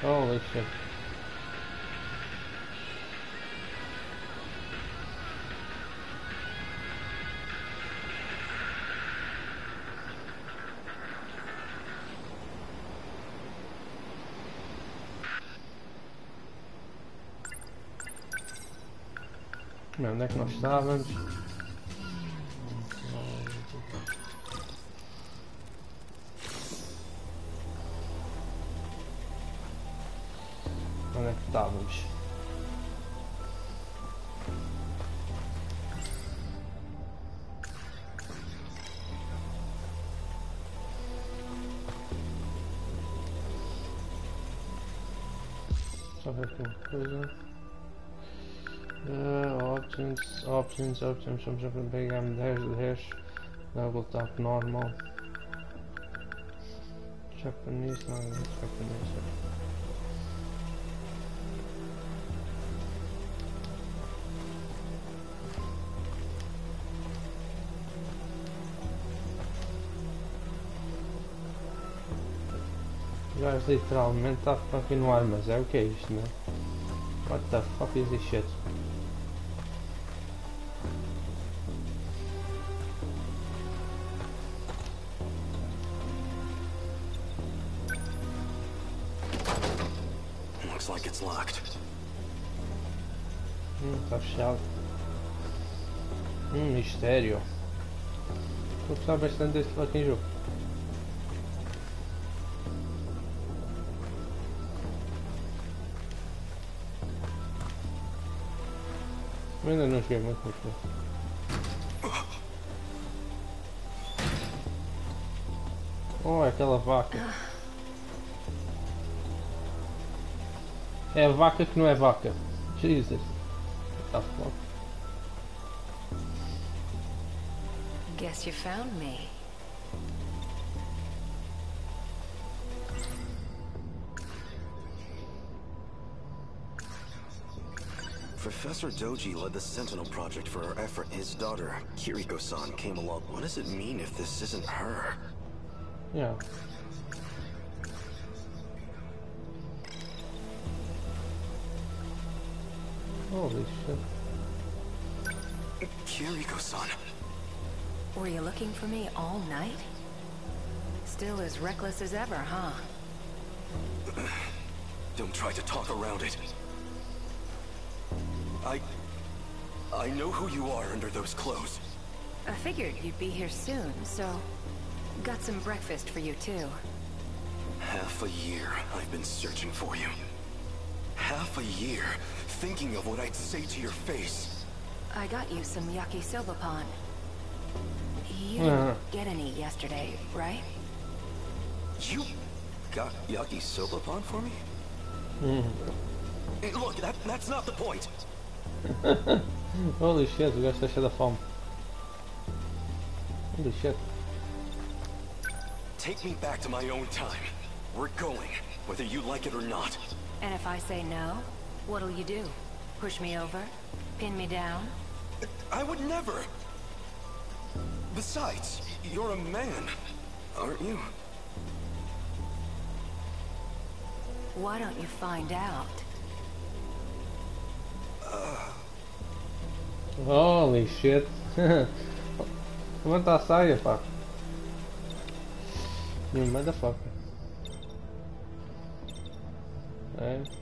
Holy shit. Mennek nós estávamos. Options, options, options, big M dash, dash, level top normal. Japanese, no, Japanese. Gajo literalmente está a continuar, mas é o que é isto, né? What the fuck is this shit? Bastante deste fucking jogo. Eu ainda não joguei muito. Oh, é aquela vaca. É a vaca que não é vaca. Jesus. What the fuck? You found me. Professor Doji led the Sentinel project for our effort. His daughter, Kiriko-san, came along. What does it mean if this isn't her? Yeah. Holy shit. Kiriko-san. Were you looking for me all night? Still as reckless as ever, huh? Don't try to talk around it. I... I know who you are under those clothes. I figured you'd be here soon, so... Got some breakfast for you, too. Half a year I've been searching for you. Half a year thinking of what I'd say to your face. I got you some yakisoba pan. You Uh-huh. didn't get any yesterday, right? You got yakisoba pan for me? Hey, look, that, that's not the point. Holy shit, o gajo está cheio da fome. Holy shit. Take me back to my own time. We're going, whether you like it or not. And if I say no, what'll you do? Push me over? Pin me down? I would never. Besides, you're a man, aren't you? Why don't you find out? Holy shit. Levanta a saia, pá. You motherfucker. É.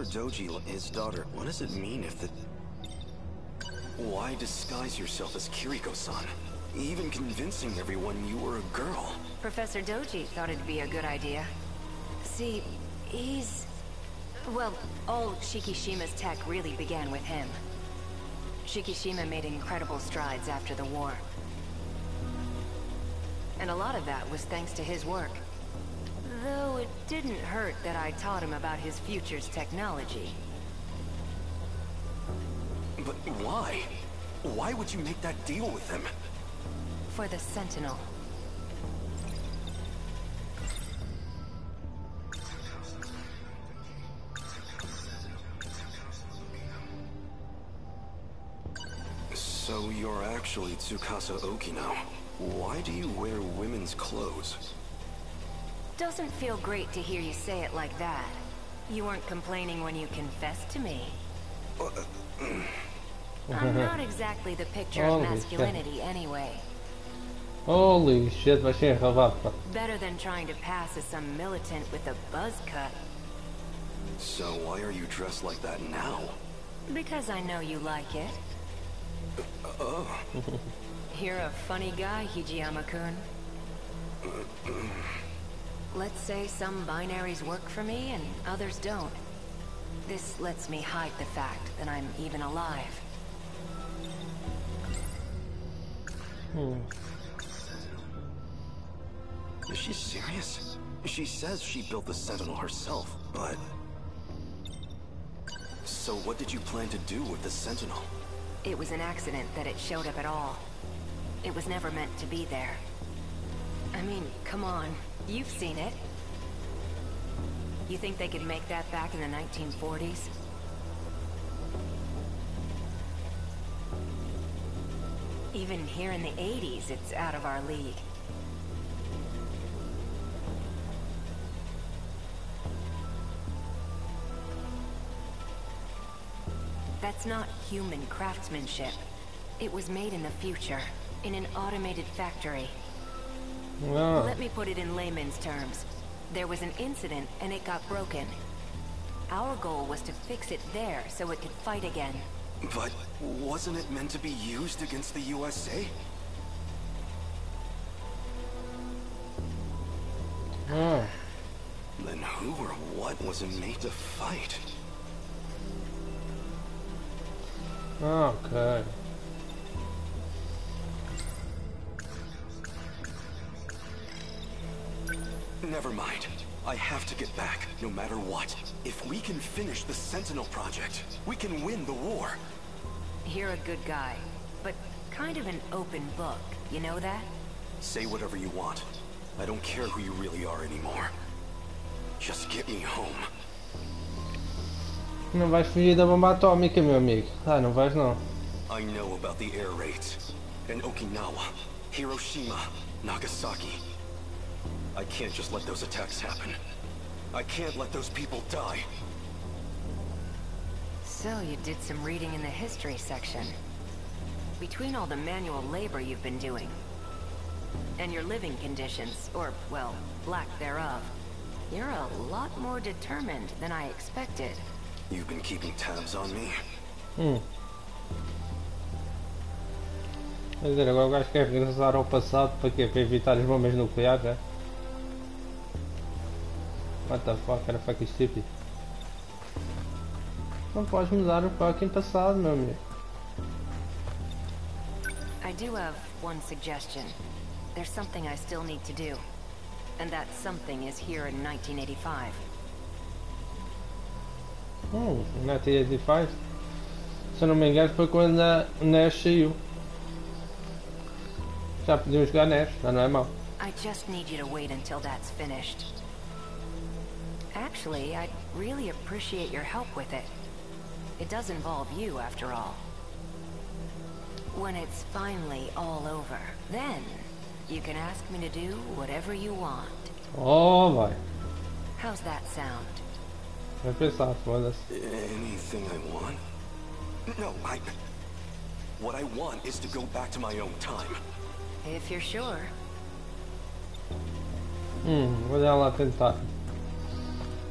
Professor Doji, his daughter, what does it mean if the... Why disguise yourself as Kiriko-san? Even convincing everyone you were a girl. Professor Doji thought it'd be a good idea. See, he's... Well, all Shikishima's tech really began with him. Shikishima made incredible strides after the war. And a lot of that was thanks to his work. Though it didn't hurt that I taught him about his future's technology. But why? Why would you make that deal with him? For the Sentinel. So you're actually Tsukasa Okino. Why do you wear women's clothes? Doesn't feel great to hear you say it like that. You weren't complaining when you confessed to me. I'm not exactly the picture of Holy shit. masculinity anyway. Holy shit, wat je. Better than trying to pass as some militant with a buzz cut. So why are you dressed like that now? Because I know you like it. Uh, oh, You're a funny guy, Hijiyama-kun. Let's say some binaries work for me and others don't. This lets me hide the fact that I'm even alive. Hmm. is she serious? She says she built the Sentinel herself, but... So what did you plan to do with the Sentinel? It was an accident that it showed up at all. It was never meant to be there. I mean, come on. You've seen it. You think they could make that back in the 1940s? Even here in the 80s, it's out of our league. That's not human craftsmanship. It was made in the future, in an automated factory. Ja. Let me put it in layman's terms. There was an incident and it got broken. Our goal was to fix it there so it could fight again. But wasn't it meant to be used against the USA? Then who or what was it made to fight? Ok. Never mind. I have to get back, no matter what. If we can finish the Sentinel project, we can win the war. You're a good guy, but kind of an open book. You know that? Say whatever you want. I don't care who you really are anymore. Just get me home. Não vais fugir da bomba atômica, meu amigo. Ah, não vais não. I know about the air raids. In Okinawa, Hiroshima, Nagasaki. I can't just let those attacks happen. I can't let those people die. So you did some reading in the history section. Between all the manual labor you've been doing, and your living conditions, or, well, lack thereof, you're a lot more determined than I expected. You've been keeping tabs on me? Hum. Quer dizer, agora o gajo quer regressar ao passado para quê? Para evitar as bombas nucleares, é? What the fuck, era fucking stupid. Não podes mudar o fucking passado, meu amigo. I do have one suggestion. There's something I still need to do. And that something is here in 1985. Hum, 1985. Se eu não me engano foi quando a NES saiu. Já podiam jogar NES, já não é mau. I just need you to wait until that's finished. Actually, I'd really appreciate your help with it. It does involve you, after all. When it's finally all over, then you can ask me to do whatever you want. Oh, vai. How's that sound? Vai pensar, foda-se. Anything I want? No, I... What I want is to go back to my own time. If you're sure. Hum, vou dar lá tentar.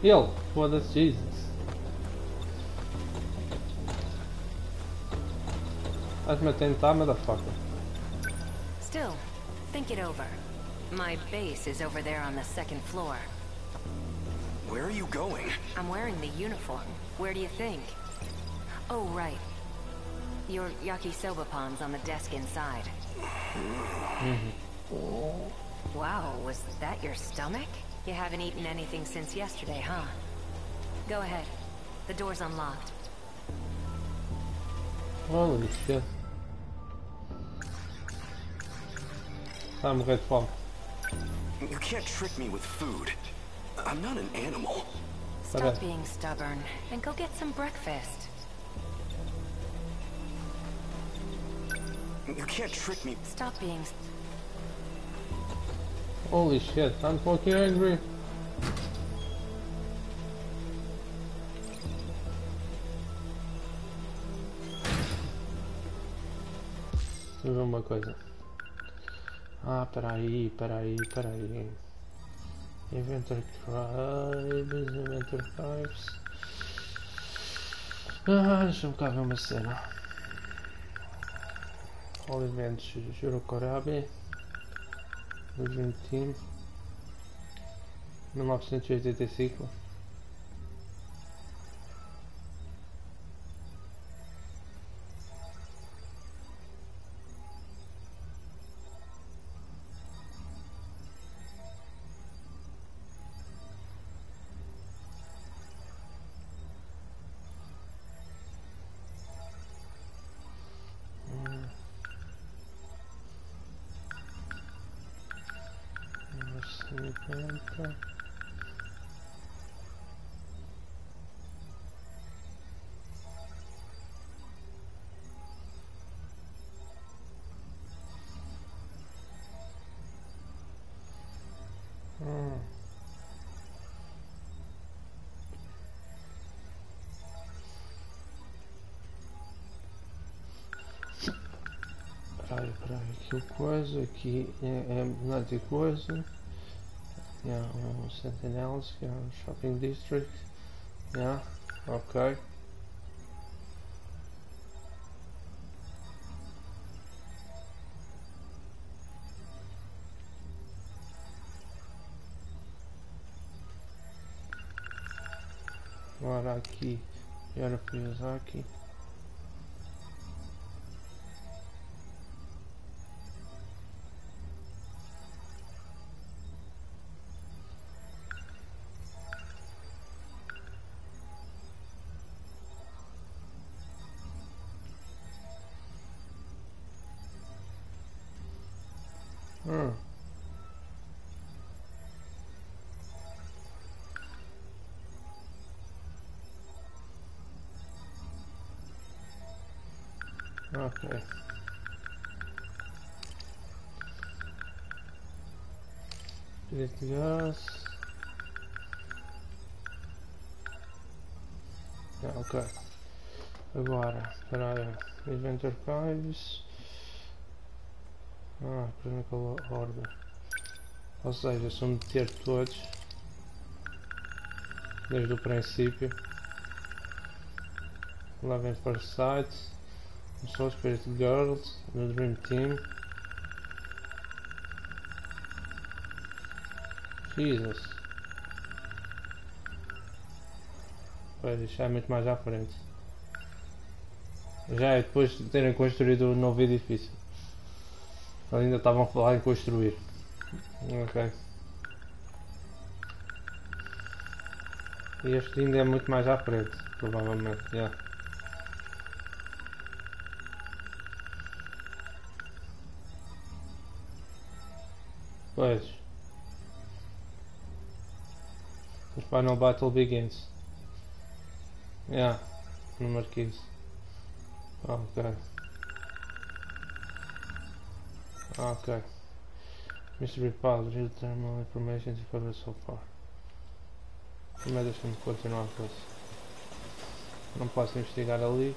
Ele, foda-se, Jesus. Estás-me a tentar, motherfucker. Still, think it over. My base is over there on the second floor. Where are you going? I'm wearing the uniform. Where do you think? Oh, right. Your yakisoba pan's on the desk inside. Mm -hmm. Wow, was that your stomach? You haven't eaten anything since yesterday, huh? Go ahead. The door's unlocked. Holy shit. Está a morrer de. You can't trick me with food. I'm not an animal. Stop Okay. being stubborn and go get some breakfast. You can't trick me. Stop being... Holy shit, I'm fucking angry. Deixa eu ver uma coisa. Ah, peraí, peraí, peraí. Inventor Tribes, Inventor Tribes. Ah, deixa-me cá ver uma cena. All Events Juro Kurabe. do Dream Team. 1985. Cinquenta. Hum. Peraí, peraí, que o coisa aqui é, é não tem coisa. Yeah, um yeah, shopping district. Yeah, okay. Agora aqui, Yara Miyazaki. Gás. Ah, ok. Agora, para Event Archives. Ah, Chronicle Order. Ou seja, se eu meter todos desde o princípio. Eleven First Sight, Soul Spirit Girls, The Dream Team. Jesus. Pois, isto é muito mais à frente. Já é depois de terem construído o novo edifício. Ainda estavam a falar em construir. Ok. Este ainda é muito mais à frente, provavelmente. Yeah. Pois. Final battle begins. Yeah. Número 15. Ok. Ok. Mystery File, real thermal information discovered so far. Deixa-me continuar isso. Não posso investigar ali.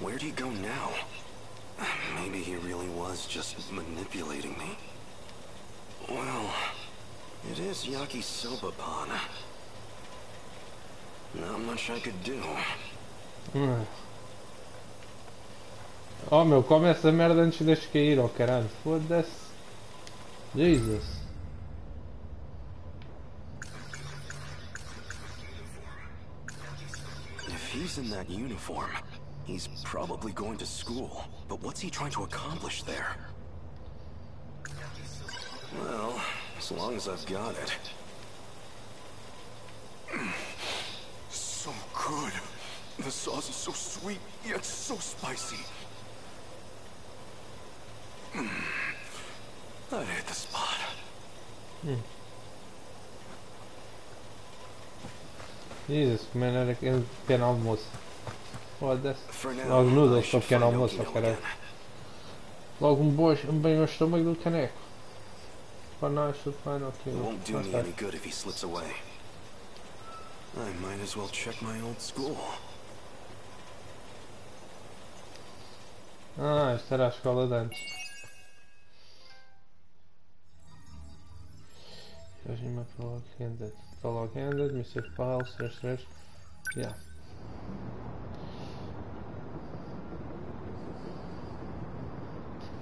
Where'd he go now? Maybe he really was just manipulating me. Well, it is Yakisoba-pan. Not much I could do. Hum. Oh meu, come essa merda antes de cair, oh caralho. Foda-se. Jesus. If he's in that uniform, he's probably going to school. But what's he trying to accomplish there? Well, as long as I've got it. So good. The sauce is so sweet, yet so spicy. Mm. That hit the spot. Jesus, comendo era aquele pequeno almoço. Foda-se. For now, Logo noodles I para o should pequeno find almoço, Okino ó caralho. again. Logo um, bojo, um bem ao estômago do caneco. Para nós, tudo bem, não It won't do me any good if he slips away. I might as well check my old school. Ah, esta era a escola de antes. Hiroshima Prolog Ended. Prolog Ended, Mr. Files, 3 Yeah.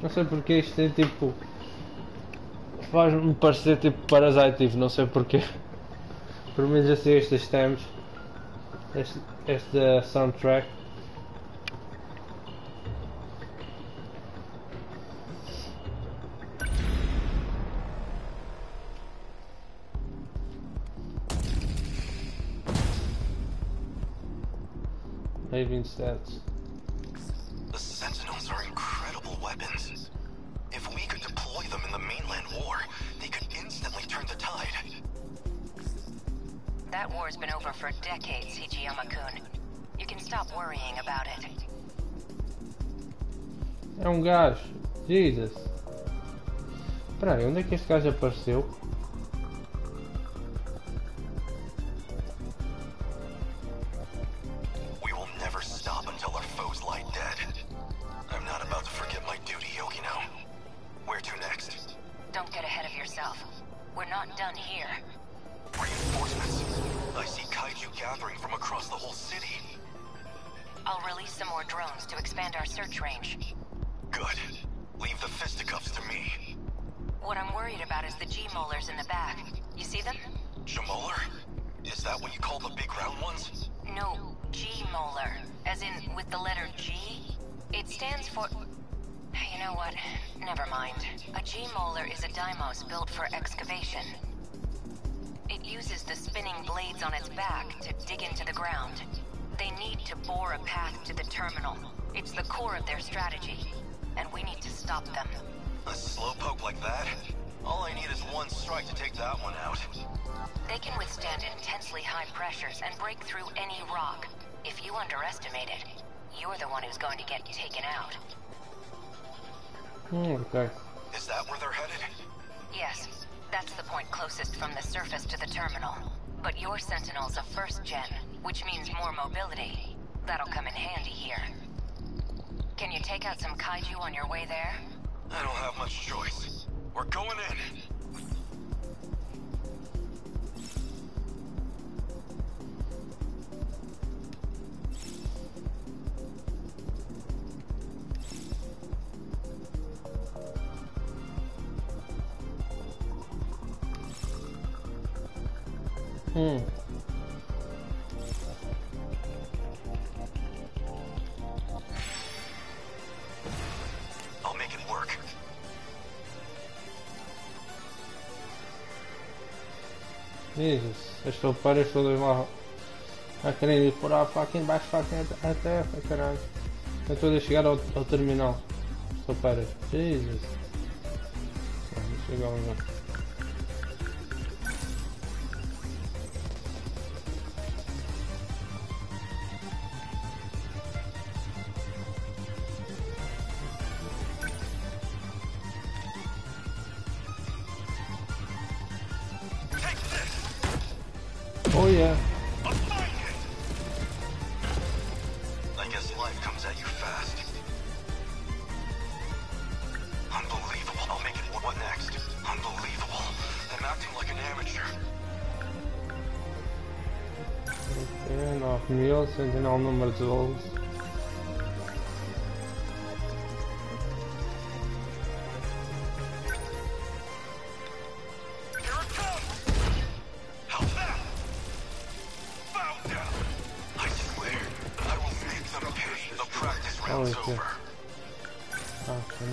Não sei porque isto é tipo. faz-me parecer tipo parasitivo, tipo, não sei porquê. Pelo menos assim estes temas. Este, esta eh, soundtrack. Aí stats That war's been over for decades, Hijiyama-kun. You can stop worrying about it. É um gajo. Jesus. Espera aí, onde é que este gajo apareceu? Hum, ok. Is that where they're headed? Yes, that's the point closest from the surface to the terminal. But your Sentinel's a first gen, which means more mobility. That'll come in handy here. Can you take out some kaiju on your way there? I don't have much choice. We're going in. Hum. I'll make it work. Jesus. As toupeiras todas lá. A querem ir por a faca em baixo, faca até, até, caralho. Eu estou a chegar ao, ao terminal. As toupeiras. Jesus. Vamos chegar lá. Oh yeah. I guess life comes at you fast. Unbelievable. I'll make it. What next? Unbelievable. I'm acting like an amateur. É, 9 sentinel número 12. Here Oh, okay. over. Ah, tem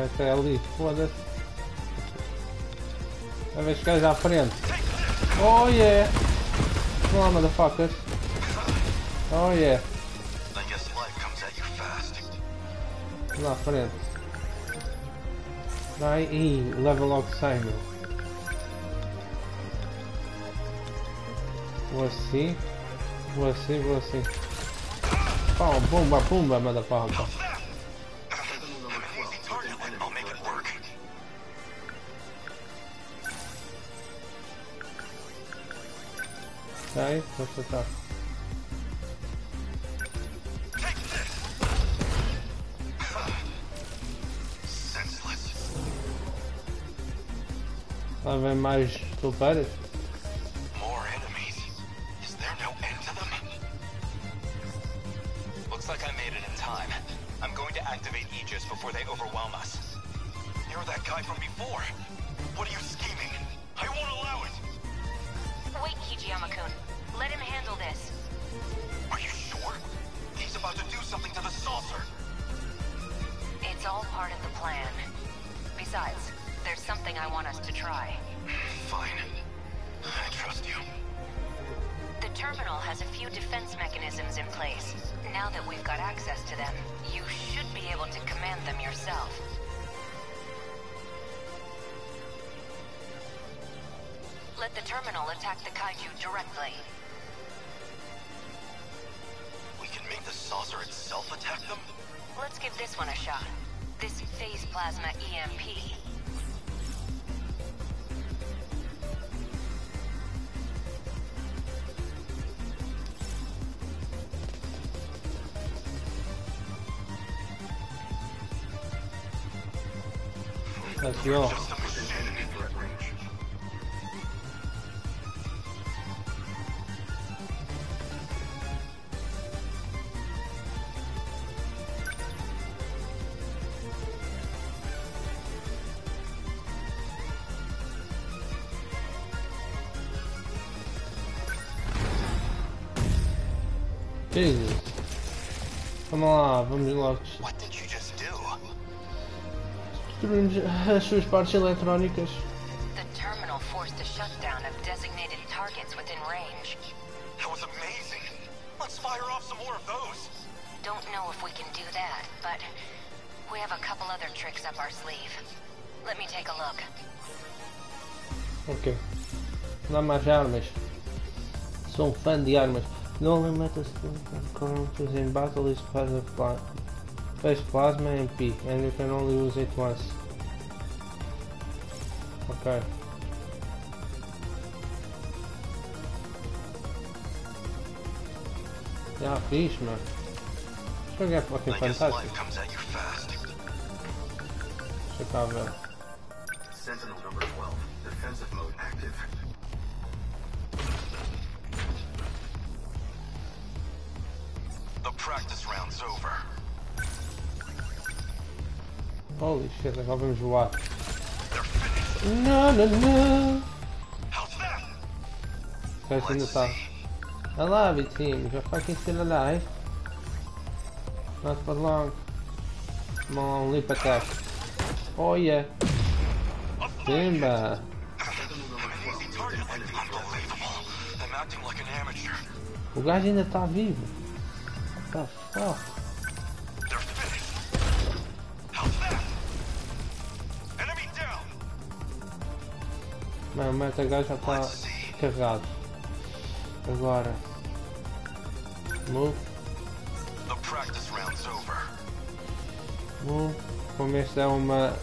Vai até ali, foda-se. Vai ver os caras à frente. Oh yeah! Come on, motherfuckers. Oh yeah. Lá à frente. Vai e leva logo sangue. Vou assim. Vou assim, vou assim. Pum, pumba, pumba, motherfucker. Você tá. Take this! Senseless. Lá vem mais tulpeiras. Let's go. Just a machine. Threat range. Jesus. Vamos lá, vamos logo destruirmos as suas partes eletrónicas. The terminal forced a shutdown of designated targets within range. That was amazing. Let's fire off some more of those. Don't know if we can do that, but we have a couple other tricks up our sleeve. Let me take a look. Ok. Dá mais armas. Sou um fã de armas. No only methods counters in battle is phase plasma MP and you can only use it once. Life comes at you fast. Deixa eu cá ver. Sentinel number 12. Defensive mode active. The practice round's over. Holy shit, vamos voar. They're finished. Não, não, não. How's that? O cara ainda Let's está. see. Olha lá, Vitinho, you're fucking still alive. Not for long. Come on, leap attack. Oh yeah. Simba. I'm an easy target. Unbelievable. I'm acting like an amateur. O gajo ainda está vivo. What the fuck? O metagajo já está carregado. Agora. Move, move. Como esta é uma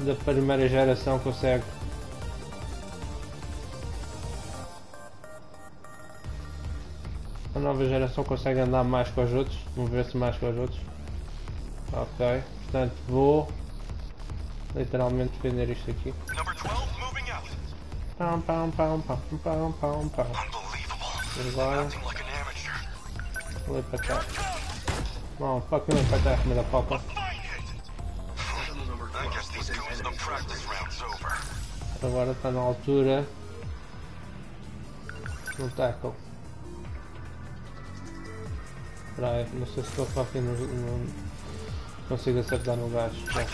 da primeira geração consegue. A nova geração consegue andar mais com os outros, mover-se mais com os outros. Ok, portanto vou literalmente defender isto aqui. Number 12 moving out. Pão, pão, pão, pão, pão, pão, pão. Unbelievable. Agora, I'm acting like an amateur. leap attack. Não, fucking leap attack, motherfucker. Fine hit. I guess these goons, the practice round's over. Agora está na altura no tackle. Espera aí, não sei se estou fucking no, no, consigo acertar no gajo. Já.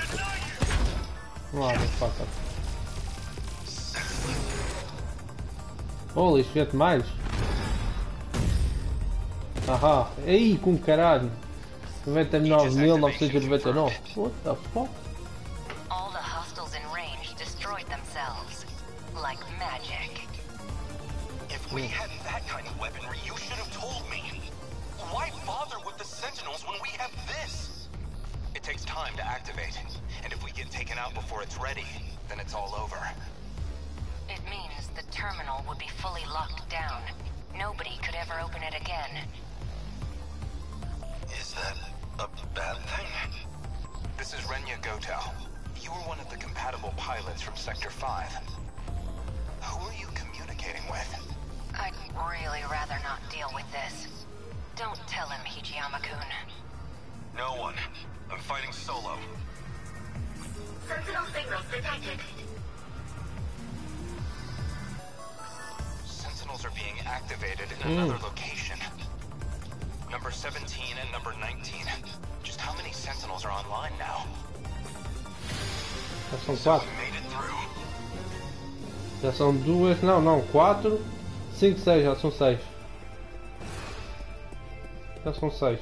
Motherfucker. Holy shit, mais? Ahá, ei com caralho! 99.999. What the fuck? All the hostiles in range destroyed themselves. Like magic. If we hmm. had that kind of weaponry, you should have told me. Why bother with the Sentinels when we have this? It takes time to activate, and if we get taken out before it's ready, then it's all over. It means the terminal would be fully locked down. Nobody could ever open it again. Is that a bad thing? This is Renya Goto. You were one of the compatible pilots from Sector 5. Who are you communicating with? I'd really rather not deal with this. Don't tell him, Hijiyama-kun. No one. I'm fighting solo. Sentinel signals detected. Sentinels are being activated in hmm. another location. Number 17 and number 19. Just how many Sentinels are online now? Já são quatro. we made it through. Já são duas, não, não, quatro, cinco, seis, já são seis. Já são seis.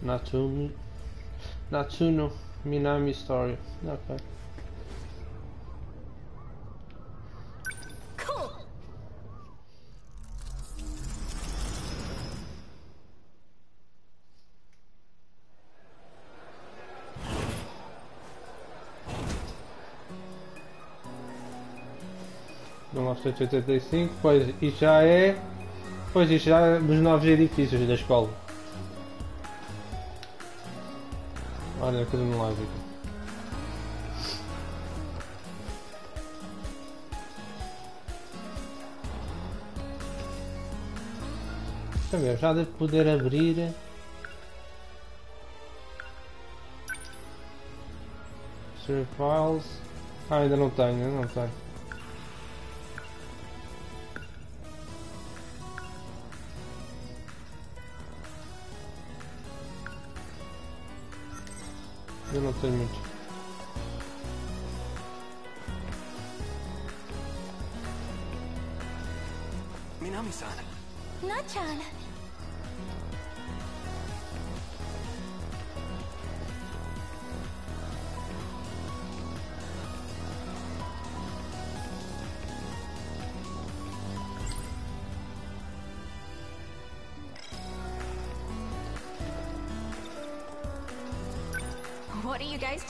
Natsuno. Natsuno Minami Story. Ok. 1985, pois isto já é. Pois isto já é dos novos edifícios da escola. Olha, cronológico. Deixa ver, já devo poder abrir. Save files. Ah, ainda não tenho, ainda não tenho. Eu não tenho. Minami-san. Nachan.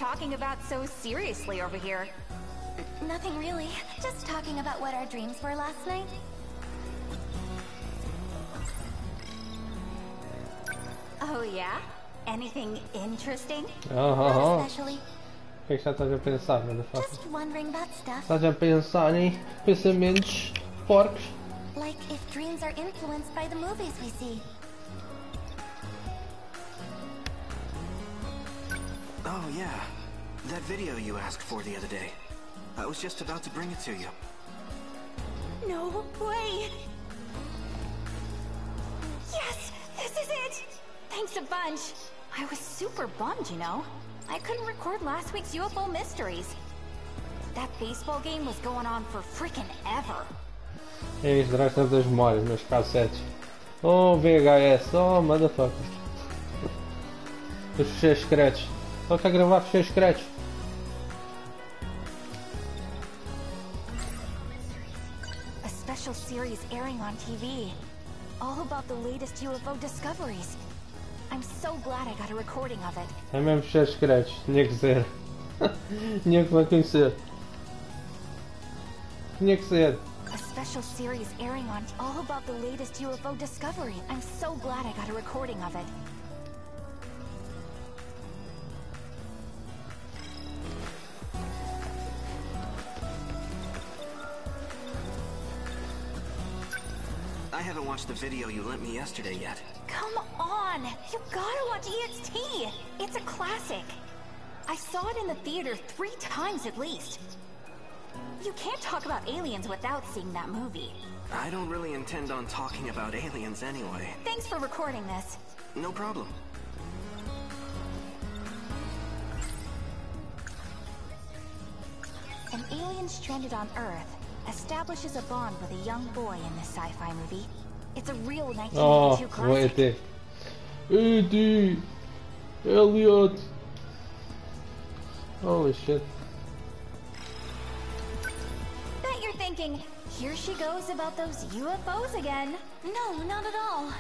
Talking about so seriously over here? Nothing really. Just talking about what our dreams were last night. Oh yeah? Anything interesting? Aham, Not o especially. que é que já estás a pensar, motherfucker? Just wondering about stuff. Estás a pensar em pensamentos porcos? Like if dreams are influenced by the movies we see. That video you asked for the other day. I was just about to bring it to you. No way! Yes! This is it! Thanks a bunch. I was super bummed, you know. I couldn't record last week's UFO Mysteries. That baseball game was going on for freaking ever. É isso, traz tantas memórias, meus cassetes. Oh, VHS, oh, motherfucker. Os ficheiros secretos. Só quer gravar ficheiros secretos. TV. All about the latest UFO discoveries. I'm so glad I got a recording of it. É mesmo ficheiros secretos. Tinha que ser. Tinha que me conhecer. Tinha ser. A special series airing on all about the latest UFO discovery. I'm so glad I got a recording of it. haven't watched the video you lent me yesterday yet. Come on! You gotta watch EXT! It's a classic! I saw it in the theater three times at least. You can't talk about aliens without seeing that movie. I don't really intend on talking about aliens anyway. Thanks for recording this. No problem. An alien stranded on Earth establishes a bond with a young boy in this sci-fi movie it's a real ah, Oh, 1982 o classic. ET! Elliot! Holy shit. Bet you're thinking, here she goes about those UFOs again. No, not at all.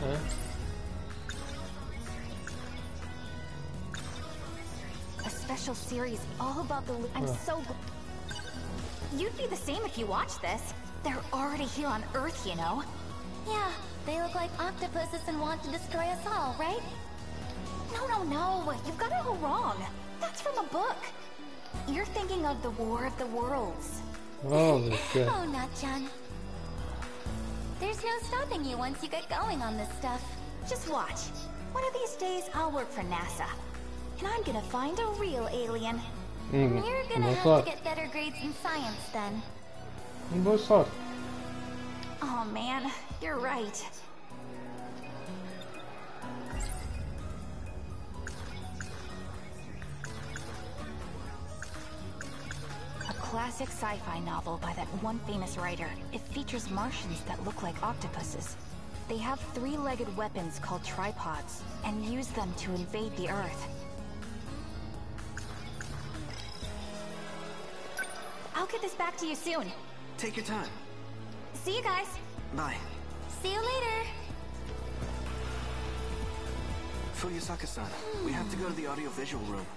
Huh? A special series all about the. lo- I'm Huh. so. gl- You'd be the same if you watched this. They're already here on Earth, you know. Yeah, they look like octopuses and want to destroy us all, right? No, no, no. You've got it all wrong. That's from a book. You're thinking of the War of the Worlds. Holy shit. Oh, Nachan. There's no stopping you once you get going on this stuff. Just watch. One of these days, I'll work for NASA. And I'm gonna find a real alien. Mm, You're gonna have to get better grades in science then. Boa sorte. Oh man, you're right. A classic sci-fi novel by that one famous writer. It features Martians that look like octopuses. They have three-legged weapons called tripods, and use them to invade the Earth. I'll get this back to you soon. Take your time. See you guys. Bye. See you later. Fuyusaka-san, we have to go to the audiovisual room.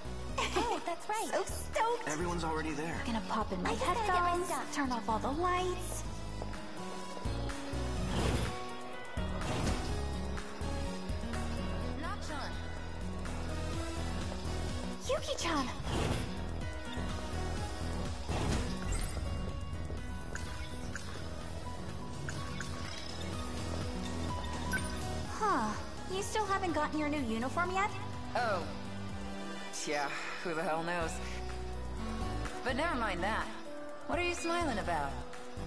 Oh, that's right. So stoked. Everyone's already there. I'm Gonna pop in my I just my headphones, turn off all the lights. Nachan! Yuki-chan! Huh. You still haven't gotten your new uniform yet? Oh. Yeah, who the hell knows? But never mind that. What are you smiling about?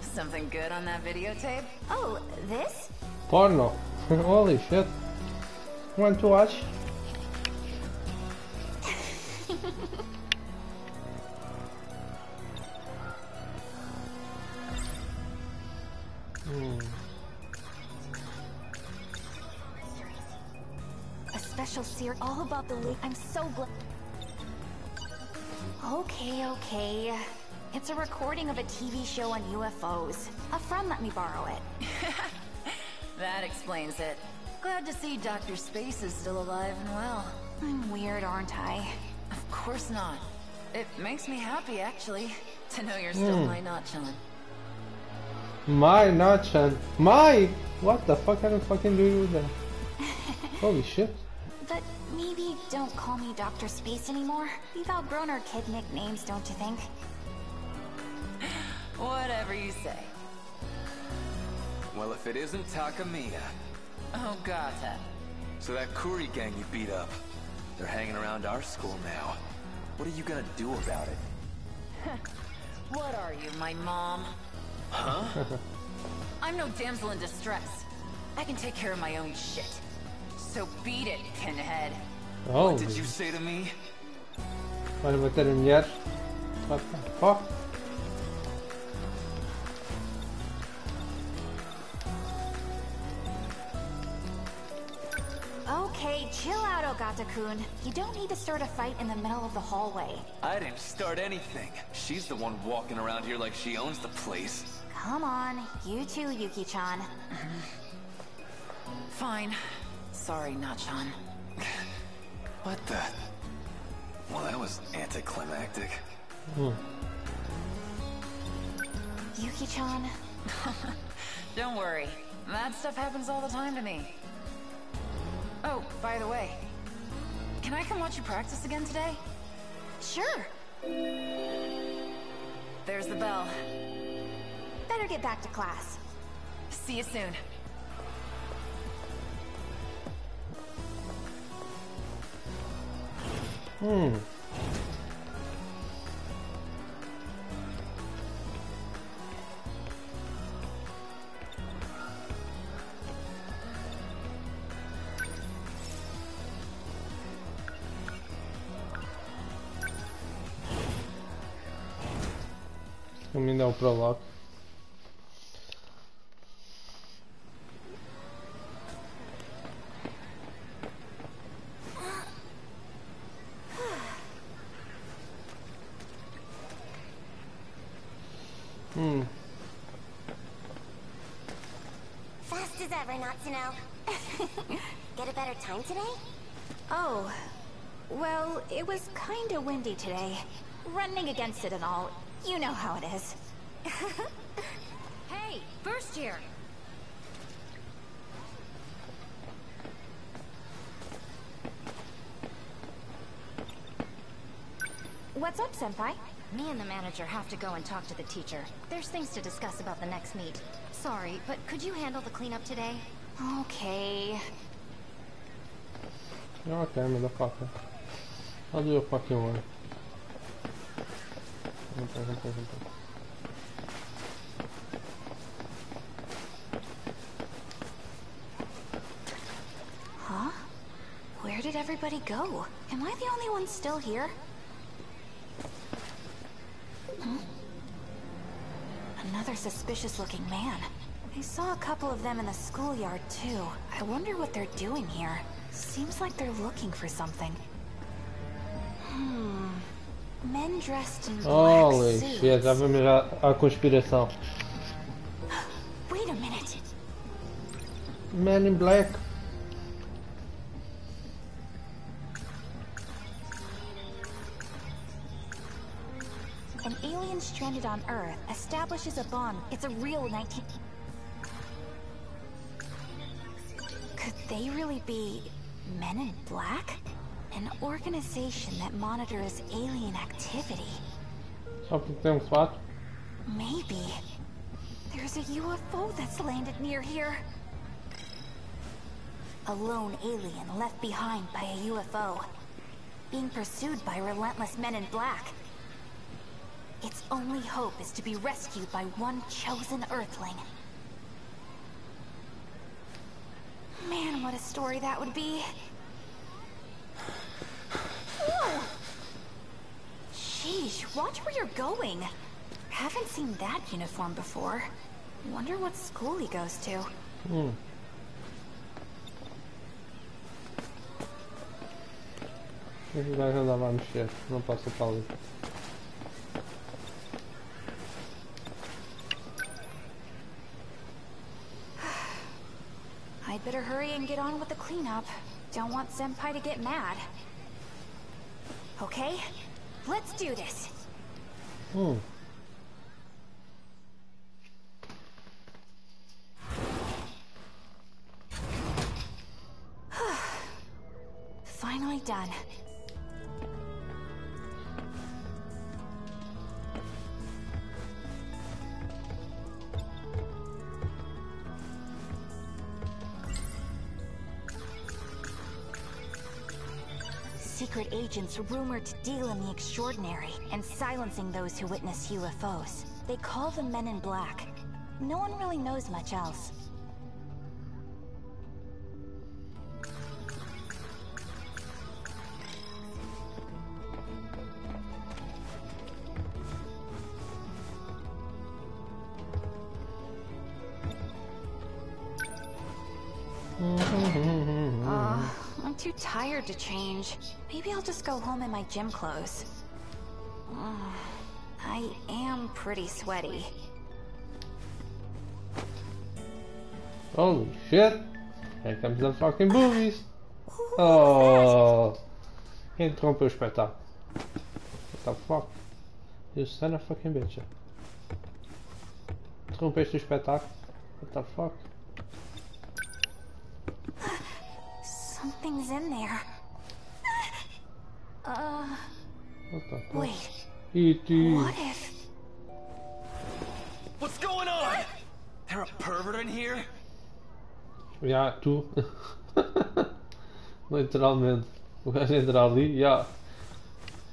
Something good on that videotape? Oh, this? Porno. Holy shit. Want to watch? special series all about the league. I'm so glad. Okay, okay. It's a recording of a TV show on UFOs. A friend let me borrow it. That explains it. Glad to see Dr. Space is still alive and well. I'm weird, aren't I? Of course not. It makes me happy, actually, to know you're still Hmm. my Nachan. My Nachan. My! What the fuck kind of fucking do with that? Holy shit. But maybe don't call me Dr. Space anymore. We've outgrown our kid nicknames, don't you think? Whatever you say. Well, if it isn't Takamiya. Oh, Gata. So that Kuri gang you beat up, they're hanging around our school now. What are you gonna do about it? What are you, my mom? Huh? I'm no damsel in distress. I can take care of my own shit. So beat it, pinhead. Oh, What did you say to me? vai bater em mulheres? What the fuck? Okay, chill out, Ogata-kun. You don't need to start a fight in the middle of the hallway. I didn't start anything. She's the one walking around here like she owns the place. Come on, you too, Yuki-chan. Fine. Sorry, Nachan. What the? Well, that was anticlimactic. Hmm. Yuki-chan, Don't worry. That stuff happens all the time to me. Oh, by the way. Can I come watch you practice again today? sure. There's the bell. Better get back to class. See you soon. Hum. Vou me dar o um ever, Natsuno. Get a better time today? Oh, well, it was kinda windy today. Running against it and all. You know how it is. Hey, first year. What's up, Senpai? Me and the manager have to go and talk to the teacher. There's things to discuss about the next meet. Sorry, but could you handle the cleanup today? Okay. Okay, motherfucker. I'll do a fucking one. Huh? Where did everybody go? Am I the only one still here? Hmm? Another suspicious looking man. I saw a couple of them in the schoolyard too. I wonder what they're doing here. Seems like they're looking for something. Hmm. Men dressed in black Holy suits. shit, já vamos já à conspiração. Wait a minute. Man in Black. An alien stranded on Earth establishes a bond. It's a real 19... Could they really be Men in Black? An organization that monitors alien activity. Só porque tem fato. Maybe. There's a UFO that's landed near here. A lone alien left behind by a UFO. Being pursued by relentless men in black. Its only hope is to be rescued by one chosen Earthling. Man, what a story that would be. Whoa! Sheesh, watch where you're going. Haven't seen that uniform before. Wonder what school he goes to. Hum. Esse gajo andava a mexer, não passa I'd better hurry and get on with the cleanup. Don't want Senpai to get mad. Okay? Let's do this. Hum. Finally done. Secret agents rumored to deal in the extraordinary and silencing those who witness UFOs. They call them Men in Black. No one really knows much else. Uh, I'm too tired to change. Maybe I'll just go home in my gym clothes. I am pretty sweaty. Holy shit! Here comes the fucking ah. boobies! Oh! Quem interrompeu o espetáculo? What the fuck? You son of a fucking bitch. Interrompeste o espetáculo? What the fuck? Something's in there. Uh, What the fuck? wait. E.T. What if... What's going on? There a pervert in here? Ja, tu. Literalmente. O gajo entra ali, já.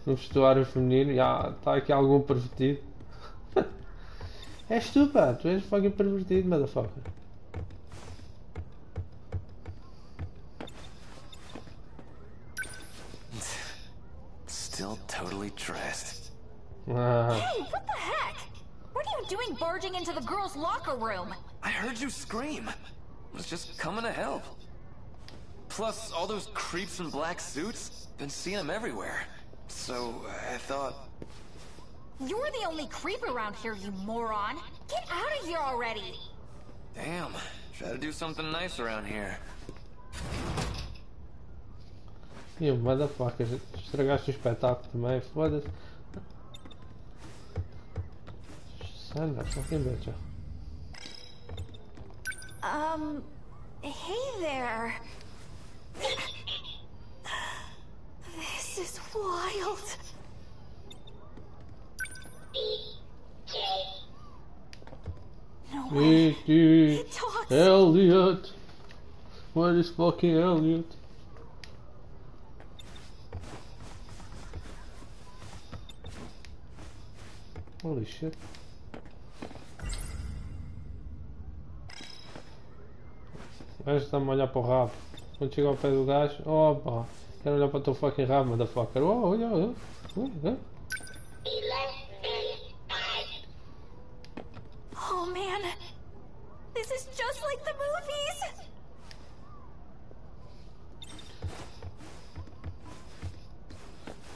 No vestuário feminino, já. Está aqui algum pervertido. és tu, pá. Tu és fucking pervertido, motherfucker. Still totally dressed. Ah, Hey, what the heck? What are you doing barging into the girls' locker room? I heard you scream. I Was just coming to help. Plus, all those creeps in black suits, been seeing them everywhere. So, I thought... You're the only creep around here, you moron. Get out of here already. Damn, try to do something nice around here. You motherfuckers, estragaste o espetáculo também, foda-se. Sandra, fucking bitch. Um, hey there. This is wild. No way. Elliot. What is fucking Elliot? Holy shit. O gajo está-me a olhar para o rabo. Quando chega ao pé do gajo, opa, quero olhar para o teu fucking rabo, motherfucker. Oh, olha, olha. olha. Oh man. This is just like the movies.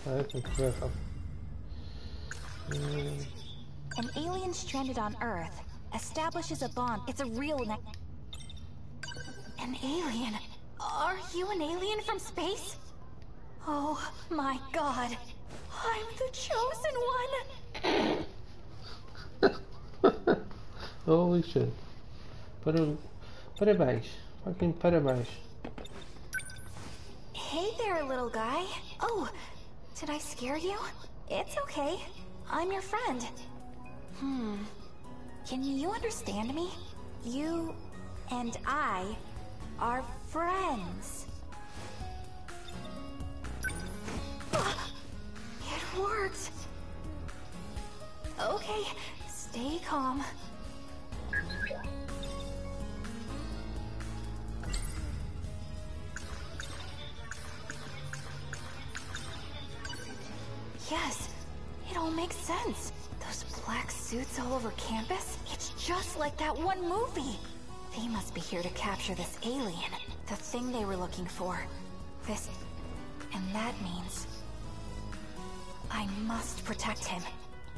É, tem que ver, sabe? An alien stranded on Earth establishes a bond. It's a real ne- An alien? Are you an alien from space? Oh my god. I'm the chosen one. Holy shit. Para, parabéns. Fucking parabéns. Hey there, little guy. Oh, did I scare you? It's okay. I'm your friend. Hmm. Can you understand me? You and I are friends. It worked. Okay, stay calm. Yes, it all makes sense. Those black suits all over campus? It's just like that one movie. They must be here to capture this alien. The thing they were looking for. This... And that means... I must protect him.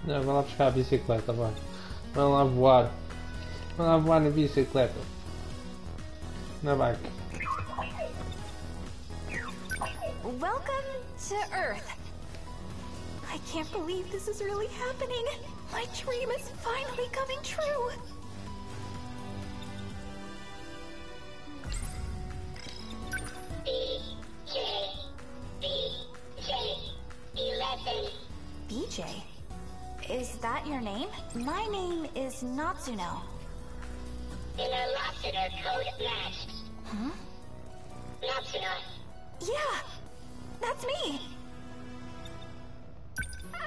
Não, vai lá buscar a bicicleta, vai. Vai lá voar. Vai lá voar na bicicleta. Na bike. Welcome to Earth. I can't believe this is really happening. My dream is finally coming true. BJ? Is that your name? My name is Natsuno. Interlocutor code matched. Huh? Natsuno. Yeah, that's me.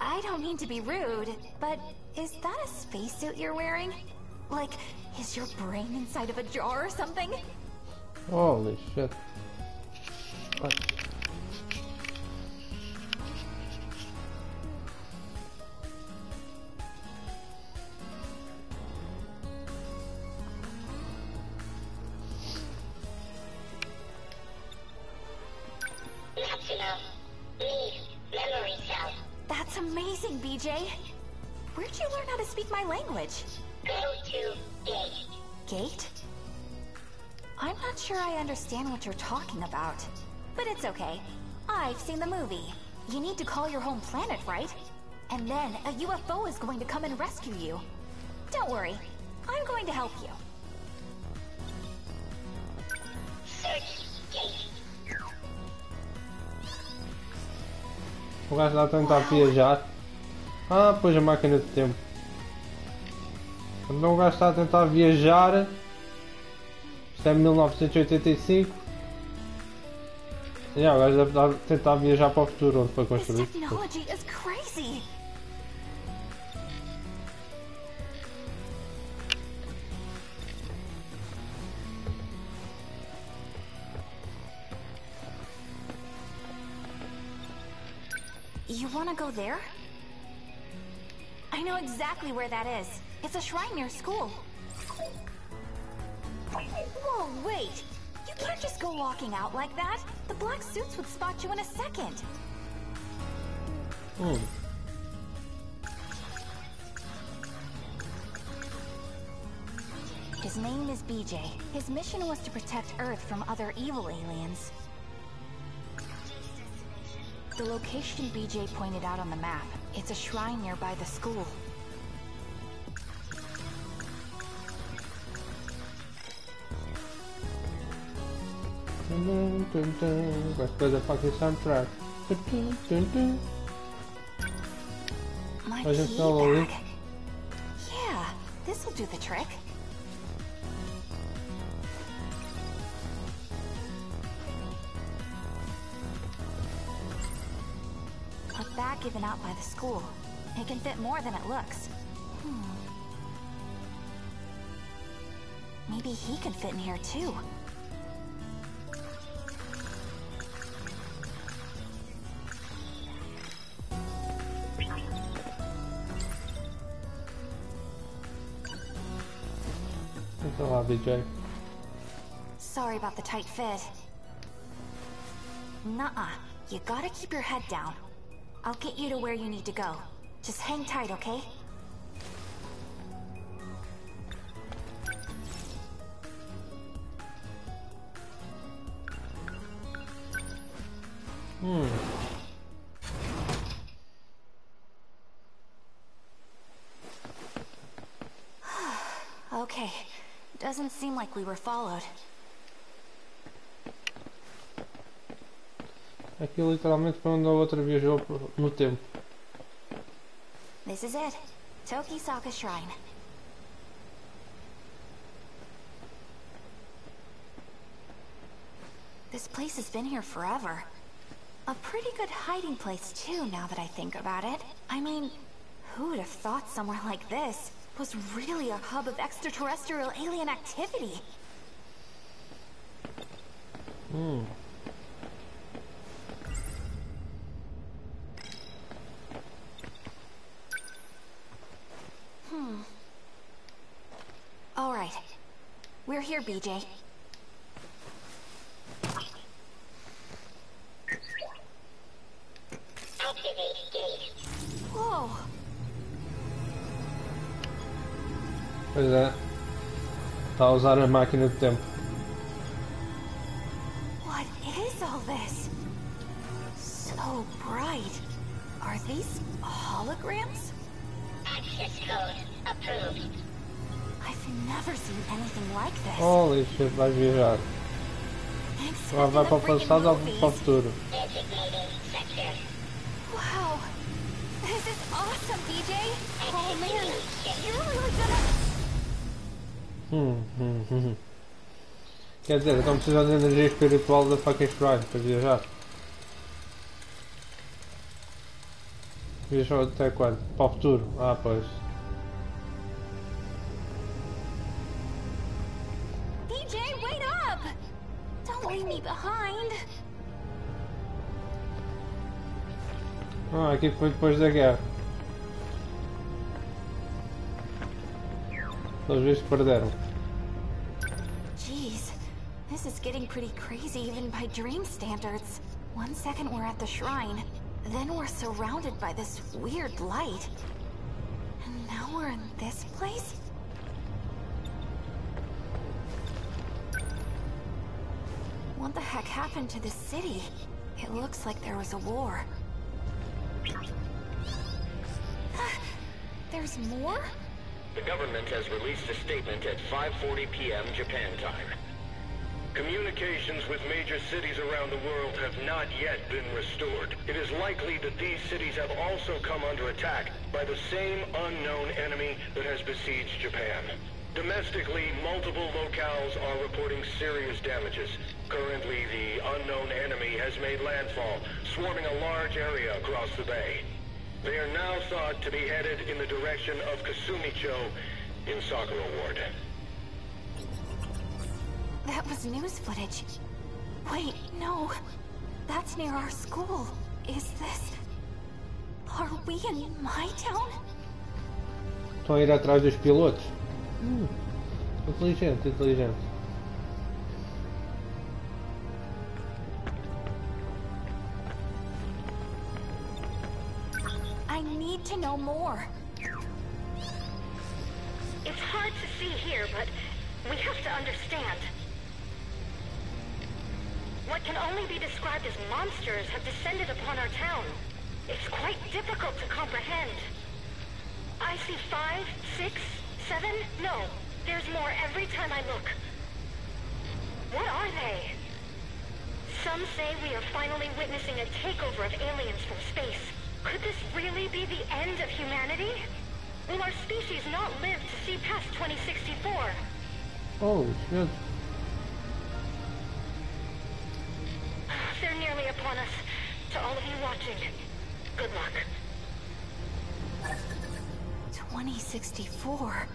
I don't mean to be rude, but is that a spacesuit you're wearing? Like, is your brain inside of a jar or something? Holy shit. What? Natsuno. Me. Memory cell. That's amazing, BJ. Where'd you learn how to speak my language? Go to gate. Gate? I'm not sure I understand what you're talking about. But it's okay. I've seen the movie. You need to call your home planet, right? And then a UFO is going to come and rescue you. Don't worry. I'm going to help you. Search gate. O gajo lá a tentar viajar. Ah, pois a máquina de tempo. Então o gajo está a tentar viajar. Isto é 1985. Yeah, o gajo deve a tentar viajar para o futuro onde foi construído. You want to go there? I know exactly where that is. It's a shrine near school. Whoa, wait! You can't just go walking out like that. The black suits would spot you in a second. Hmm. His name is BJ. His mission was to protect Earth from other evil aliens. The location BJ pointed out on the map. It's a shrine nearby the school. Let's play the fucking soundtrack. My it key bag. Yeah, this'll do the trick. Given out by the school. It can fit more than it looks. Hmm. Maybe he can fit in here too. Thanks a lot, BJ. Sorry about the tight fit. Nuh-uh. You gotta keep your head down. I'll get you to where you need to go. Just hang tight, okay? Hmm. Okay. Doesn't seem like we were followed. Aquilo literalmente onde a outra viajou no tempo. This is it. Tokisaka Shrine. This place has been here forever. A pretty good hiding place too, now that I think about it. I mean, who would have thought somewhere like this was really a hub of extraterrestrial alien activity? Hmm. All right. We're here, BJ. Activate gate. Whoa! Pois é. Está a usar a máquina do tempo. What is all this? So bright. Are these holograms? Access code approved. Holy shit, vai viajar. Ela vai para o passado ou para o futuro? Wow. This is awesome, BJ. Oh man, you're really gonna... Hum, hum, hum. hum. Quer dizer, estão precisando de energia espiritual da fucking shrine para viajar. Viajou até quando? Para o futuro? Ah, pois. Leave me behind. Ah, aqui foi depois da guerra. Pelos vistos perderam. Jeez, this is getting pretty crazy even by dream standards. One second we're at the shrine, then we're surrounded by this weird light. And now we're in this place? What the heck happened to this city? It looks like there was a war. There's more? The government has released a statement at 5.40 p.m. Japan time. Communications with major cities around the world have not yet been restored. It is likely that these cities have also come under attack by the same unknown enemy that has besieged Japan. Domestically, multiple locales are reporting serious damages. Currently, the unknown enemy has made landfall, swarming a large area across the bay. They are now thought to be headed in the direction of Kasumicho in Sakura Ward. That was news footage. Wait, no. That's near our school. Is this... Are we in my town? Estão a ir atrás dos pilotos. Hum, inteligente, inteligente. I need to know more. It's hard to see here, but we have to understand. What can only be described as monsters have descended upon our town. It's quite difficult to comprehend. I see five, six, seven? No, there's more every time I look. What are they? Some say we are finally witnessing a takeover of aliens from space. Could this really be the end of humanity? Will our species not live to see past 2064? Oh, shit. They're nearly upon us. To all of you watching, good luck. 2064.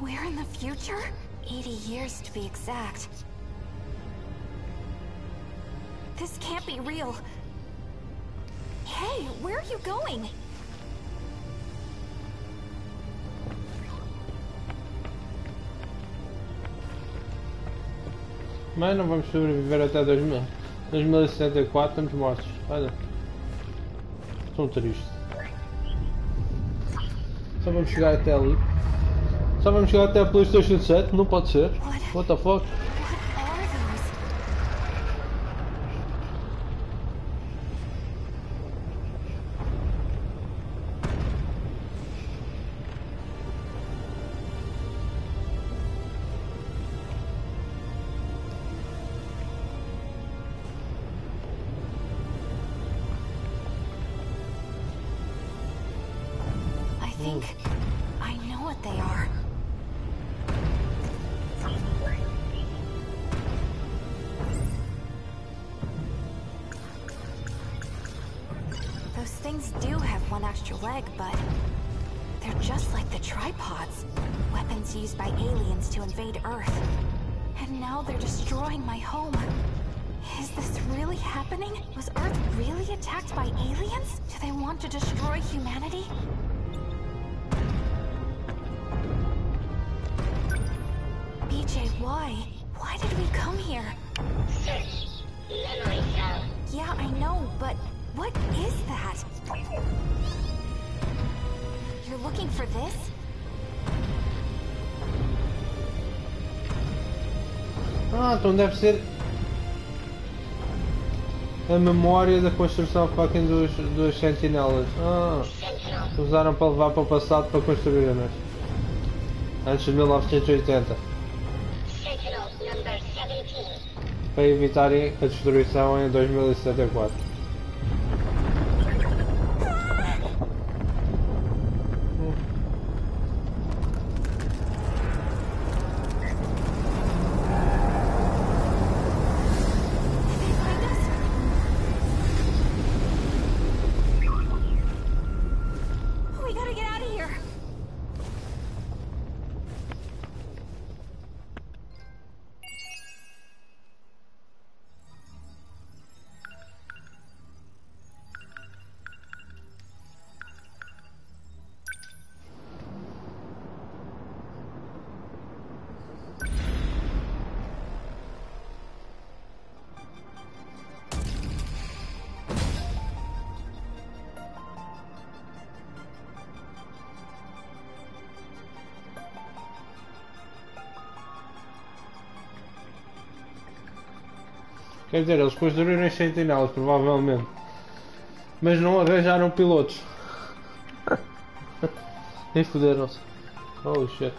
We're in the future? 80 years to be exact. This can't be real. Hey, where are you going? Mas não vamos sobreviver até 2000, 2064, estamos mortos. Olha. Estou triste. Só vamos chegar até ali. Só vamos chegar até a Playstation 7? Não pode ser. What the fuck? Things do have one extra leg, but they're just like the tripods. Weapons used by aliens to invade Earth. And now they're destroying my home. Is this really happening? Was Earth really attacked by aliens? Do they want to destroy humanity? This? Ah, então deve ser a memória da construção fucking dos, dos sentinelas. Ah, usaram para levar para o passado para construir nas antes de 1980 Sentinel number 17. para evitarem a destruição em 2074. Quer dizer, eles construíram as sentinelas, provavelmente. Mas não arranjaram pilotos. e fuderam-se. Oh shit.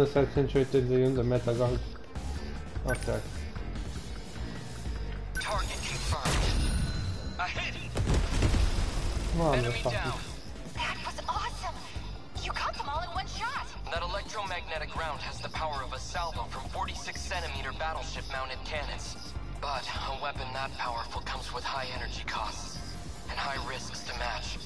Carrega 7781 da Metagod. Ok. Target confirmed. A hit! Mano, Enemy down. That was awesome! You got them all in one shot! That electromagnetic ground has the power of a salvo from 46 centimeter battleship mounted cannons. But a weapon that powerful comes with high energy costs and high risks to match.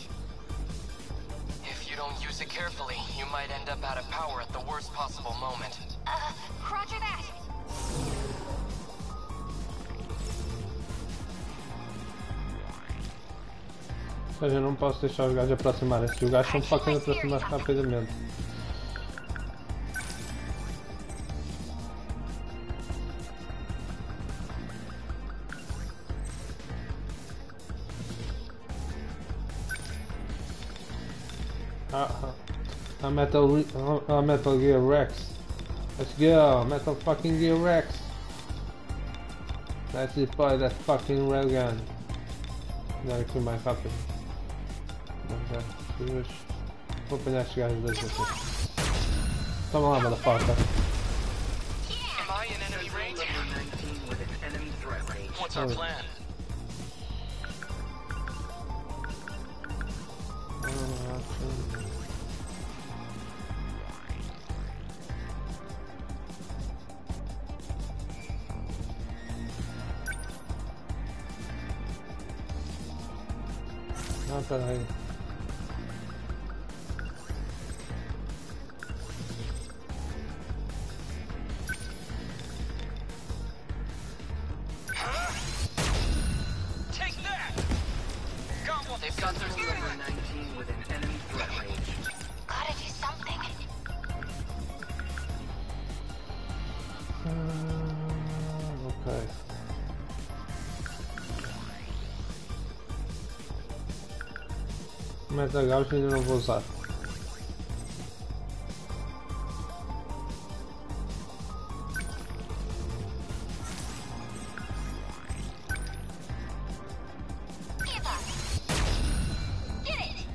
If you don't use it carefully, you might end up out of power at the worst possible moment. Uh, roger that! Ou seja, eu não posso deixar os gajos aproximarem-se. Os gajos são fucking aproximar rapidamente. Ah, ah, a Metal, Re- ah, Metal Gear Rex. Let's go, Metal fucking Gear Rex. Let's deploy that fucking railgun. Dar aqui mais rápido. Vamos já, duas. Vou apanhar estes gajos dois Just aqui. one! Toma lá, motherfucker. Am I in enemy range? What's our Oh. plan? Ah, peraí. Take that! Got one. They've got their Ah, ok. Meta gaucho ainda não vou usar. Give up! Get it!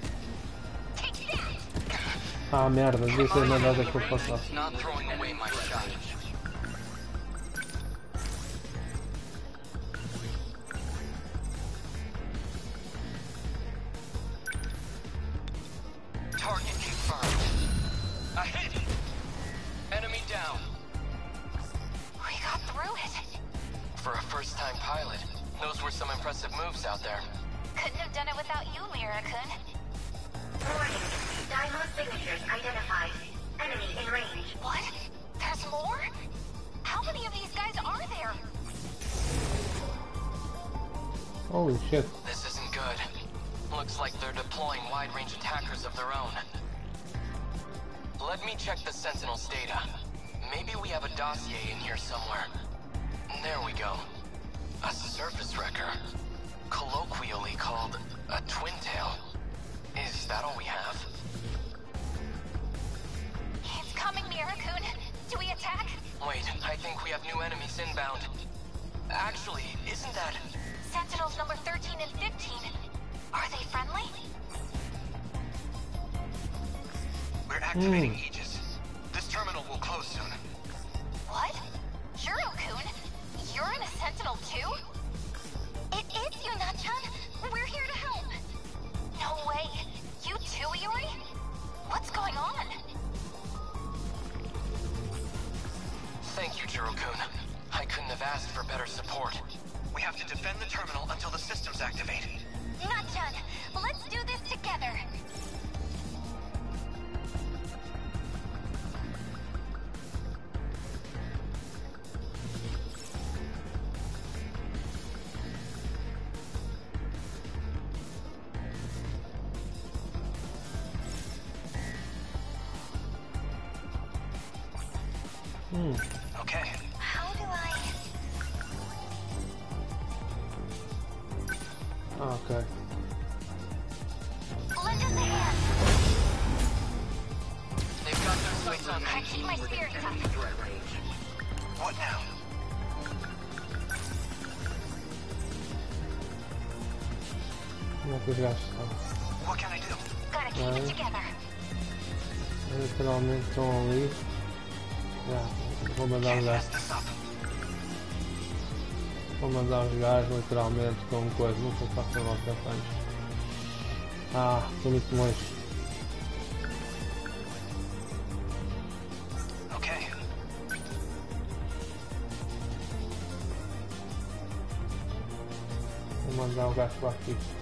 Take that! Ah merda, devia ter mandado aquilo passar. Dossier in here somewhere. There we go. A surface wrecker. Colloquially called a twin tail. Is that all we have? It's coming, Mirakun. Do we attack? Wait, I think we have new enemies inbound. Actually, isn't that... Sentinels number 13 and 15. Are they friendly? We're activating Aegis. desgastar. Aí, literalmente estão ali. Já, vou mandar os gajos. Vou mandar os gajos literalmente com coisa, não vou passar logo campanhas. Ah, estou muito longe. mandar o para aqui.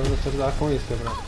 vai me ajudar com isso, Gabriel.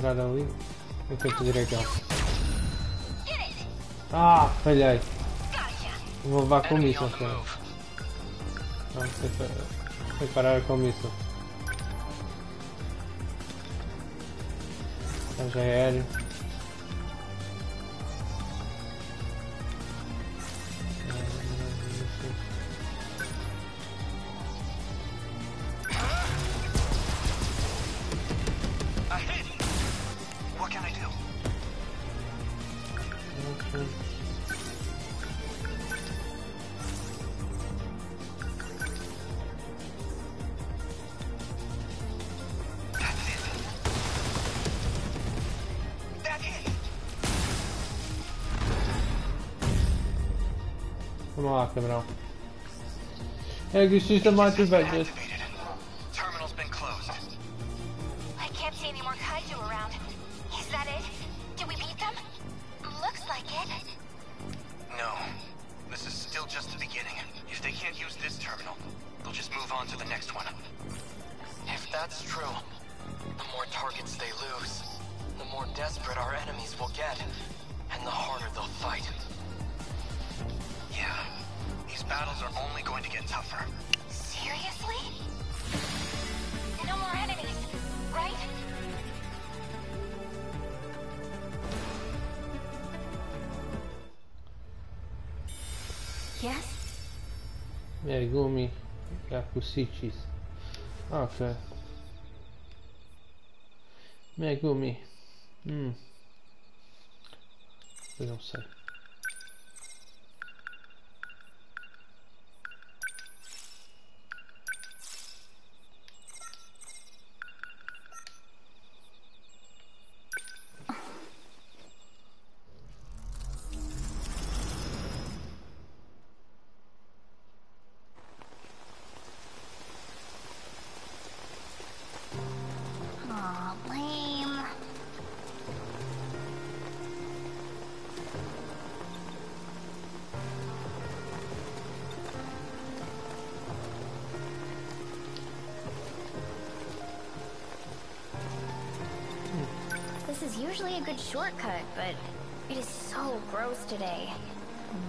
parar ali no canto direito. Ah, falhei. Vou levar com isso, cara. Não, foi com isso. Então Mas é aéreo. criminal. Jak już się zobaczy, będziesz. tossicis. Ok. Megumi. Mm. We don't say. Is usually a good shortcut, but it is so gross today.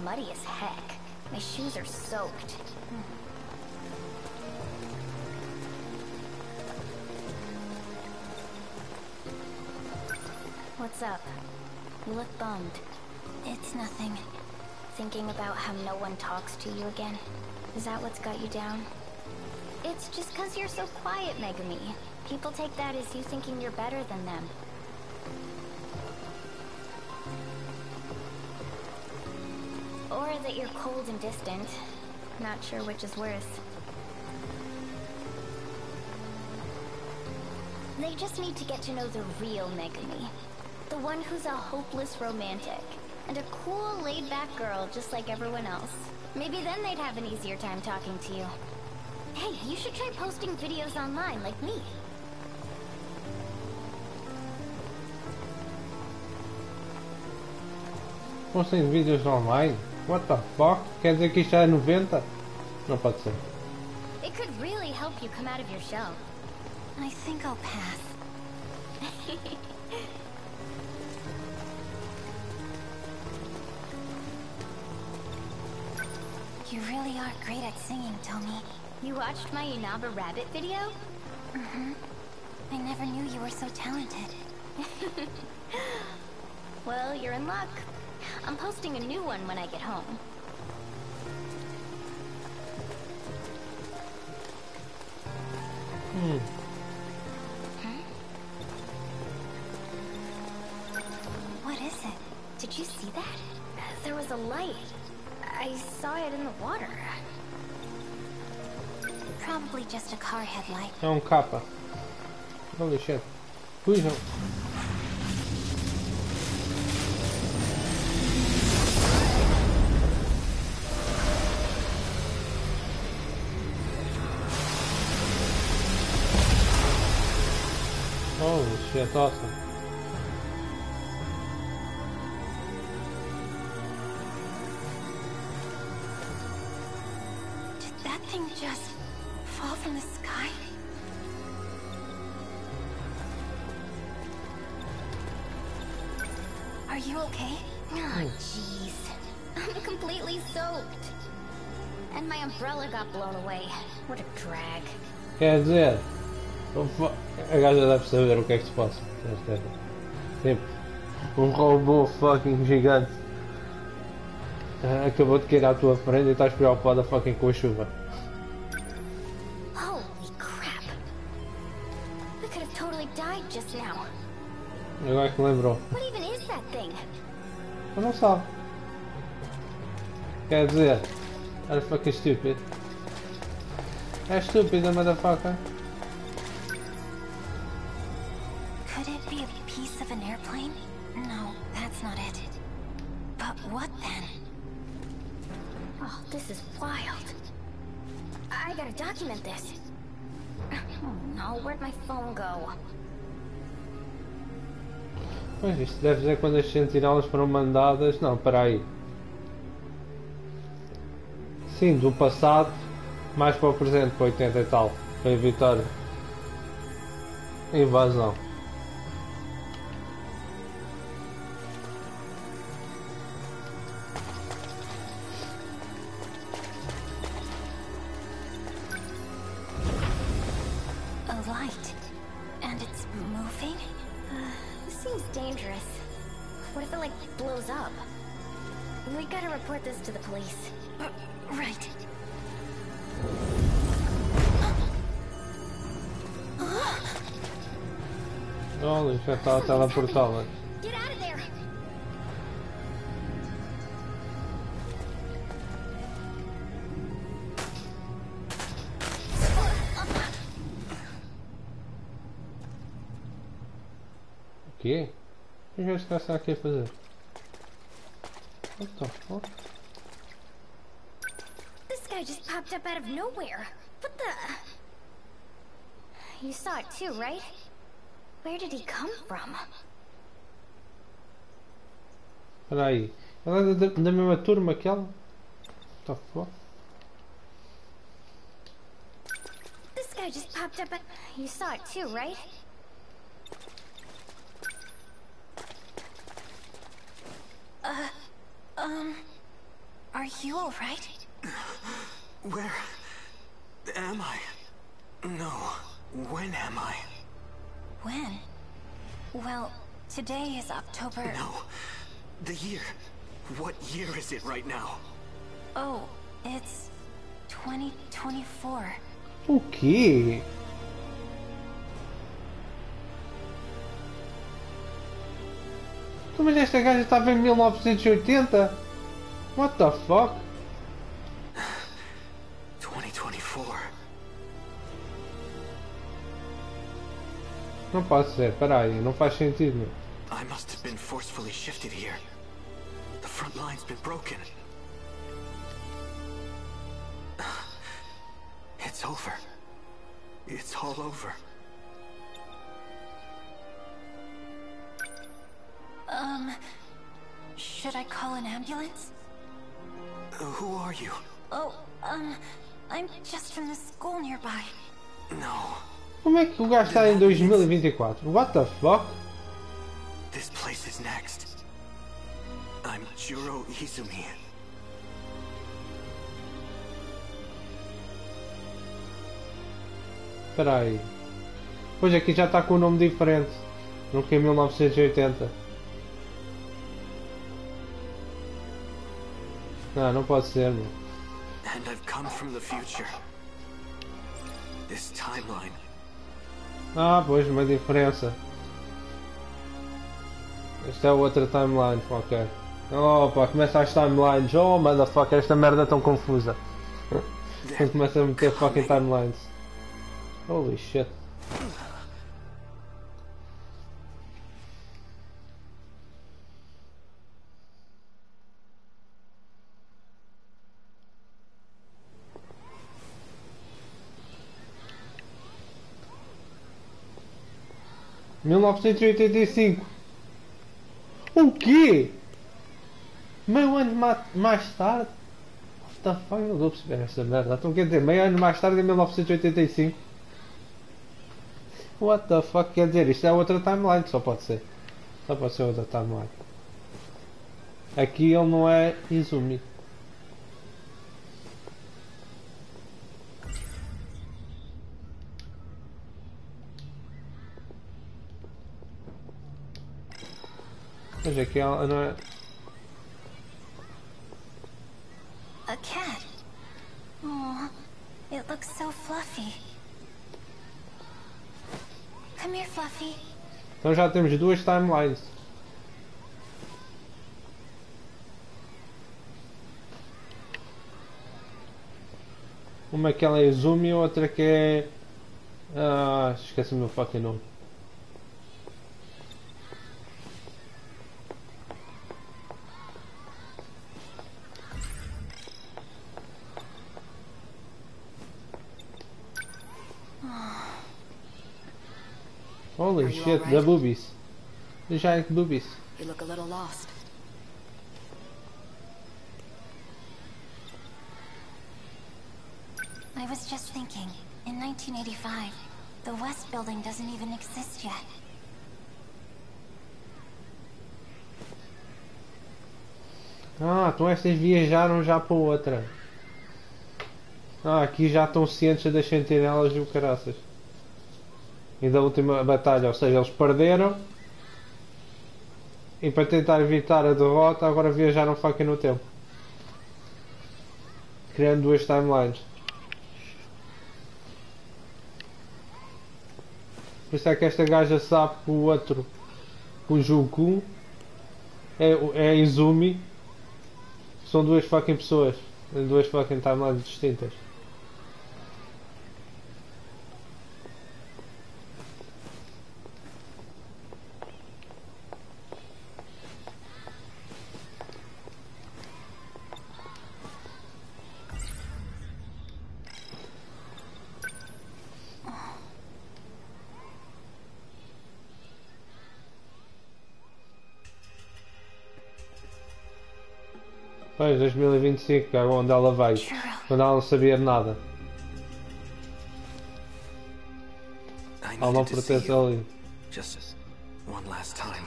Muddy as heck. My shoes are soaked. What's up? You look bummed. It's nothing. Thinking about how no one talks to you again. Is that what's got you down? It's just cause you're so quiet, Megumi. People take that as you thinking you're better than them. That you're cold and distant. Not sure which is worse. They just need to get to know the real Megumi. The one who's a hopeless romantic. And a cool, laid-back girl just like everyone else. Maybe then they'd have an easier time talking to you. Hey, you should try posting videos online like me. Posting vídeos online? What the fuck? Quer dizer que isto é 90? Não pode ser. It could really help you come out of your shell. I think I'll pass. you really are great at singing, Tomi. You watched my Inaba Rabbit video? Mm-hmm. I never knew you were so talented. well, you're in luck. I'm posting a new one when I get home. Hmm. What is it? Did you see that? There was a light. I saw it in the water. Probably just a car headlight. Um capa. Holy shit. Fujam. Holy shit, awesome. Did that thing just fall from the sky? Are you okay? Oh, jeez. I'm completely soaked. And my umbrella got blown away. What a drag. Quer dizer, o fa- a gaja deve saber o que é que se passa. Tipo, um robô fucking gigante ah, acabou de cair à tua frente e estás preocupada fucking com a chuva. Agora é que lembrou. Eu não sabe. Quer dizer, era fucking stupid. É estúpida, motherfucker. Gotta document this. Oh no, where'd my phone go? Pois isto deve dizer quando as sentinelas foram mandadas. Não, para aí. Sim, do passado mais para o presente, para 80 e tal. Para evitar a invasão. Está a teleportá-la. Get out of there! O quê? O que esse cara está aqui a fazer? What the fuck? This guy just popped up out of nowhere. What the? You saw it too, right? Where did he come from? Olha aí. Ela é da, da mesma turma que ela? Tá foda. This guy just popped up at... You saw it too, right? Uh, um... Are you alright? Where... am I? No, when am I? When? Well, today is October... No. The year. What year is it right now? Oh, it's... 2024. Okay. quê? Então, Mas esta gaja estava em 1980? What the fuck? 2024. Não pode ser, peraí, não faz sentido. I must have been forcefully shifted here. The front line's been broken. It's over. It's all over. Um... Should I call an ambulance? Uh, Who are you? Oh, um... I'm just from the school nearby. No. Como é que o gajo está em 2024? What the fuck? This place is next. I'm Juro Izumi. Espera aí. Pois aqui já está com um nome diferente. Não que em 1980. Não, não pode ser, meu. And I've come from the future. This timeline. Ah, pois, uma diferença. Esta é outra timeline, ok. Opa, começa as timelines. Oh, motherfucker, esta merda é tão confusa. Quando começa a meter fucking timelines. Holy shit. Mil novecentos e oitenta e cinco. O quê? Meio ano ma- mais tarde? What the fuck? Não estou a perceber esta merda. Então quer dizer, meio ano mais tarde em 1985? What the fuck quer dizer? Isto é outra timeline, só pode ser. Só pode ser outra timeline. Aqui ele não é Izumi. Mas aqui ela não é. A cat. Oh, it looks so fluffy. Come here, Fluffy. Então já temos duas timelines. Uma que ela é Izumi e outra que é. Ah, esqueci o meu fucking nome. Holy Are shit, alright? the boobies. The giant boobies. You look a little lost. I was just thinking, in 1985, the West Building doesn't even exist yet. Ah, então estas viajaram já para outra. Ah, aqui já estão cientes das sentinelas e o caraças. E da última batalha, ou seja, eles perderam. E para tentar evitar a derrota, agora viajaram fucking no tempo. Criando duas timelines. Por isso é que esta gaja sabe que o outro, o Juku, é, é Izumi. São duas fucking pessoas. Duas fucking timelines distintas. Pois, 2025, que é onde ela vai. Quando ela não sabia de nada. I Ela não needed to pertence ali. Just one last time.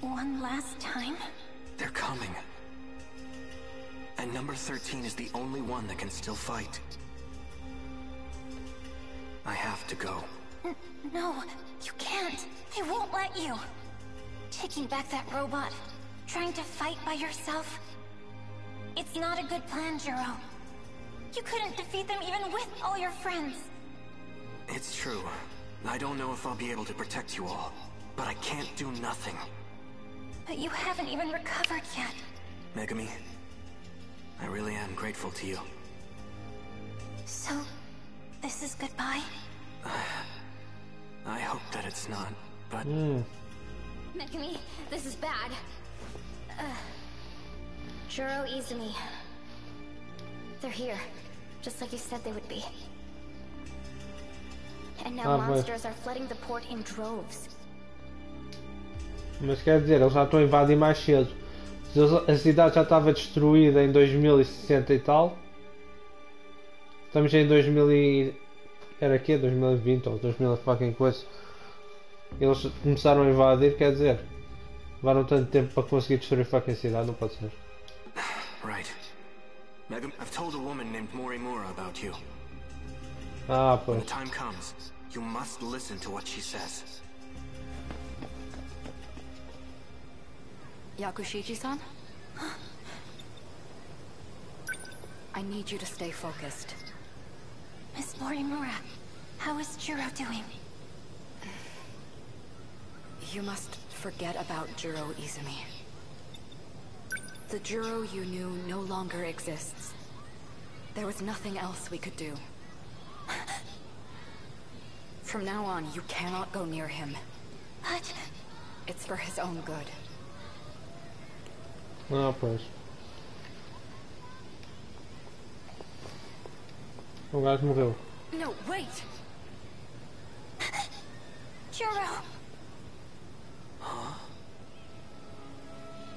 One last time? They're coming. And number 13 is the only one that can still fight. I have to go. N no, you can't. They won't let you. Taking back that robot, trying to fight by yourself. It's not a good plan, Jiro. You couldn't defeat them even with all your friends. It's true. I don't know if I'll be able to protect you all, but I can't do nothing. But you haven't even recovered yet. Megumi, I really am grateful to you. So, this is goodbye? I hope that it's not, but... Megumi, this is bad. Uh, Juro Izumi. They're here, just like you said they would be. And now Ah, monsters are flooding the port in droves. Mas quer dizer, eles já estão a invadir mais cedo. A cidade já estava destruída em 2060 e tal. Estamos em 2000 e... Era quê? 2020 ou 2000 e fucking coisa. Eles começaram a invadir, quer dizer... Levaram tanto tempo para conseguir destruir fucking cidade, não pode ser. Right. Megami, I've told a woman named Morimura about you. Ah, When pois. the time comes, you must listen to what she says. Yakushiji-san? I need you to stay focused. Miss Morimura, how is Juro doing? You must forget about Juro Izumi. The Juro you knew no longer exists. There was nothing else we could do. From now on, you cannot go near him. But It's for his own good. Ah, pois. O gajo morreu. No, wait! Juro!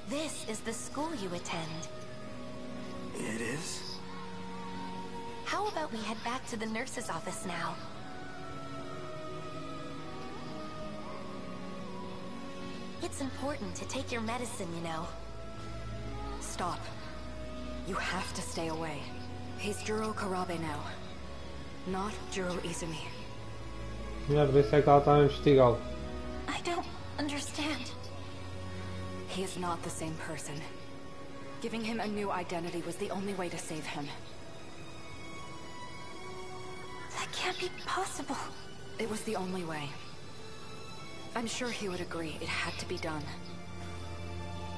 This is the school you attend. It is? How about we head back to the nurse's office now? It's important to take your medicine, you know. Stop. You have to stay away. He's Juro Kurabe now. Not Juro Izumi. É, por isso é que ela está a investigá-lo. I don't understand. He is not the same person. Giving him a new identity was the only way to save him. That can't be possible. It was the only way. I'm sure he would agree it had to be done.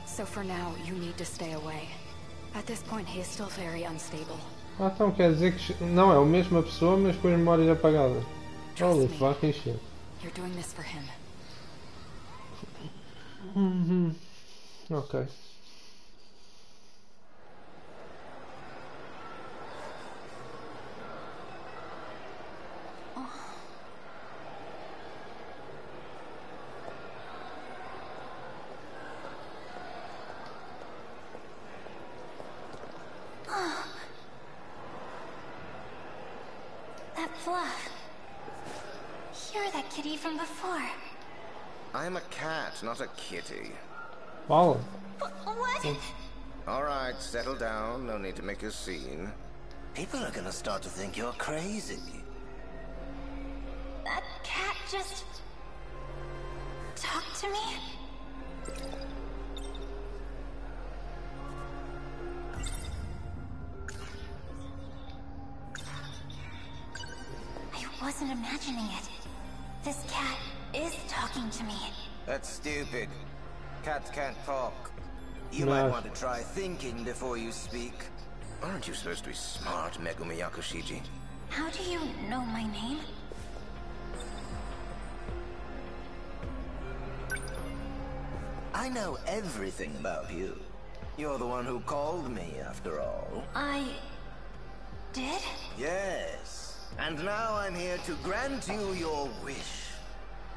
So for now, you need to stay away. At this point, he is still very unstable. Ah, então quer dizer que não é a mesma pessoa, mas com as memórias apagadas. Trust me. fucking shit. You're doing this for him. Uhum. Ok. Not a kitty. Fala. What? All right, settle down. No need to make a scene. People are gonna start to think you're crazy. That cat just... talked to me? I wasn't imagining it. This cat is talking to me. That's stupid. Cats can't talk. You No. might want to try thinking before you speak. Aren't you supposed to be smart, Megumi Yakushiji? How do you know my name? I know everything about you. You're the one who called me, after all. I... did? Yes. And now I'm here to grant you your wish.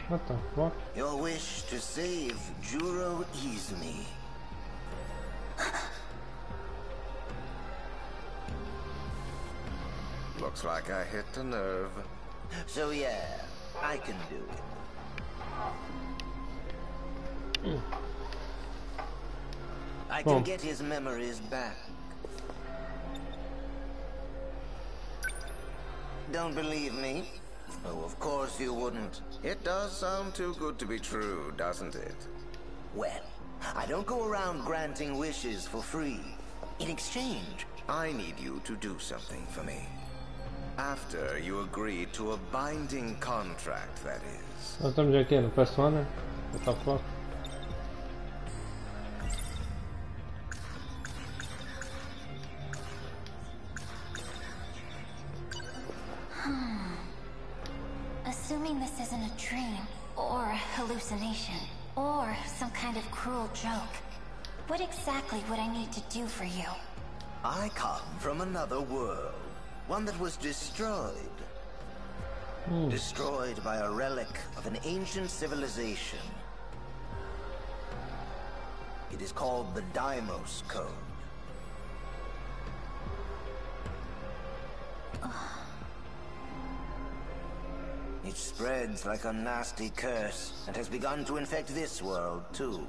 What the fuck? Your wish to save Juro Izumi. Looks like I hit the nerve. So yeah, I can do it. I Bom. can get his memories back. Don't believe me? Oh, of course you wouldn't. It does sound too good to be true, doesn't it? Well, I don't go around granting wishes for free. In exchange, I need you to do something for me. After you agreed to a binding contract, that is. Nós estamos aqui no Persona. What the fuck? Assuming this isn't a dream, or a hallucination, or some kind of cruel joke, what exactly would I need to do for you? I come from another world. One that was destroyed. Hmm. Destroyed by a relic of an ancient civilization. It is called the Deimos Code. It spreads like a nasty curse and has begun to infect this world too.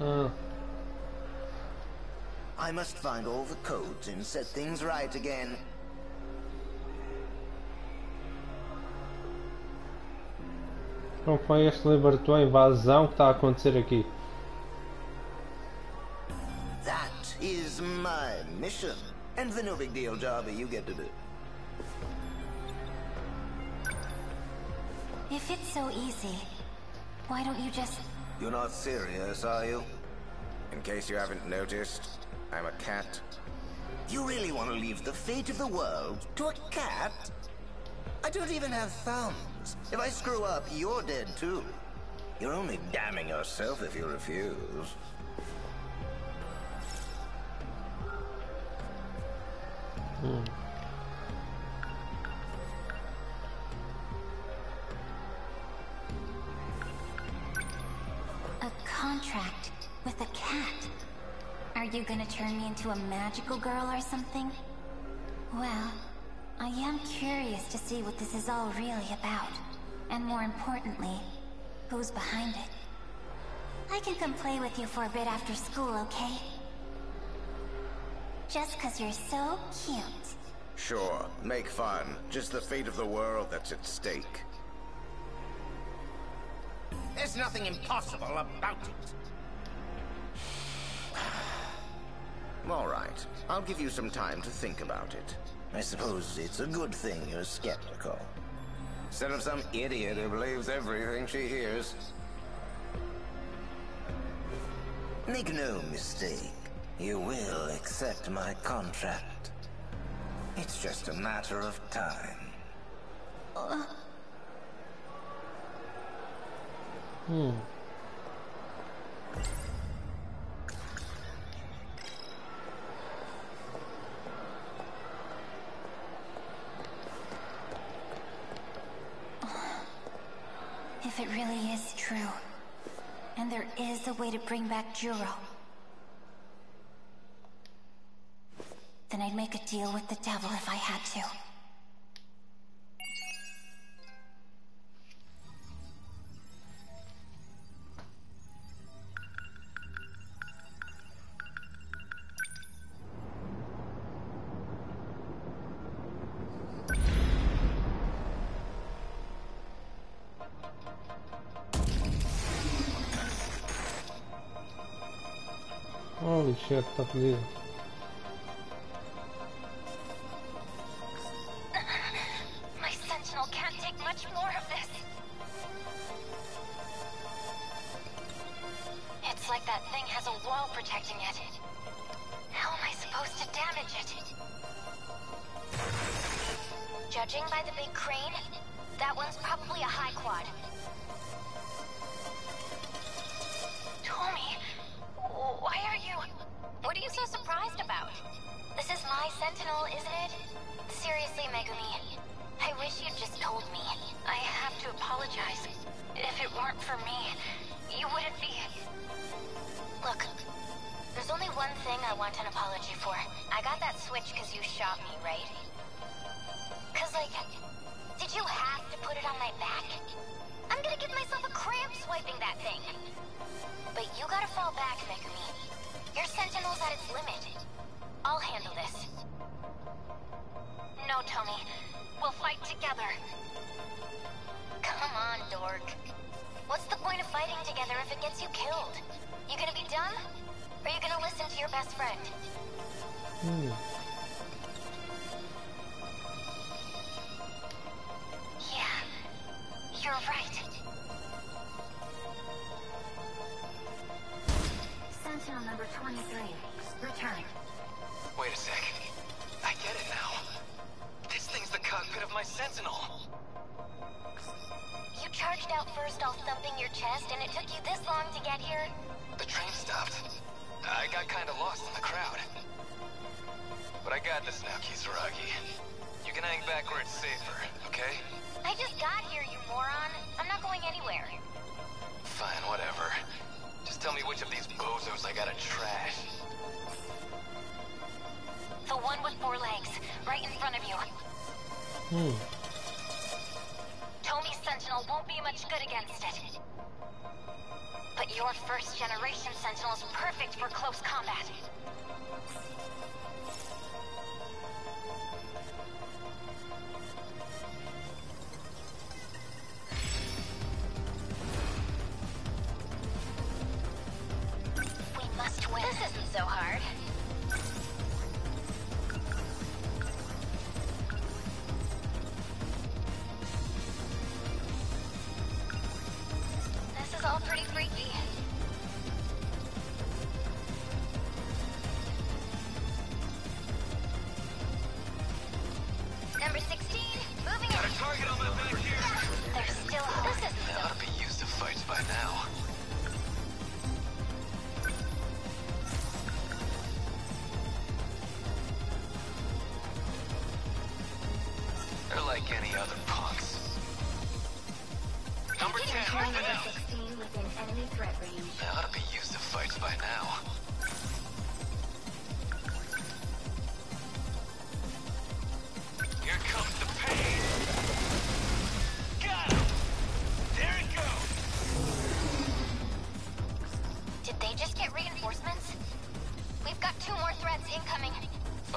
Ah, I must find all the codes and set things right again. então foi este libertou a invasão que está a acontecer aqui. That is my mission. And the no big deal job you get to do. If it's so easy, why don't you just... You're not serious, are you? In case you haven't noticed, I'm a cat. You really want to leave the fate of the world to a cat? I don't even have thumbs. If I screw up, you're dead too. You're only damning yourself if you refuse. Hmm. A contract with a cat. Are you gonna turn me into a magical girl or something? Well, I am curious to see what this is all really about. And more importantly, who's behind it. I can come play with you for a bit after school, okay? Just cause you're so cute. Sure, make fun. Just the fate of the world that's at stake. There's nothing impossible about it. All right, I'll give you some time to think about it. I suppose it's a good thing you're skeptical. Instead of some idiot who believes everything she hears. Make no mistake, you will accept my contract. It's just a matter of time. Uh, Hmm. If it really is true, and there is a way to bring back Juro, then I'd make a deal with the devil if I had to. Holy shit, está fodido.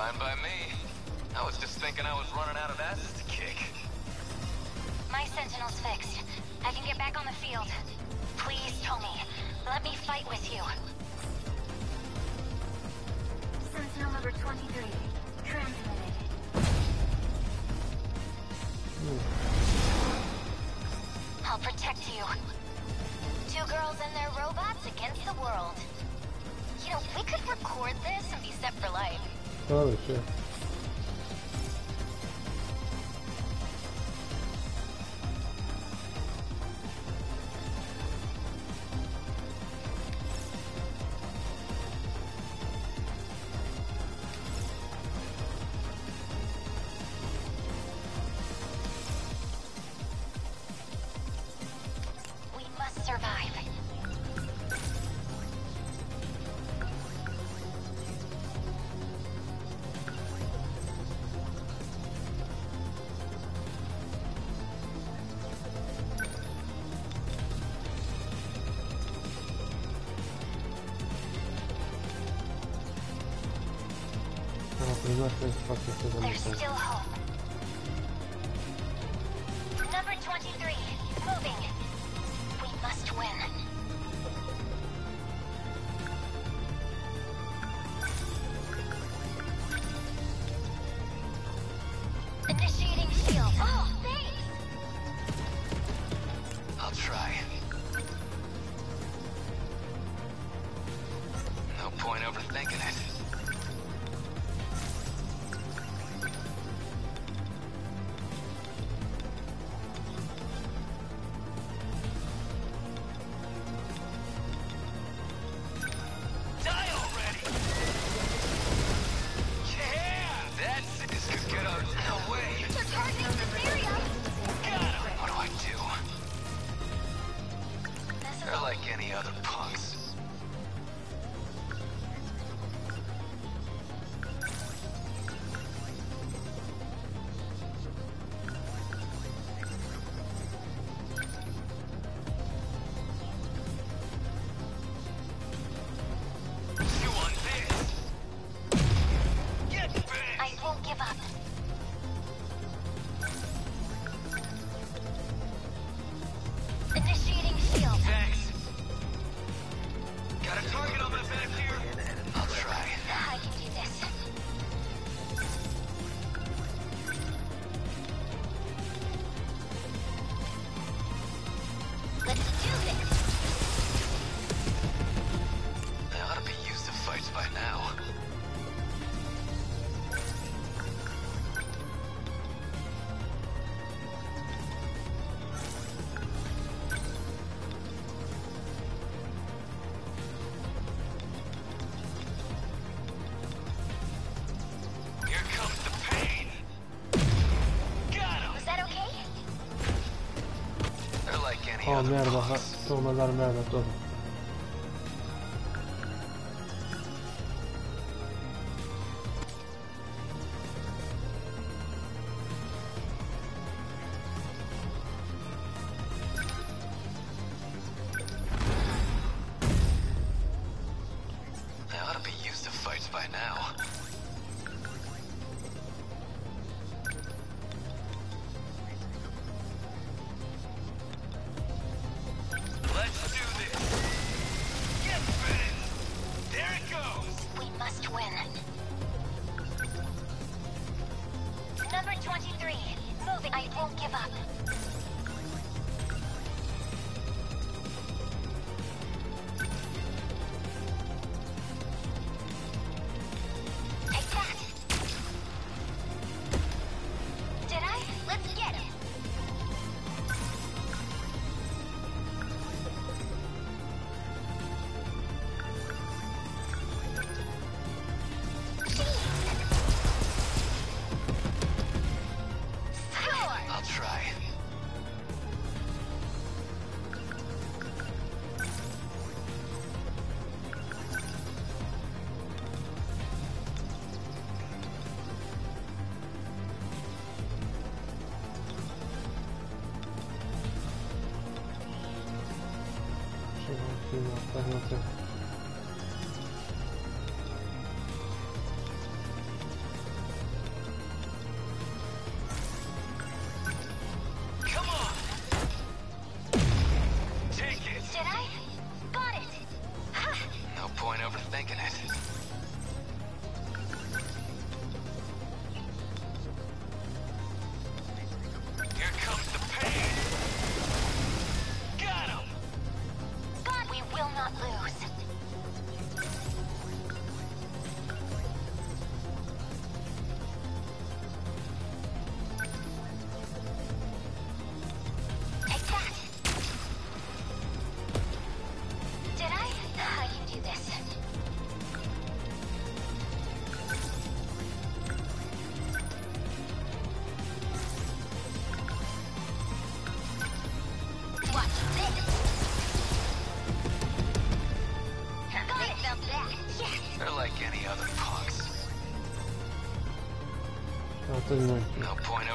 Fine by prima to jest faktycznie tego Tamam Merhaba. Tamam Merhaba. Tamam.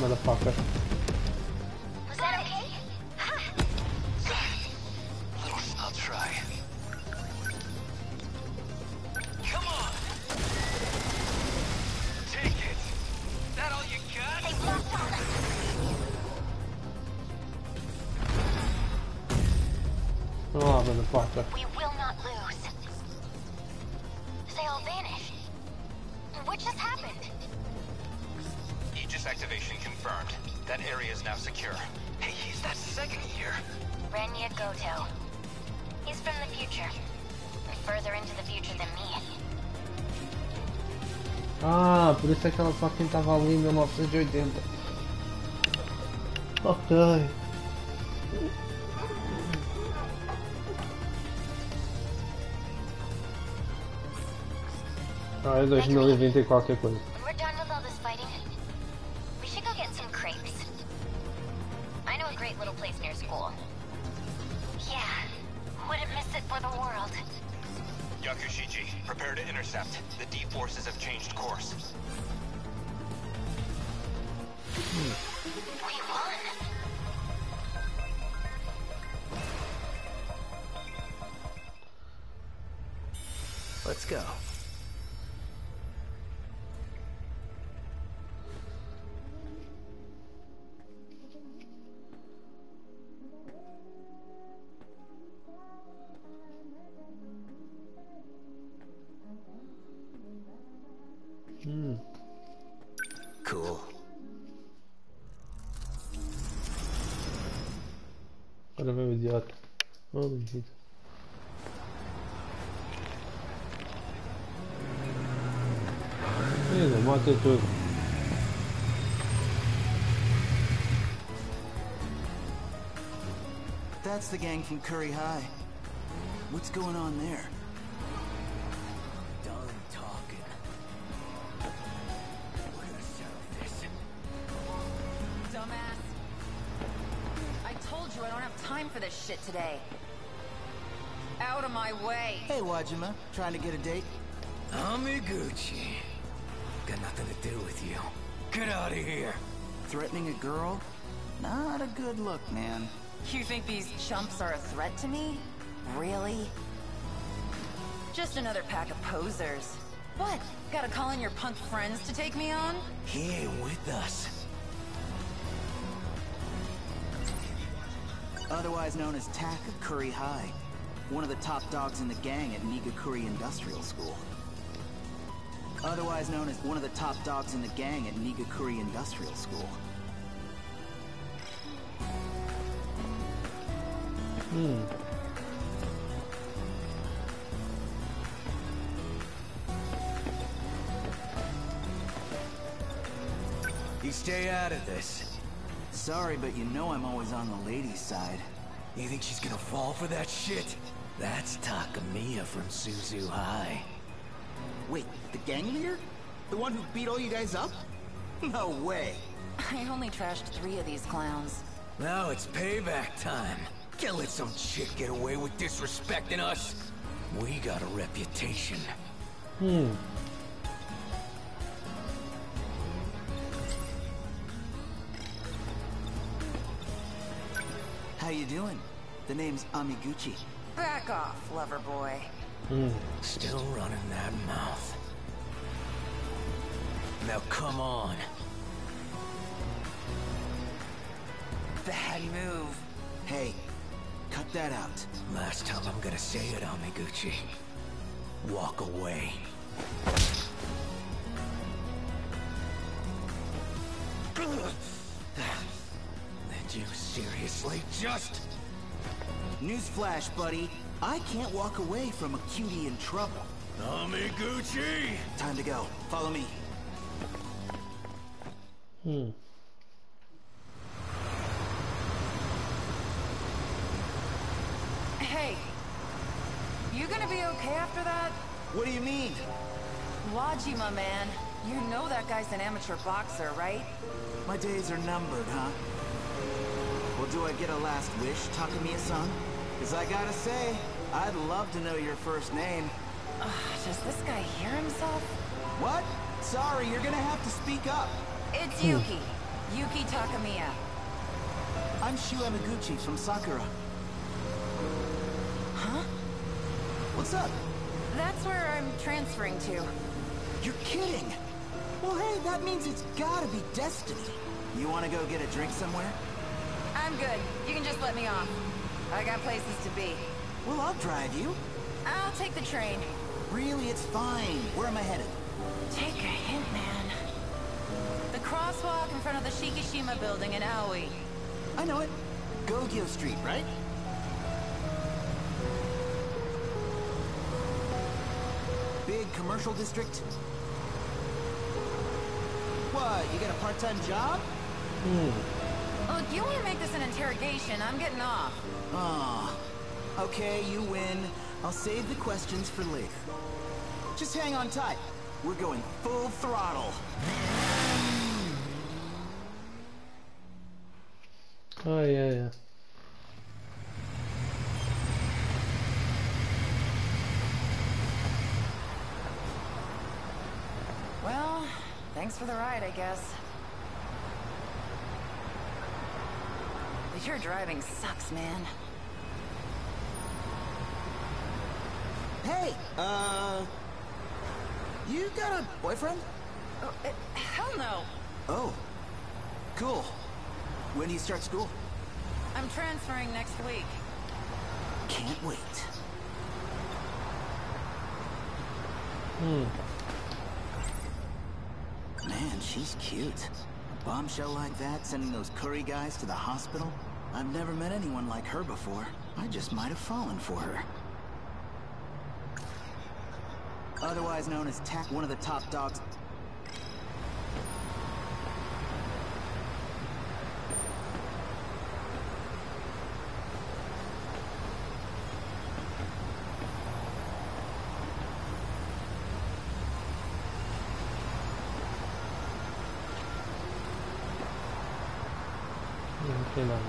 motherfucker. 2017 aquela relação tava estava ali em 1980. Ok. Ah, é 2020 e qualquer coisa. Holy shit. Ih, mata tudo. That's the gang from Curry High. What's going on there? Done talking. We're gonna settle this. Dumbass. I told you I don't have time for this shit today. Out of my way. Hey, Wajima. Trying to get a date? Amiguchi. Got nothing to do with you. Get out of here. Threatening a girl? Not a good look, man. You think these chumps are a threat to me? Really? Just another pack of posers. What? Gotta call in your punk friends to take me on? He ain't with us. Otherwise known as Tak of Curry High. One of the top dogs in the gang at Nigakuri Industrial School. Otherwise known as one of the top dogs in the gang at Nigakuri Industrial School. Hmm. You stay out of this. Sorry, but you know I'm always on the lady's side. You think she's gonna fall for that shit? That's Takamiya from Suzu High. Wait, the gang leader? The one who beat all you guys up? No way. I only trashed three of these clowns. Now it's payback time. Can't let some chick get away with disrespecting us. We got a reputation. Hmm. How you doing? The name's Amiguchi. Back off, lover boy. Hmm. Still running that mouth. Now come on. Bad move. Hey, cut that out. Last time I'm gonna say it, Amiguchi. Walk away. Did you seriously just... Newsflash, buddy. I can't walk away from a cutie in trouble. Amiguchi! Time to go. Follow me. Hmm. Hey, you gonna be okay after that? What do you mean? Wajima, man. You know that guy's an amateur boxer, right? My days are numbered, huh? Well, do I get a last wish, Takamiya-san? Because I gotta say, I'd love to know your first name. Ugh, does this guy hear himself? What? Sorry, you're gonna have to speak up. It's hmm. Yuki. Yuki Takamiya. I'm Shu Amiguchi from Sakura. Huh? What's up? That's where I'm transferring to. You're kidding! Well, hey, that means it's gotta be destiny. You wanna go get a drink somewhere? I'm good. You can just let me off. I got places to be. Well, I'll drive you. I'll take the train. Really, it's fine. Where am I headed? Take a hint, man. The crosswalk in front of the Shikishima building in Aoi. I know it. Gogyo Street, right? Big commercial district? What, you got a part-time job? Hmm. Look, you want to make this an interrogation, I'm getting off. Ah, okay, you win. I'll save the questions for later. Just hang on tight. We're going full throttle. Oh, yeah, yeah. Well, thanks for the ride, I guess. But your driving sucks, man. Hey, uh... You got a boyfriend? Oh, uh, hell no. Oh. Cool. When do you start school? I'm transferring next week. Can't wait. Hmm. Man, she's cute. Bombshell like that, sending those curry guys to the hospital? I've never met anyone like her before. I just might have fallen for her. Otherwise known as Tack, one of the top dogs. Não tem nada.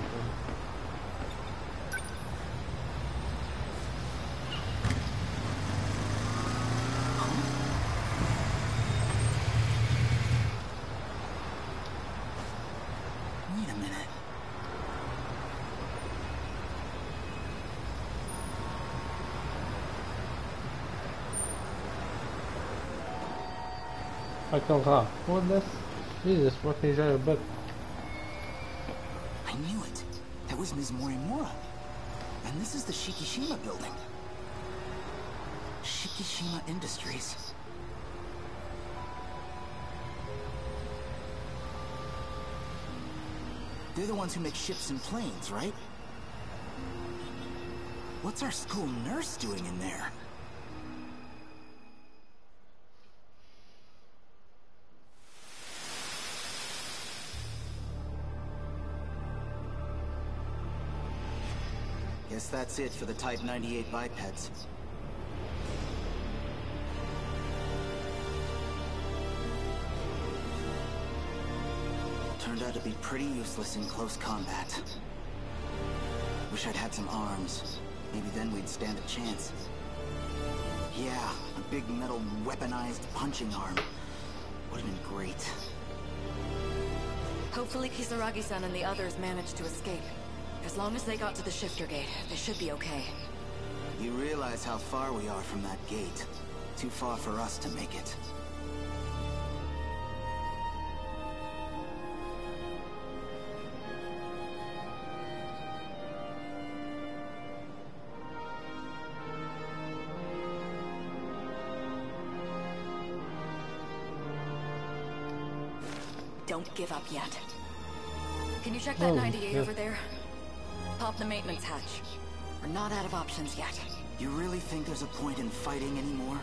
Wait a minute. Aquele lá. Foda-se. Jesus, Was Ms. Morimura. And this is the Shikishima building. Shikishima Industries. They're the ones who make ships and planes, right? What's our school nurse doing in there? Guess that's it for the Type 98 bipeds. Turned out to be pretty useless in close combat. Wish I'd had some arms. Maybe then we'd stand a chance. Yeah, a big metal weaponized punching arm. Would have been great. Hopefully Kisaragi-san and the others managed to escape. As long as they got to the shifter gate, they should be okay. You realize how far we are from that gate. Too far for us to make it. Don't give up yet. Can you check that Oh, 98 yeah. over there? Pop the maintenance hatch. We're not out of options yet. You really think there's a point in fighting anymore?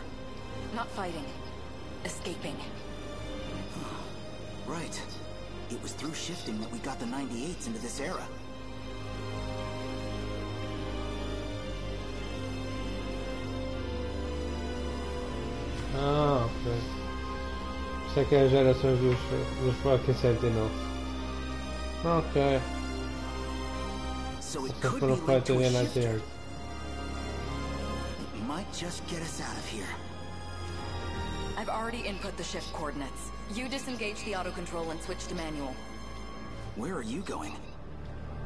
Not fighting. Escaping. Right. It was through shifting that we got the 98s into this era. Ah, ok. Isso aqui é as gerações dos, dos fucking Sentinels. Ok. So it Essas could foram be linked to a em shifter. 98. It might just get us out of here. I've already input the shift coordinates. You disengage the auto control and switch to manual. Where are you going?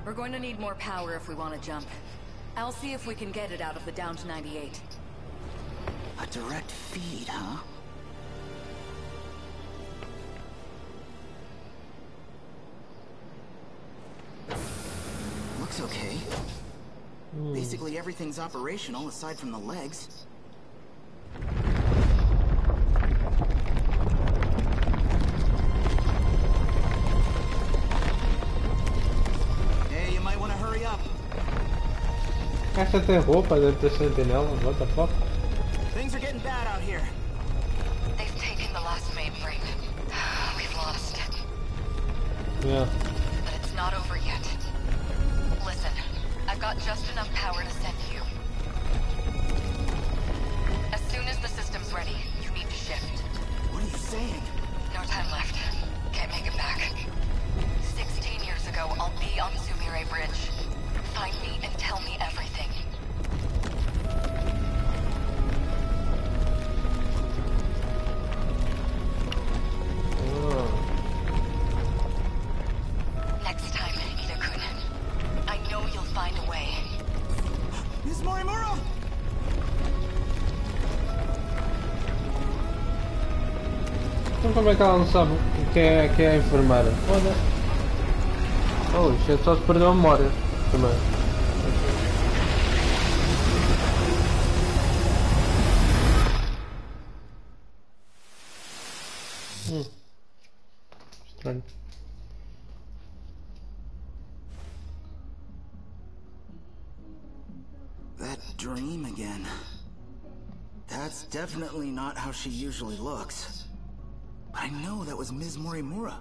We're going to need more power if we want to jump. I'll see if we can get it out of the down to 98. A direct feed, huh? Hmm. Basically everything's operational aside from the legs. Hey, you might want to hurry up. Essa tem roupa, deve ter sentinela. What the fuck? Things are getting bad out here. They've taken the last mainframe. We've lost. Yeah. But it's not over yet. Listen, I've got just enough power to send you. As soon as the system's ready, you need to shift. What are you saying? No time left. Can't make it back. 16 years ago, I'll be on Sumire Bridge. Find me and tell me everything. como é que ela não sabe quem é, quem é a enfermeira? Olha. Oh, só se perdeu a memória também. That dream again. That's definitely not how she usually looks. I know that was Ms. Morimura.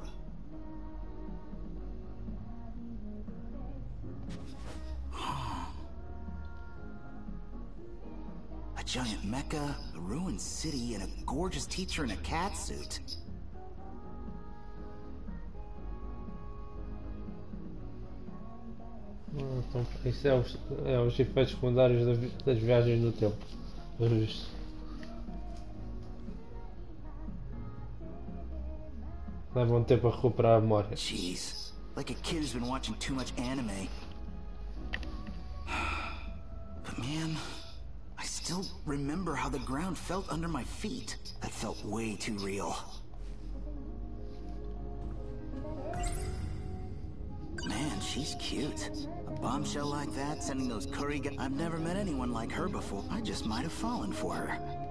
A giant mecha, a ruined city, and a gorgeous teacher in a cat suit. Então, isso é os, é os efeitos secundários das viagens no tempo. Pelos vistos. Levam tempo a recuperar a memória. Jeez, like a kid who's been watching too much anime. But man, I still remember how the ground felt under my feet. That felt way too real. Man, she's cute. A bombshell like that, sending those curry I've never met anyone like her before. I just might have fallen for her.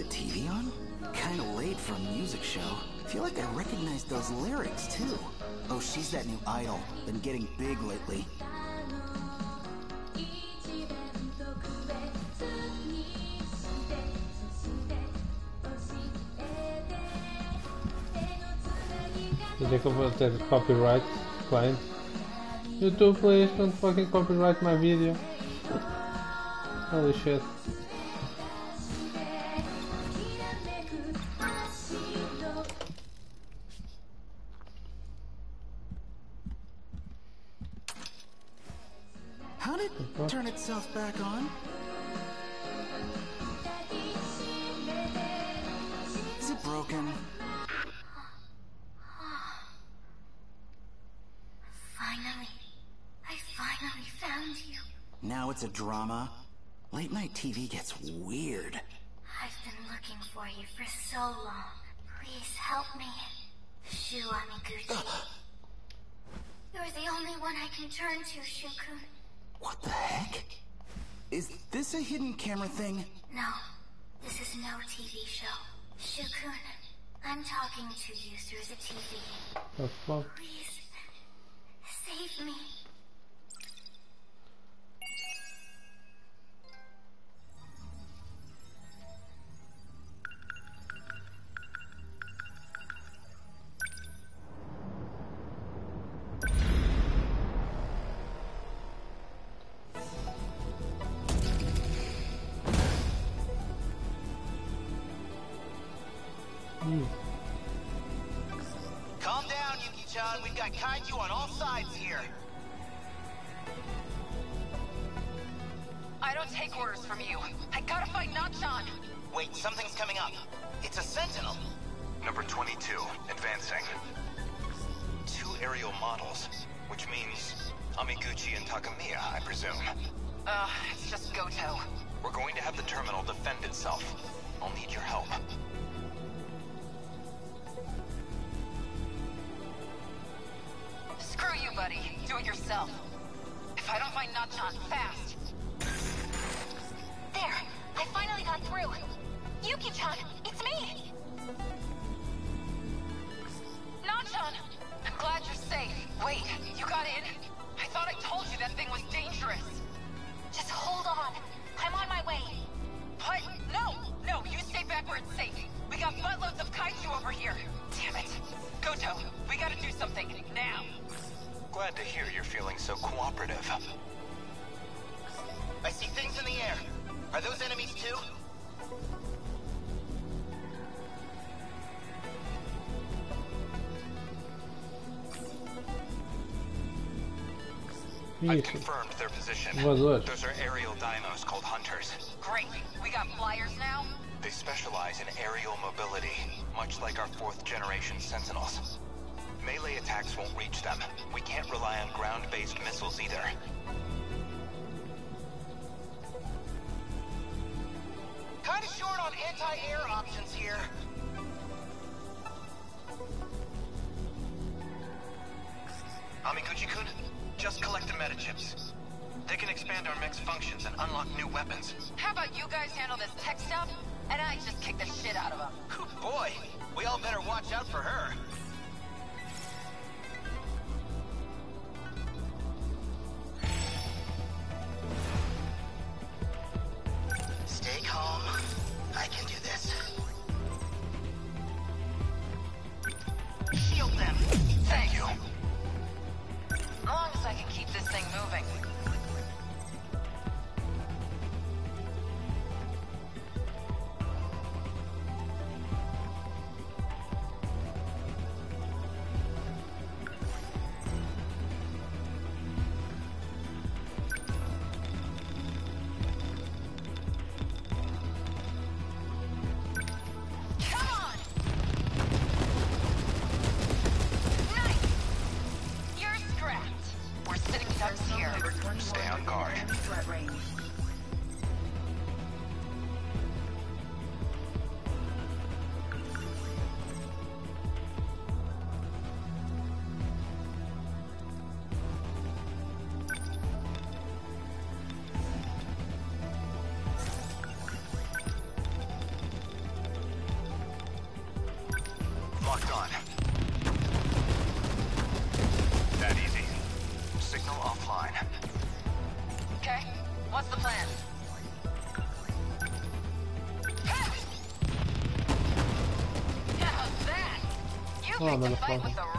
The TV on? Kinda late for a music show. Feel like I recognize those lyrics too. Oh, she's that new idol. Been getting big lately. Que eu vou copyright claim. YouTube, please don't fucking copyright my video. Holy shit. How it turn itself back on? Is it broken? Finally. I finally found you. Now it's a drama. Late night TV gets weird. I've been looking for you for so long. Please help me. Shu Amiguchi. You're the only one I can turn to, Shukun. What the heck? Is this a hidden camera thing? No, this is no TV show. Shukun, I'm talking to you through the TV. The fuck? Please, save me. Got kaiju on all sides here. I don't take orders from you. I gotta fight Nachan. Wait, something's coming up. It's a sentinel. Number 22, advancing. Two aerial models, which means Amiguchi and Takamiya, I presume. Uh, it's just Goto. We're going to have the terminal defend itself. I'll need your help. Screw you, buddy. Do it yourself. If I don't find Nachan fast, There! I finally got through! Yuki-chan, it's me! Nachan! I'm glad you're safe. Wait, you got in? I thought I told you that thing was dangerous. Just hold on. I'm on my way. What? No! No, you stay back where it's safe. We got buttloads of kaiju over here. Damn it. Glad to hear you're feeling so cooperative. I see things in the air. Are those enemies too? I've confirmed their position. Voadores. Those are aerial dynamos called Hunters. Great. We got flyers now? They specialize in aerial mobility, much like our fourth generation Sentinels. Melee attacks won't reach them. We can't rely on ground-based missiles either. Kinda short on anti-air options here. Amiguchi-kun, just collect the metachips. They can expand our mech's functions and unlock new weapons. How about you guys handle this tech stuff? and I just kick the shit out of him. Boy, we all better watch out for her. You Oh, picked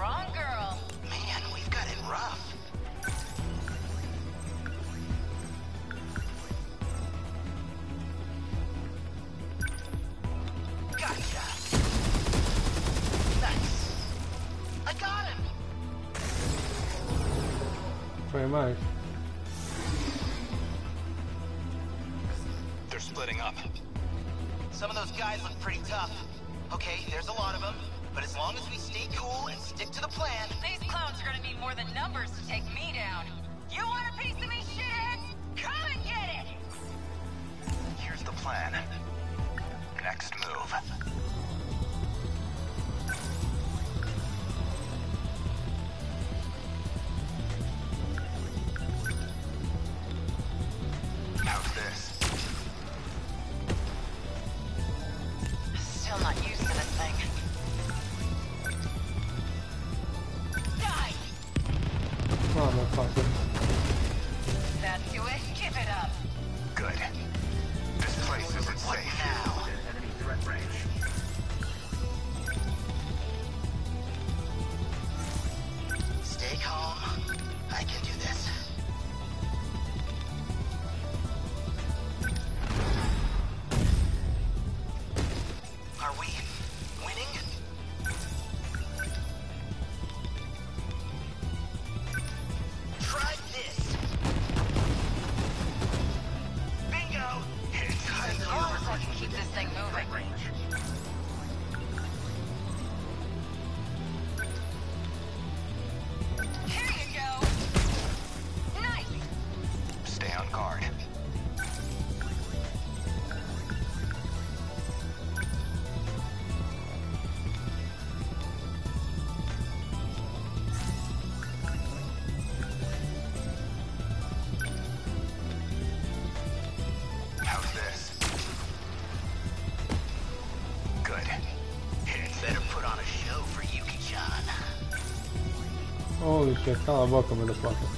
Holy shit, cala a boca, motherfucker.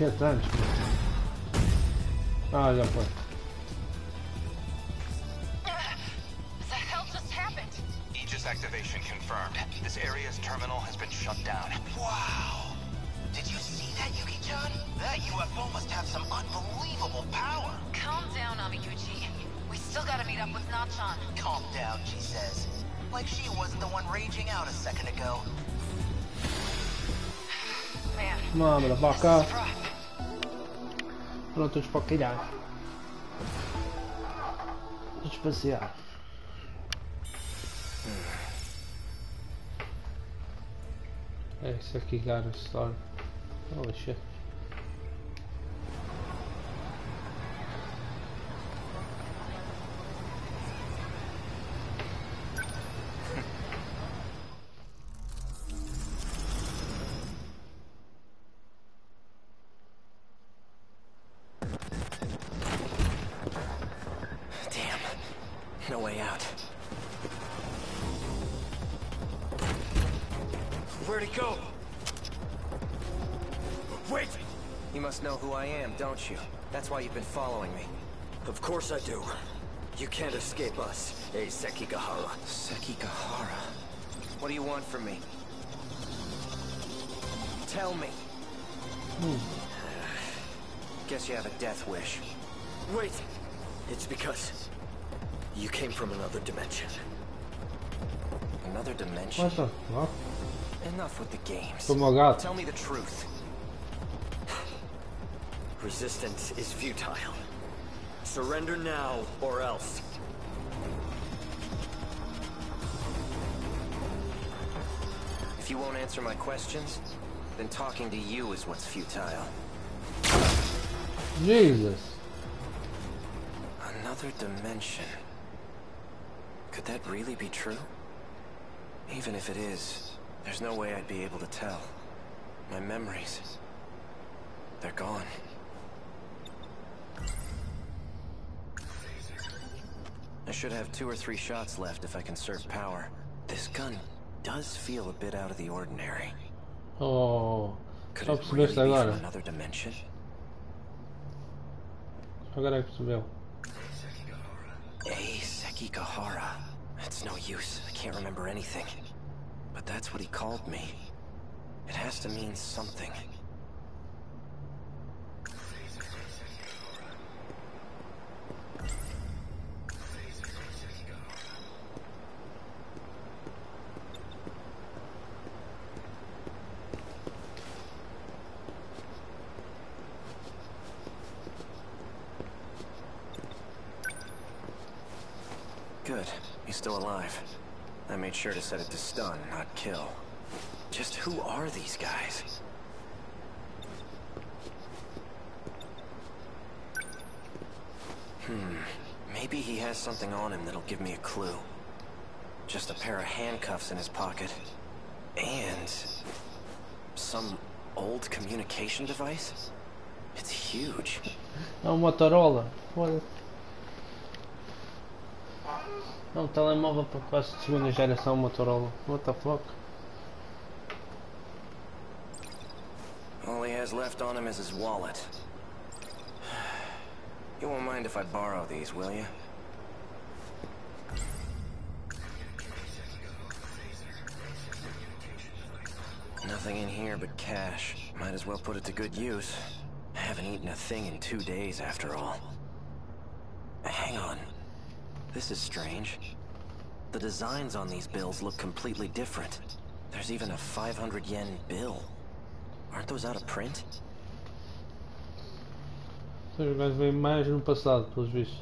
Shit, rancho. Ah, ya fue. activation confirmed. This area's terminal has been shut down. Wow! Did you see that, Yuki-chan? That UFO must have some unbelievable power. Calm down, Amiyuki. We still gotta meet up with Nachan. Calm down, she says. Like she wasn't the one raging out a second ago. Man, Mom, the fuck. Pronto para calhar. Vamos passear. É, isso aqui, cara, história. Holy shit. Am, don't you? That's why you've been following me. Of course I do. You can't escape us, eh, Sekigahara? Sekigahara? What do you want from me? Tell me. Hmm. Guess you have a death wish. Wait! It's because... You came from another dimension. Another dimension? What the fuck? Enough with the games. God. Tell me the truth. Resistance is futile. Surrender now, or else. If you won't answer my questions, then talking to you is what's futile. Jesus. Another dimension. Could that really be true? Even if it is, there's no way I'd be able to tell. My memories, they're gone. I should have two or three shots left if I conserve power. This gun does feel a bit out of the ordinary. Oh. Could it really be from another dimension? Agora é percebeu. A Sekigahara. It's no use. I can't remember anything. But that's what he called me. It has to mean something. Good. He's still alive. I made sure to set it to stun, not kill. Just who are these guys? Hmm. Maybe he has something on him that'll give me a clue. Just a pair of handcuffs in his pocket. And... some old communication device? It's huge. Um Motorola. Foda-se. É um telemóvel para quase segunda geração Motorola. What the fuck? All he has left on him is his wallet. You won't mind if I borrow these, will you? Nothing in here but cash. Might as well put it to good use. I haven't eaten a thing in two days, after all. Hang on. This is strange. The designs on these bills look completely different. There's even a 500 yen bill. Aren't those out of print? Ou seja, o gajo veio mais no passado, pelos vistos.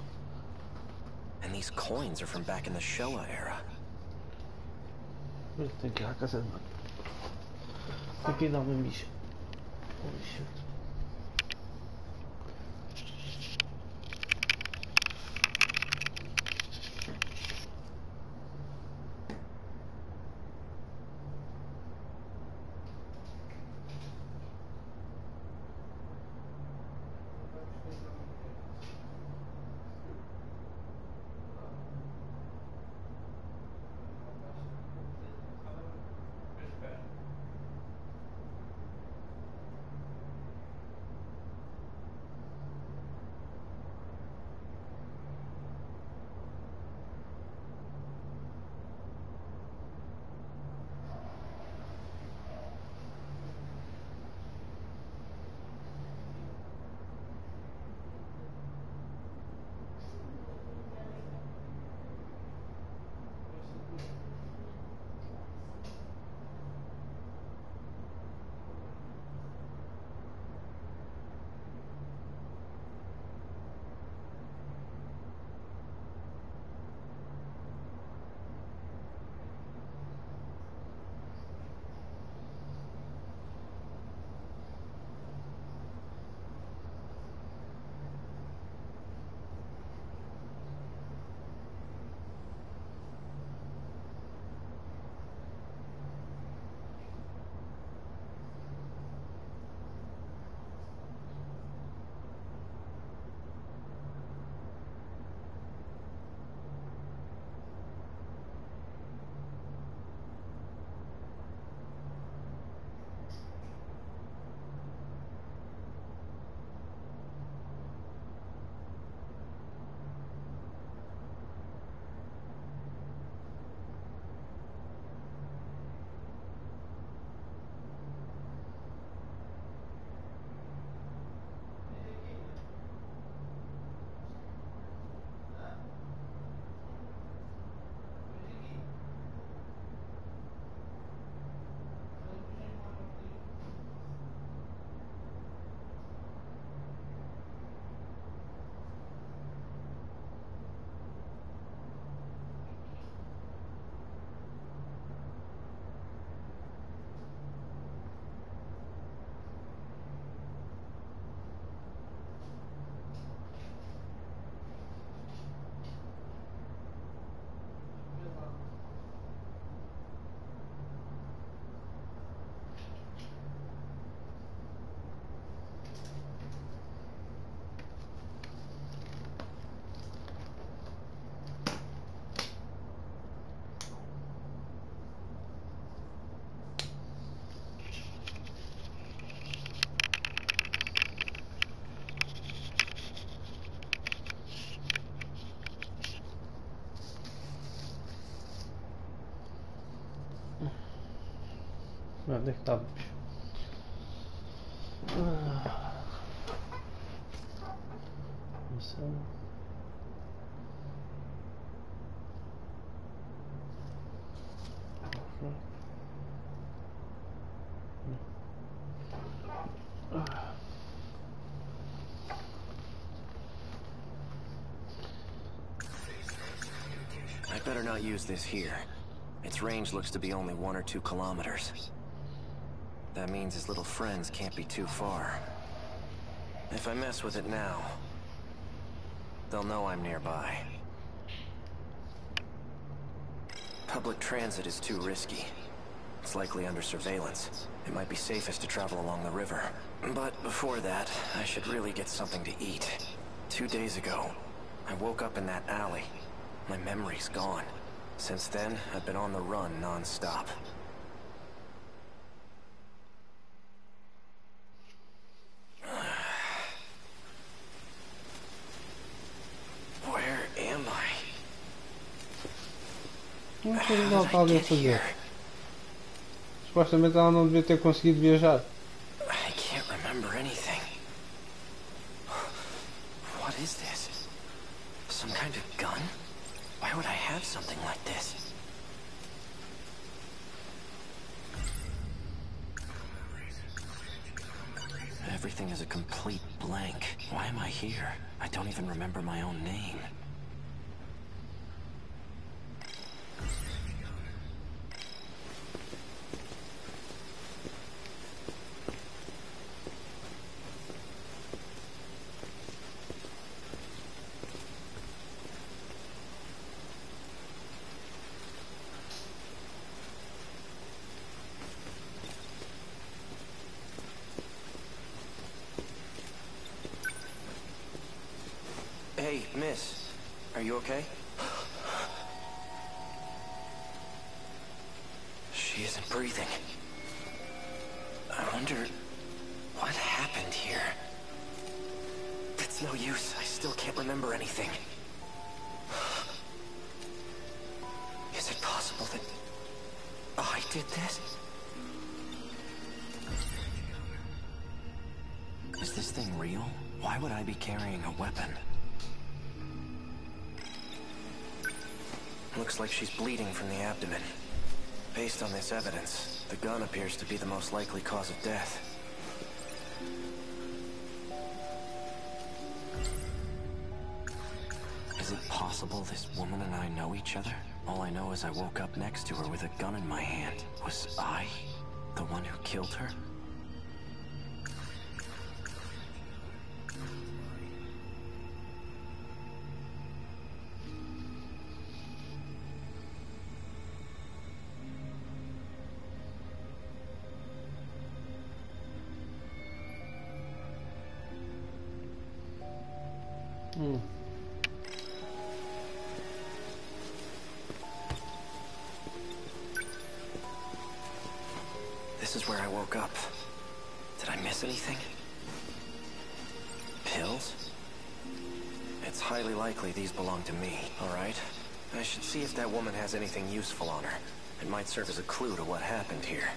And these coins are from back in the Showa era. Tem que ir casa de. Tem que ir dar uma bicha. Holy shit. Ah. Missão. Ah. I better not use this here. Its range looks to be only one or two kilometers. That means his little friends can't be too far. If I mess with it now, they'll know I'm nearby. Public transit is too risky. It's likely under surveillance. It might be safest to travel along the river. But before that, I should really get something to eat. Two days ago, I woke up in that alley. My memory's gone. Since then, I've been on the run non-stop. Where am I? Não sei o que ela está ali a fazer. Supostamente ela não devia ter conseguido viajar. I can't remember anything. What is this? Some kind of gun? Why would I have something like this? Everything is a complete blank. Why am I here? I don't even remember my own name. This evidence, the gun appears to be the most likely cause of death. Is it possible this woman and I know each other? All I know is I woke up next to her with a gun in my hand. Was I the one who killed her? Has anything useful on her. It might serve as a clue to what happened here.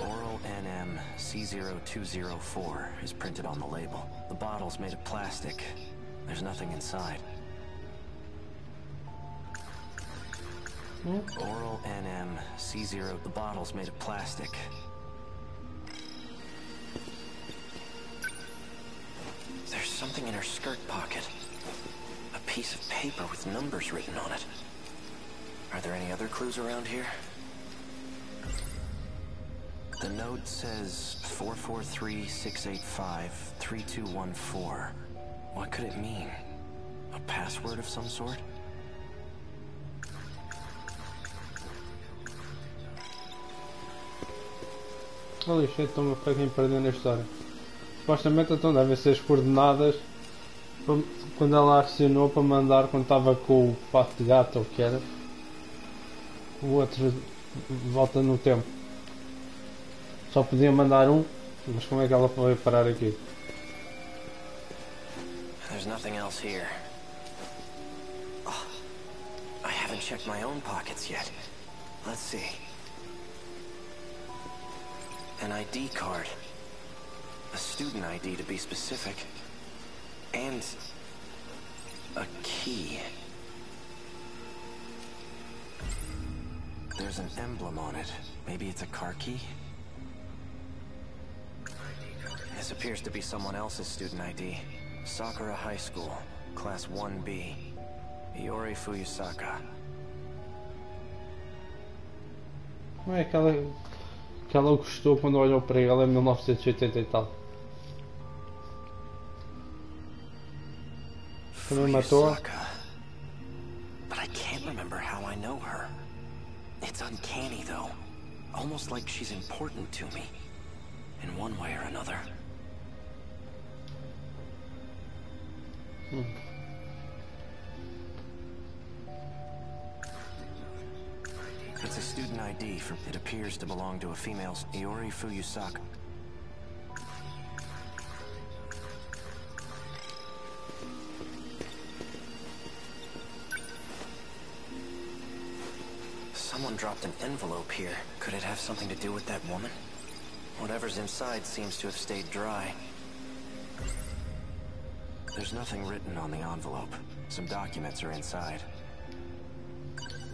Oral NM C0204 is printed on the label. The bottle's made of plastic. There's nothing inside. Oral NM C0. The bottle's made of plastic. There's something in her skirt pocket. A piece of paper with numbers written on it. Are there any other clues around here? The note says 443-685-3214. What could it mean? A password of some sort? Holy shit, estou-me para quem perdeu na história. Supostamente então devem ser as coordenadas quando ela acionou para mandar quando estava com o fato de gato ou o que era. O outro volta no tempo. Só podia mandar um, mas como é que ela foi parar aqui? There's nothing else here. Oh, I haven't checked my own pockets yet. Let's see. An ID card. A student ID to be specific. And a key. There's an emblem on it. Maybe it's a car key? This appears to be someone else's student ID. Sakura High School, Class 1B. Iori Fuyusaka. Não é aquela, aquela que gostou quando olhou para ela em 1980 e tal. Também matou. But I can't remember how I know her. It's uncanny, though. Almost like she's important to me. In one way or another. Hmm. It's a student ID from it appears to belong to a female Iori Fuyusaka. Someone dropped an envelope here. Could it have something to do with that woman? Whatever's inside seems to have stayed dry. There's nothing written on the envelope. Some documents are inside.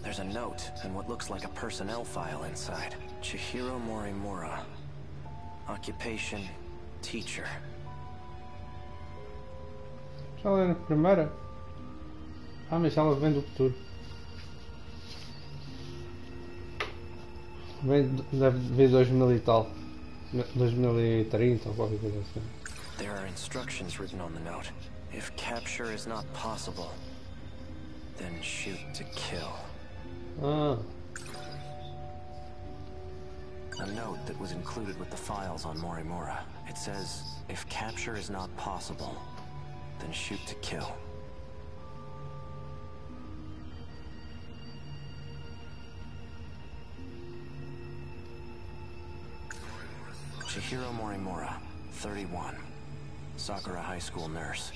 There's a note and what looks like a personnel file inside. Chihiro Morimura. Occupation, teacher. Vem do futuro. Deve vir 2000 e tal. 2030 ou qualquer coisa assim. There are instructions written on the note. If capture is not possible, then shoot to kill. Ah, A note that was included with the files on Morimura. It says, if capture is not possible, then shoot to kill. Chihiro Morimura, 31. Sakura High School nurse.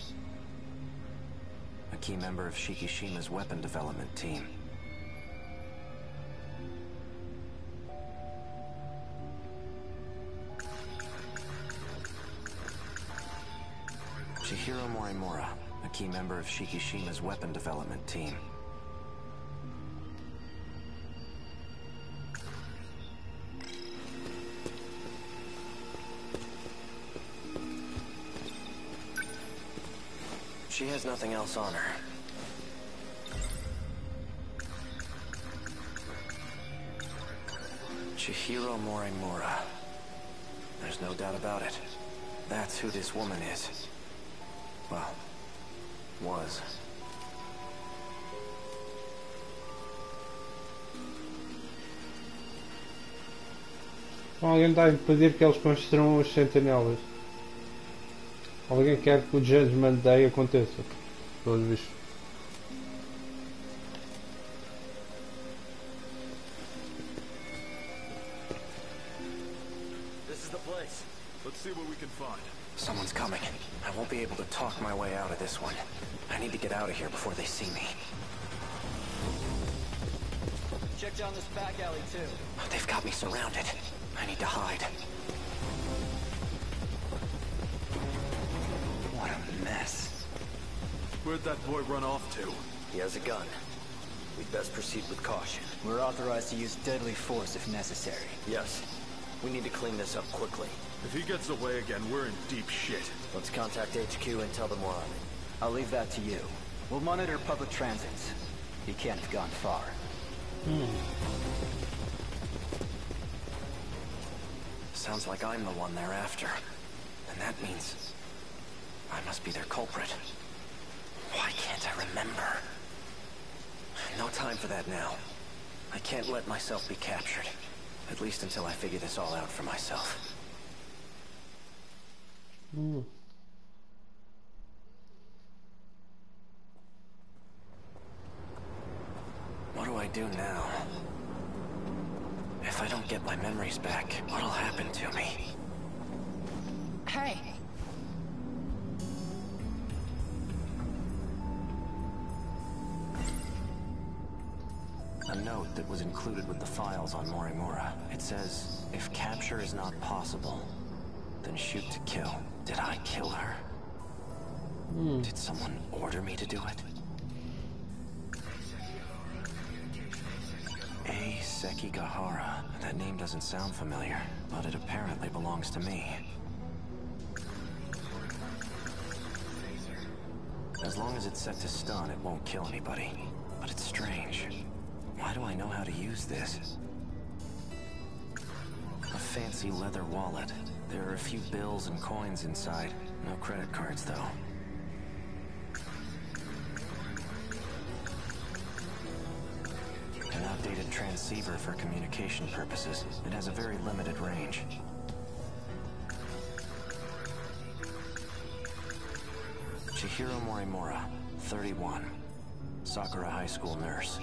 A key member of Shikishima's weapon development team. Chihiro Morimura, a key member of Shikishima's weapon development team. She has nothing else on her. Chihiro Morimura. There's no doubt about it. That's who this woman is. Well, was. Alguém está a impedir que eles construam os sentinelas. Alguém quer que o Judgment Day aconteça. Pelos vistos. This is the place. Let's see what we can find. Someone's coming. I won't be able to talk my way out of this one. I need to get out of here before they see me. Check down this back alley too. They've got me surrounded. I need to hide. Where'd that boy run off to? He has a gun. We'd best proceed with caution. We're authorized to use deadly force if necessary. Yes. We need to clean this up quickly. If he gets away again, we're in deep shit. Let's contact HQ and tell them we're on it. I'll leave that to you. We'll monitor public transits. He can't have gone far. Hmm. Sounds like I'm the one they're after. And that means... I must be their culprit. Why can't I remember? No time for that now. I can't let myself be captured. At least until I figure this all out for myself. Hum. What do I do now? If I don't get my memories back, what'll happen to me? Hey. A note that was included with the files on Morimura. It says, if capture is not possible, then shoot to kill. Did I kill her? Hmm. Did someone order me to do it? A. Sekigahara. That name doesn't sound familiar, but it apparently belongs to me. As long as it's set to stun, it won't kill anybody. But it's strange. Why do I know how to use this? A fancy leather wallet. There are a few bills and coins inside. No credit cards, though. An outdated transceiver for communication purposes. It has a very limited range. Chihiro Morimura, 31. Sakura High School nurse.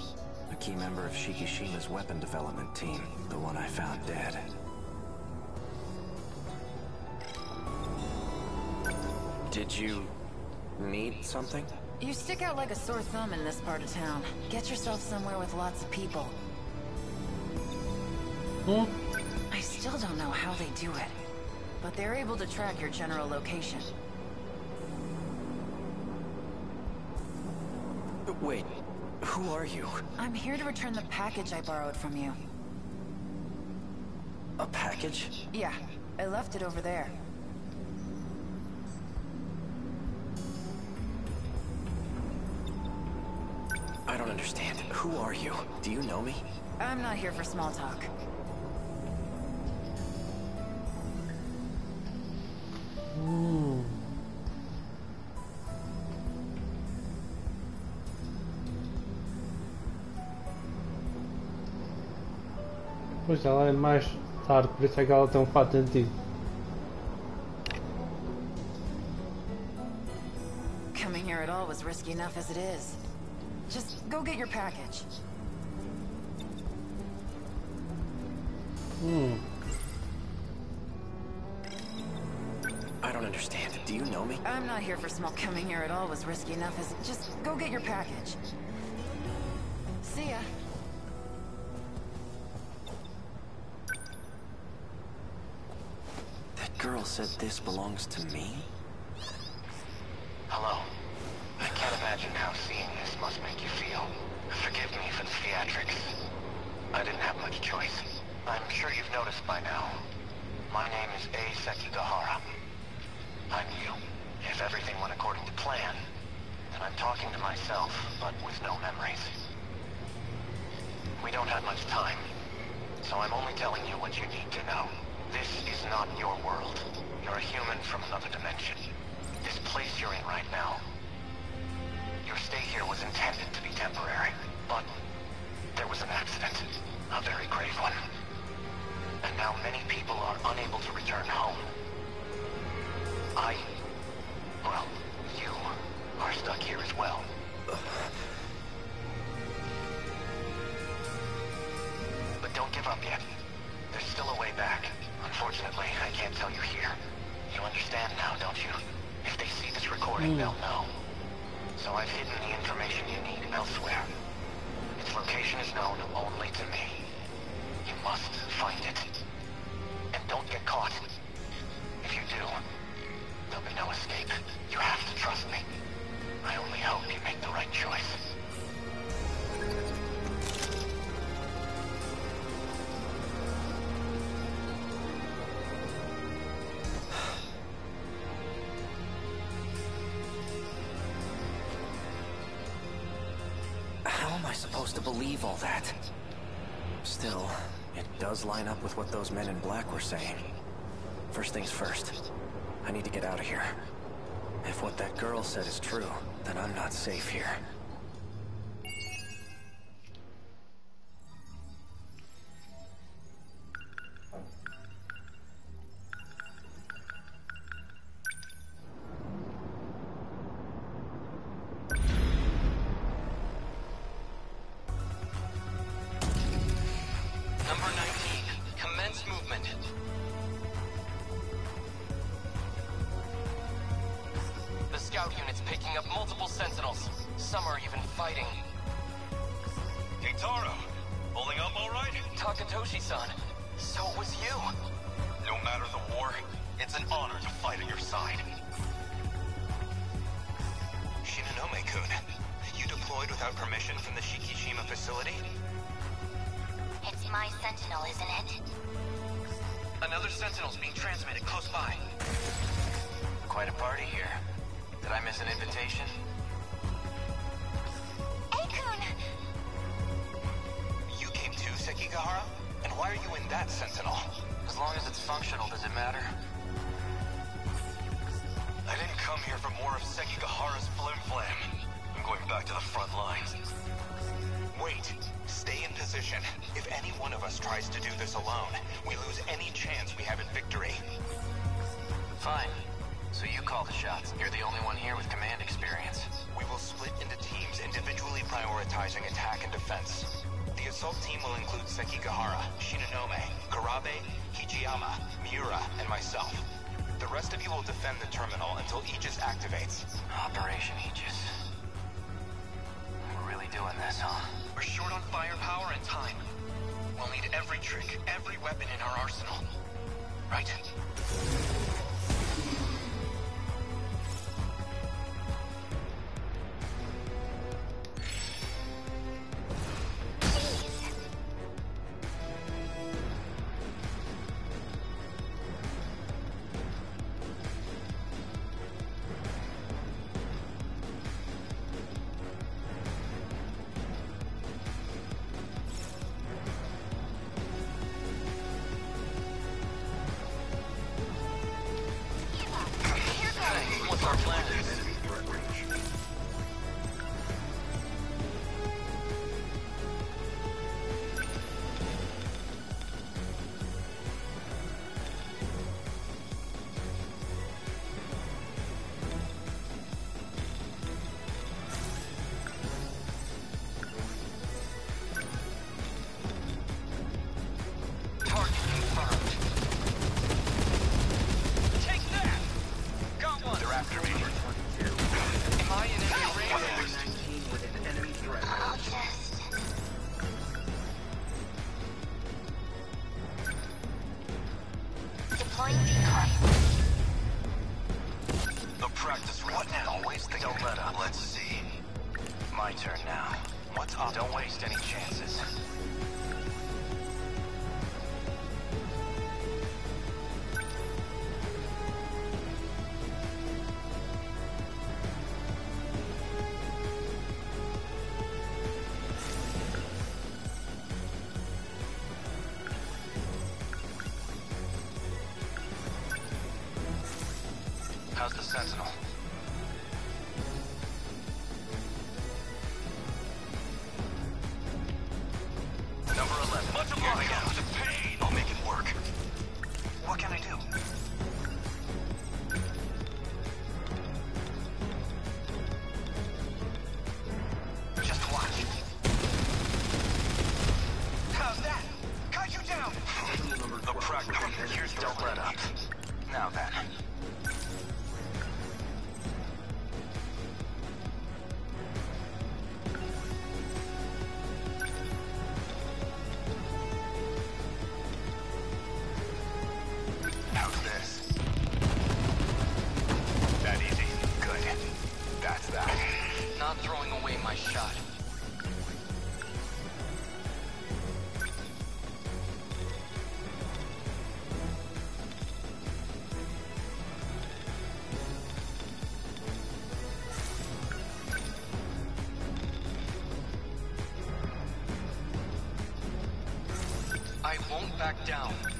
A key member of Shikishima's weapon development team. The one I found dead. Did you... need something? You stick out like a sore thumb in this part of town. Get yourself somewhere with lots of people. I still don't know how they do it, but they're able to track your general location. Wait, who are you? I'm here to return the package I borrowed from you. A package? Yeah, I left it over there. I don't understand. Who are you? Do you know me? I'm not here for small talk. Pois ela é mais tarde, por isso é que ela tem um fato antigo. Coming here at all was risky enough as it is. Just go get your package. Hmm. I don't understand. Do you know me? I'm not here for small. Coming here at all was risky enough as... Just go get your package. See ya. That girl said this belongs to me? Hello. I can't imagine how seeing this must make you feel. Forgive me for the theatrics. I didn't have much choice. I'm sure you've noticed by now. My name is A. Sekigahara. I'm you. If everything went according to plan, then I'm talking to myself, but with no memories. We don't have much time, so I'm only telling you what you need to know. This is not your world. You're a human from another dimension. This place you're in right now. Your stay here was intended to be temporary, but there was an accident. A very grave one. And now many people are unable to return home. I... Well, you are stuck here as well. This recording, they'll believe all that? Still, it does line up with what those men in black were saying. First things first, I need to get out of here. If what that girl said is true, then I'm not safe here. How's the won't back down.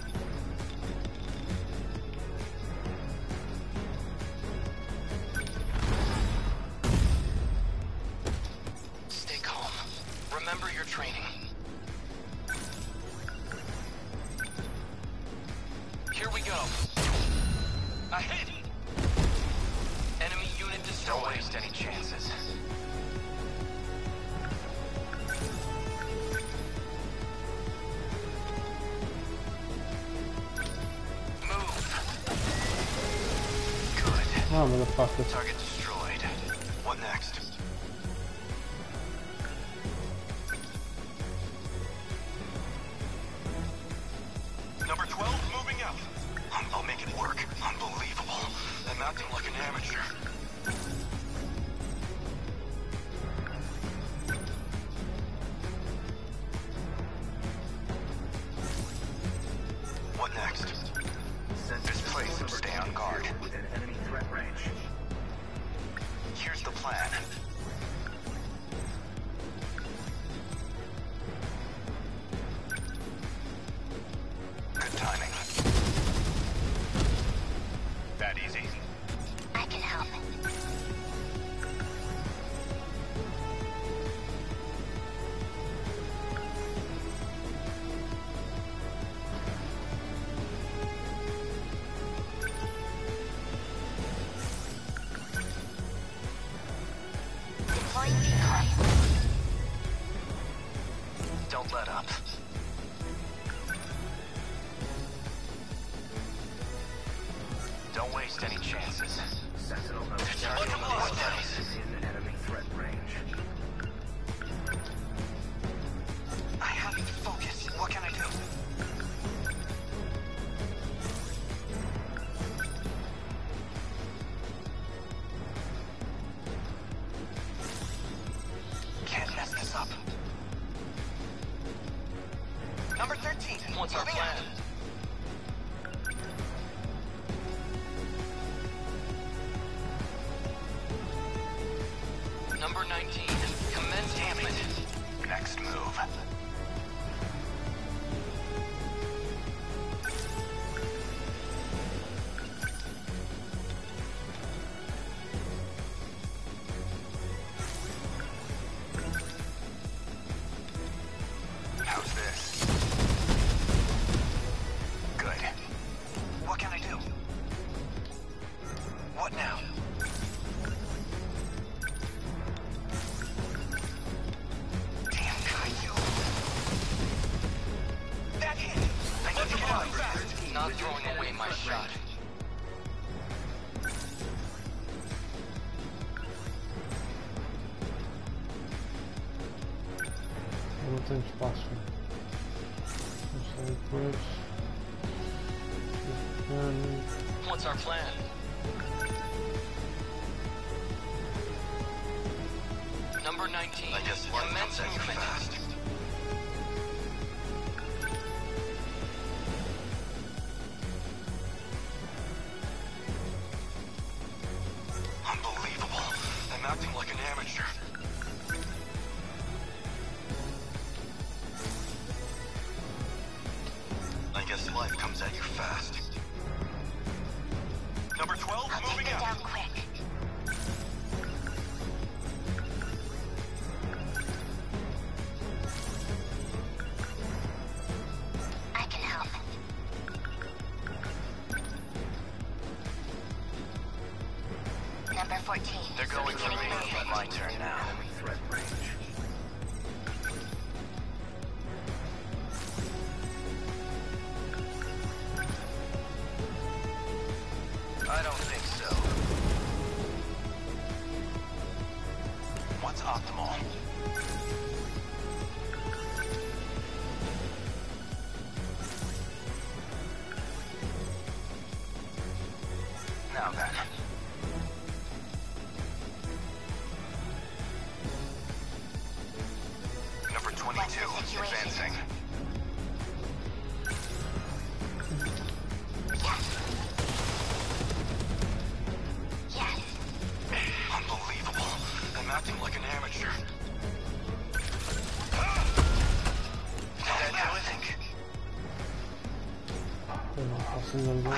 Oh, motherfucker. Target What's Just like this. Our plan? They're going for me. My turn.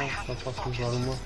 ça passe toujours le moins.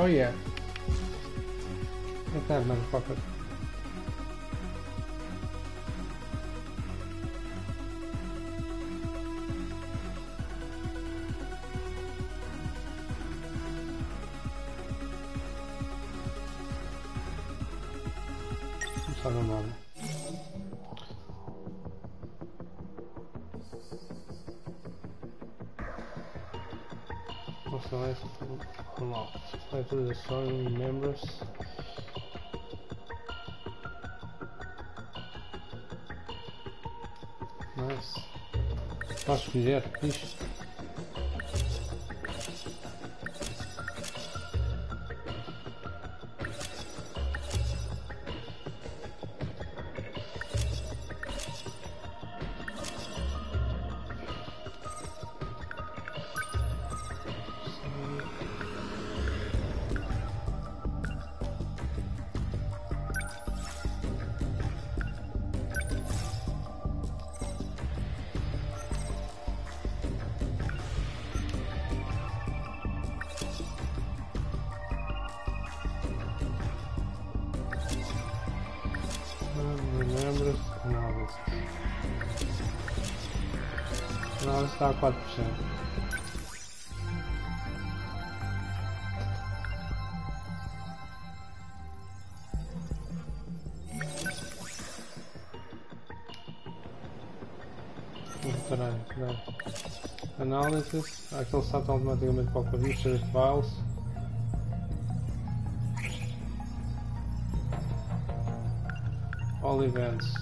Oh yeah. At that motherfucker. Play through the song members. Nice. Posso escolher? Ixi. Salta automaticamente para o Publisher Files. All events.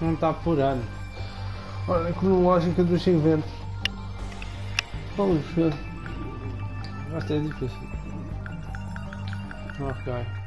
Não está por ano. Olha, a cronológica dos eventos. Vamos ver. Esta é difícil. Ok.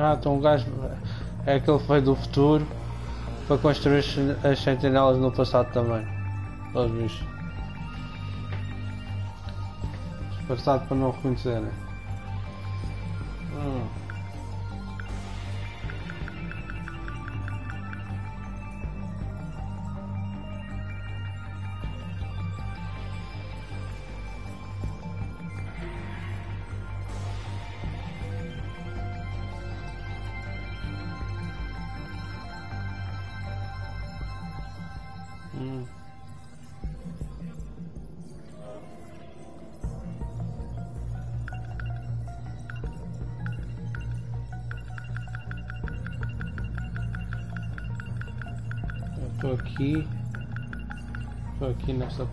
Ah, então um gajo. É aquele que veio do futuro para construir as- as sentinelas no passado também. Os. Disfarçado para não reconhecerem. Aqui. Estou aqui nesta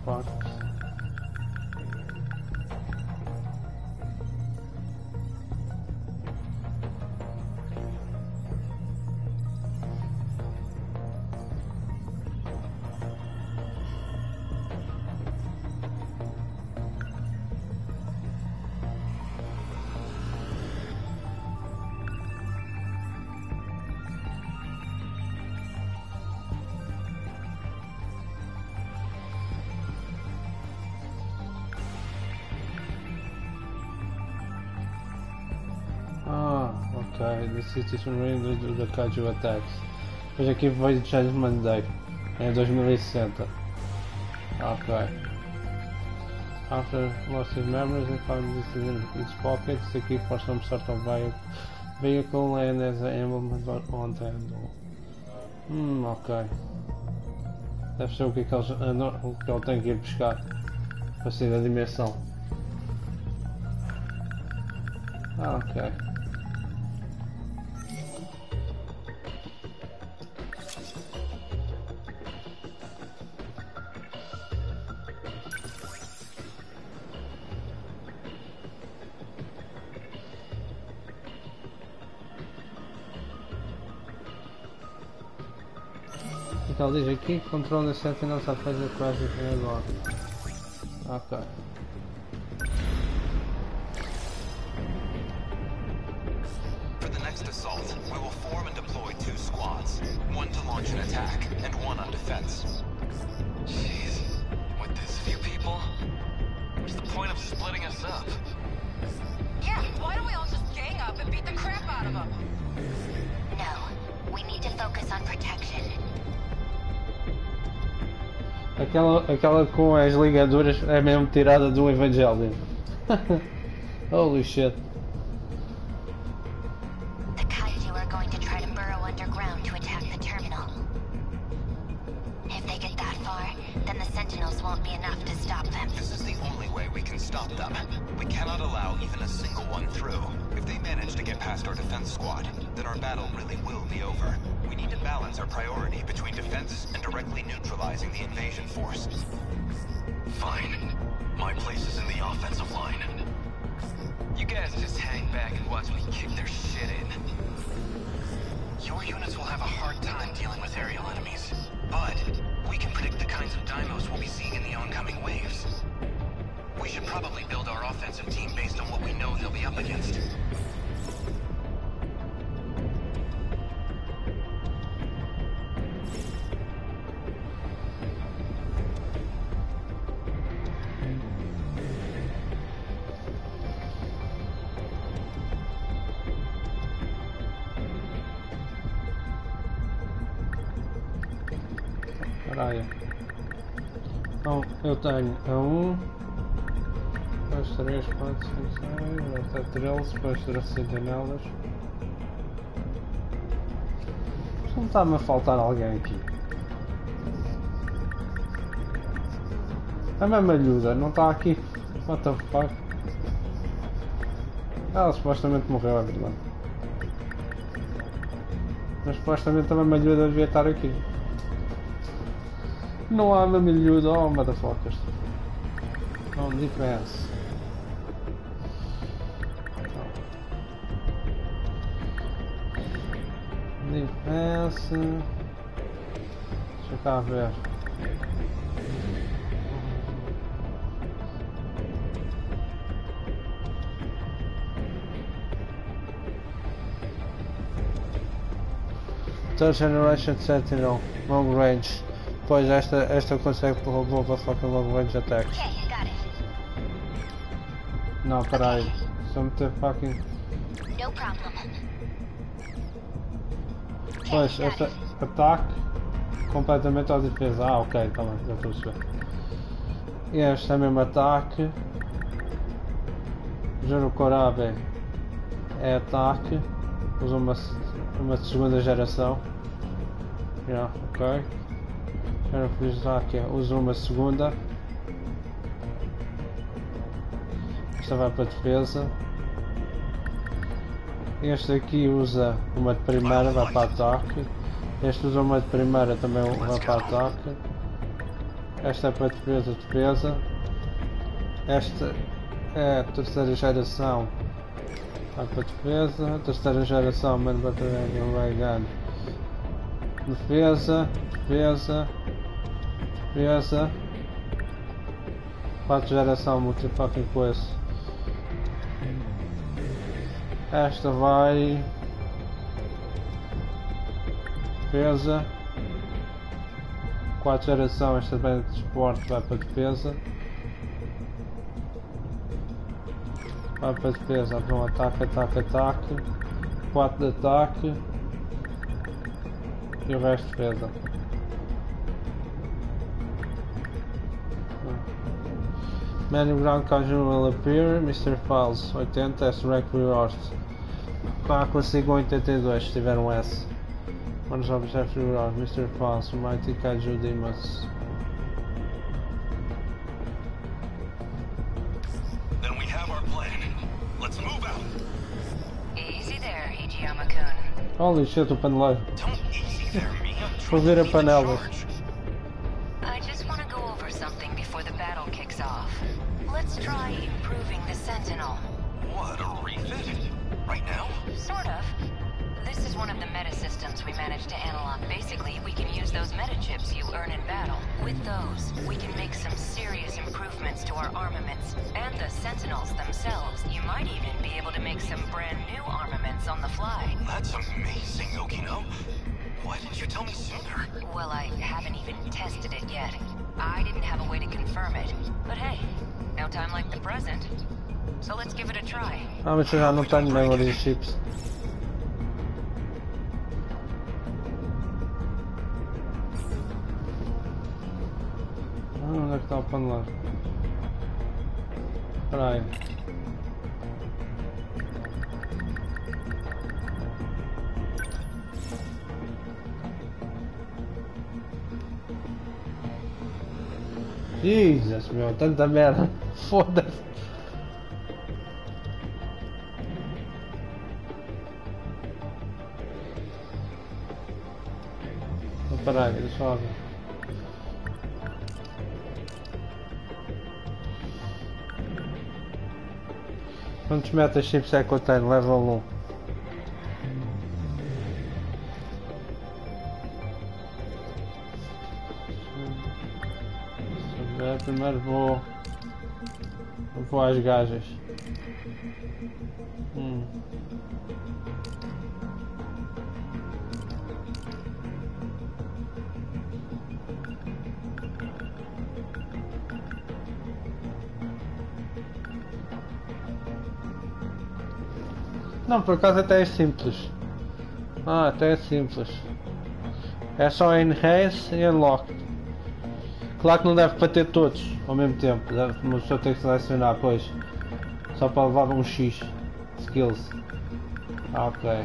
ok. The situation range do Kaiju attacks. Pois aqui já lhes mandei. Em 2060. Ok. After lost his memories and found this in his pockets, the key for some sort of vehicle, and as an emblem on the handle. Hum, ok. Deve ser o que, é que, eles o que ele tem que ir buscar para sair da dimensão. Ah, ok. Então diz aqui, control the sentinels at present present agora. Ok. Aquela, com as ligaduras é mesmo tirada do Evangelho. Holy shit. 6, até 13, depois 13 sentinelas. Não está-me a faltar alguém aqui. A mamalhuda não está aqui. What the fuck? Ela supostamente morreu, é verdade. Mas supostamente a mamalhuda devia estar aqui. Não há mamalhuda, oh motherfuckers. Não, defense. Defense. Deixa eu cá ver. Third Generation Sentinel, Long Range. Pois esta, esta consegue o robô para fucking Long Range Attacks. Okay. Não, peraí. Eu meter fucking... No problem. Pois, esta ataque completamente à defesa. Ah, ok, bem, já estou a perceber. Este é mesmo ataque. Juro Korabe é ataque. Usa uma, uma segunda geração. Yeah, ok. Era Fujizaki usa uma segunda. Esta vai para defesa. Este aqui usa uma de primeira, vai para ataque. Este usa uma de primeira, também vai para ataque. Esta é para defesa, defesa. Esta é a terceira geração, vai para defesa. A terceira geração, Man Battle Ray Gun. Defesa, defesa, defesa. Quatro geração, multi-fucking coisa. Esta vai. Defesa. 4 geração, esta bem de esporte vai para defesa. Vai para defesa, abre um ataque, ataque, ataque. 4 de ataque. E o resto defesa. Many Ground Casual will appear, Mr. Files 80, S-Rank Rewards. Pá, consigo 82 se tiver um S. Manos Objetos Rewards, Mr. Files, Mighty Kaiju Demons. Then we have our plan. Let's move out. Easy there, Hijiyama-kun. Holy shit, o paneleiro. Don't easy there, me. I'm Vou ver a panela. Systems we managed to analog. Basically, we can use those meta chips you earn in battle. With those, we can make some serious improvements to our armaments and the Sentinels themselves. You might even be able to make some brand new armaments on the fly. That's amazing, Okino. Why didn't you tell me sooner? Well, I haven't even tested it yet. I didn't have a way to confirm it. But hey, no time like the present. So let's give it a try. Mas eu já não tenho memory chips. Onde é que está o paneleiro? Espera aí. Jesus, meu, tanta merda. Foda-se. Aí, deixa eu ver. Quantos metas chips é que eu tenho? Level 1. Deixa eu ver, Primeiro vou. Vou às gajas. Hum. Não, por acaso até é simples. Ah, até é simples. É só Enhance e Unlock. Claro que não deve para ter todos ao mesmo tempo. Deve, uma pessoa tem que selecionar, pois. Só para levar um X. Skills. Ok.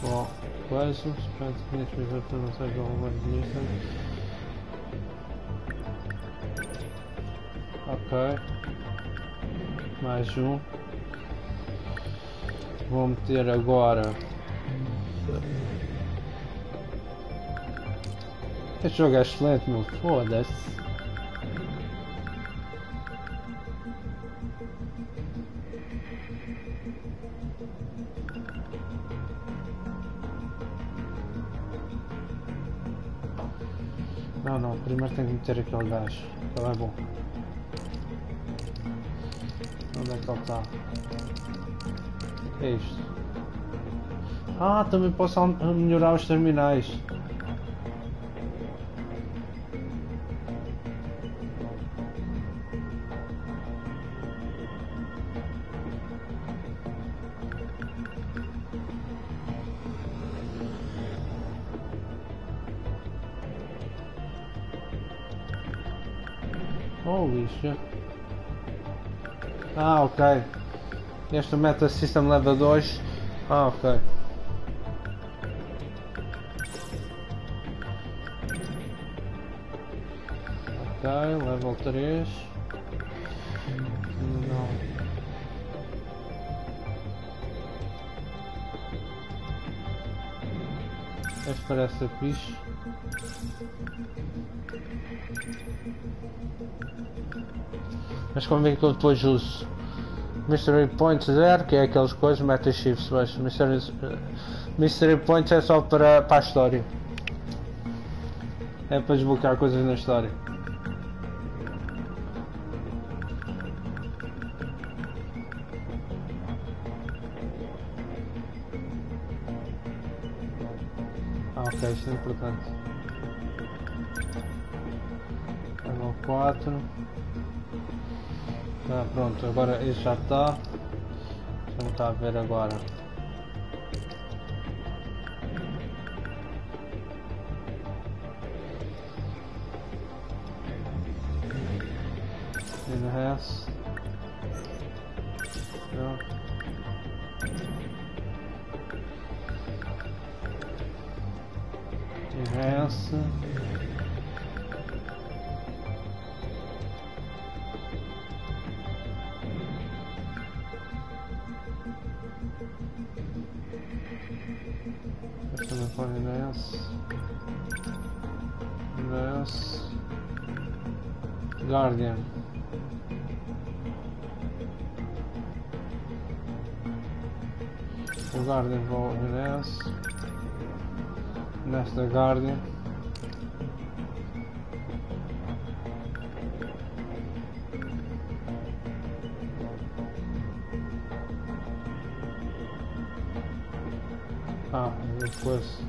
Bom, coisas. Espero que neste vídeo não seja uma ignição. Ok. Mais um. Vou meter agora. Este jogo é excelente, meu. Foda-se. Não, não. Primeiro tenho que meter aquele gajo. Ele é bom. Onde é que ele está? É isto? Ah, também posso melhorar os terminais. Holy shit. Ah, ok. Este Meta System leva 2. Ah, ok. Ok, level 3. Ser fixe. Mas como é que eu depois uso? Mystery Points 0, que é aquelas coisas, Meta Shifts, mas Mystery, Mystery Points é só para, para a história. É para desbloquear coisas na história. Isto é importante. Level 4. Tá, pronto, agora isso já está. Vamos cá ver agora. Guardian vou enhance. Nesta Guardian. Ah, depois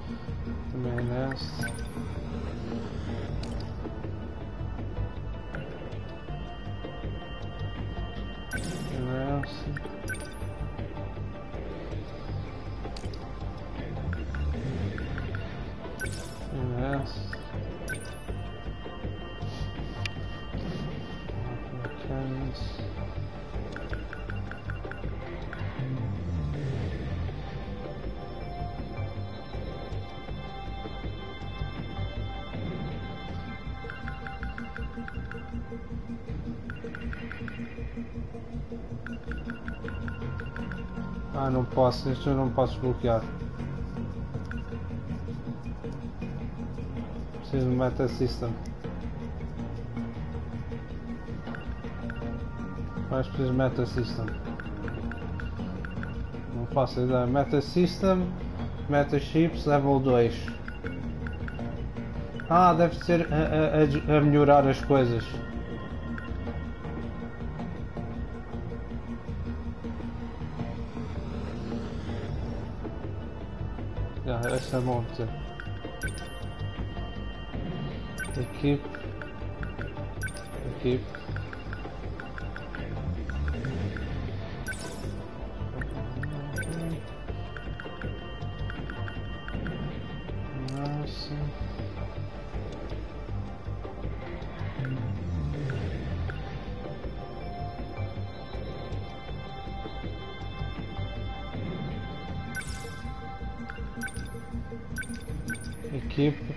também. Nesta. Posso, isto eu não posso bloquear. Preciso de Meta System. Mas preciso de Meta System. Não faço ideia. Meta System, Meta Chips, Level 2. Ah, deve ser a- a- a melhorar as coisas. Ja, esta é bom ter. Equipe. Equipe. Equipe.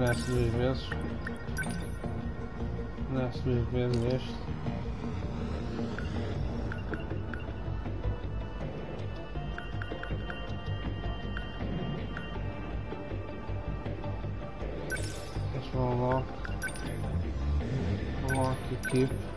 nasce duas vezes. Nasce duas vezes este. Eles vão logo. Vão logo aqui.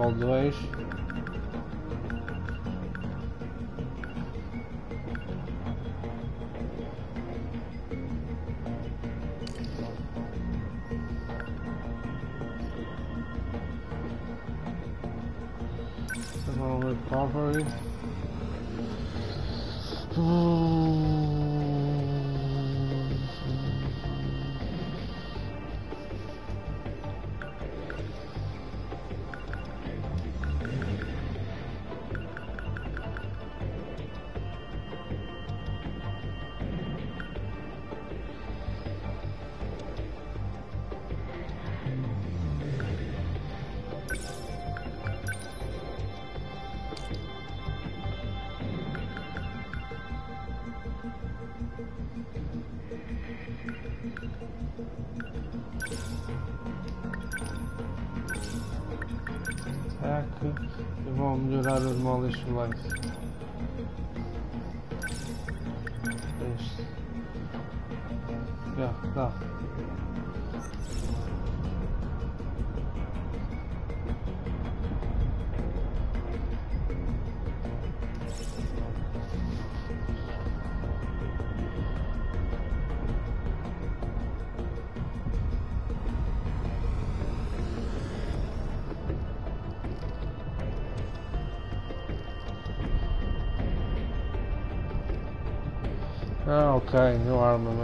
Level 2 больше не ловит. Ah, okay, new armaments. So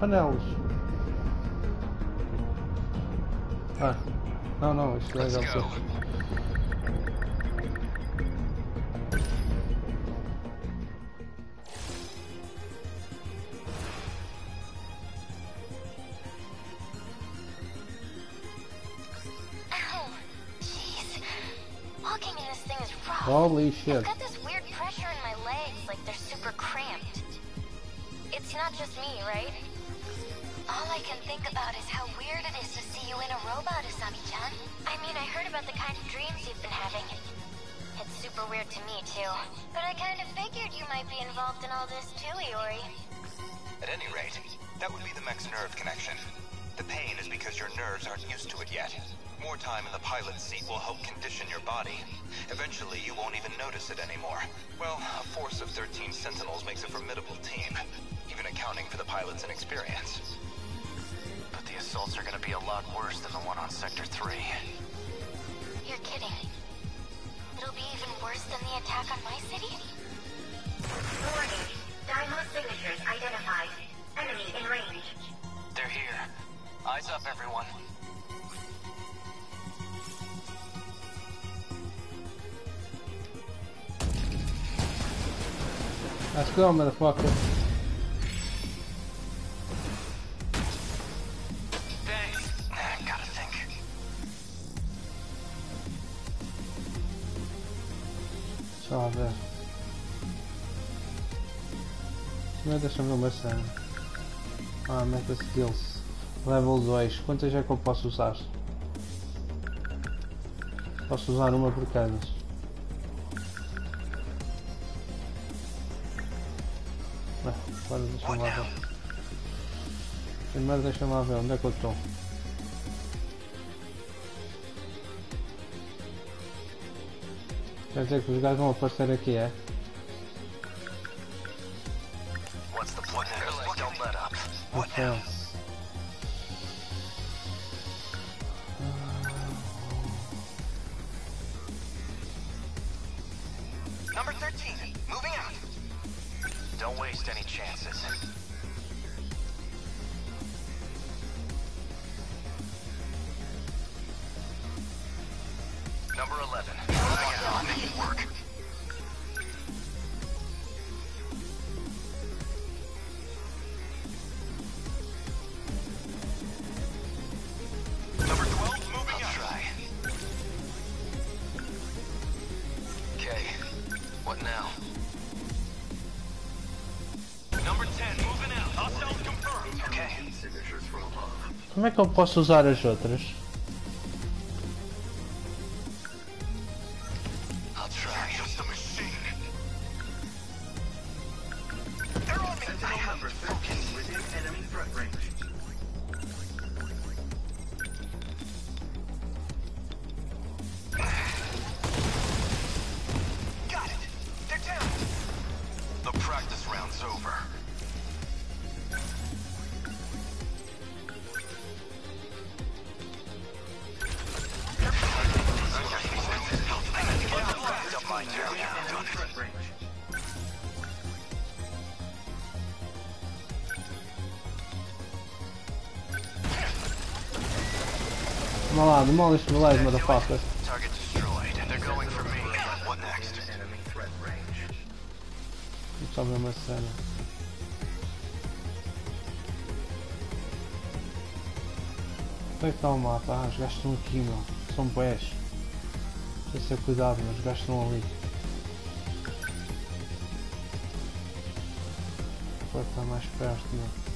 panels. Ah, no, no, it's right Let's up go. there. Ow! Jeez. Walking in this thing is rough. Holy shit. I've got this weird pressure in my legs, like they're super cramped. It's not just me, right? All I can think about is how weird it is to see you in a robot, Asami-chan. I mean, I heard about the kind of dreams you've been having. It's super weird to me, too. But I kind of figured you might be involved in all this, too, Iori. At any rate, that would be the mech's nerve connection. The pain is because your nerves aren't used to it yet. More time in the pilot's seat will help condition your body. Eventually, you won't even notice it anymore. Well, a force of 13 Sentinels makes a formidable team, even accounting for the pilot's inexperience. But the assaults are gonna be a lot worse than the one on Sector 3. You're kidding. It'll be even worse than the attack on my city? Warning. Daimler signatures identified. Enemy in range. They're here. Eyes up, everyone. Let's go, motherfucker. Só ver. Não deixa-me ver uma cena. Ah, meta skills. Level 2. Quantas é que eu posso usar? Posso usar uma por cada. Agora deixa-me lá ver. Primeiro deixa lá ver onde é que eu estou. Number 13, moving out. Don't waste any chances. Number 11, Como é que eu posso usar as outras? I'll try. Just Lá, demolish me legs, motherfucker. Target destroyed. They're going for me. What next? Ver uma cena. Onde é que está o mapa? Ah, os gajos estão aqui, meu. São pés. Precisa ter cuidado, mas os gajos estão ali. Pode estar mais perto, meu.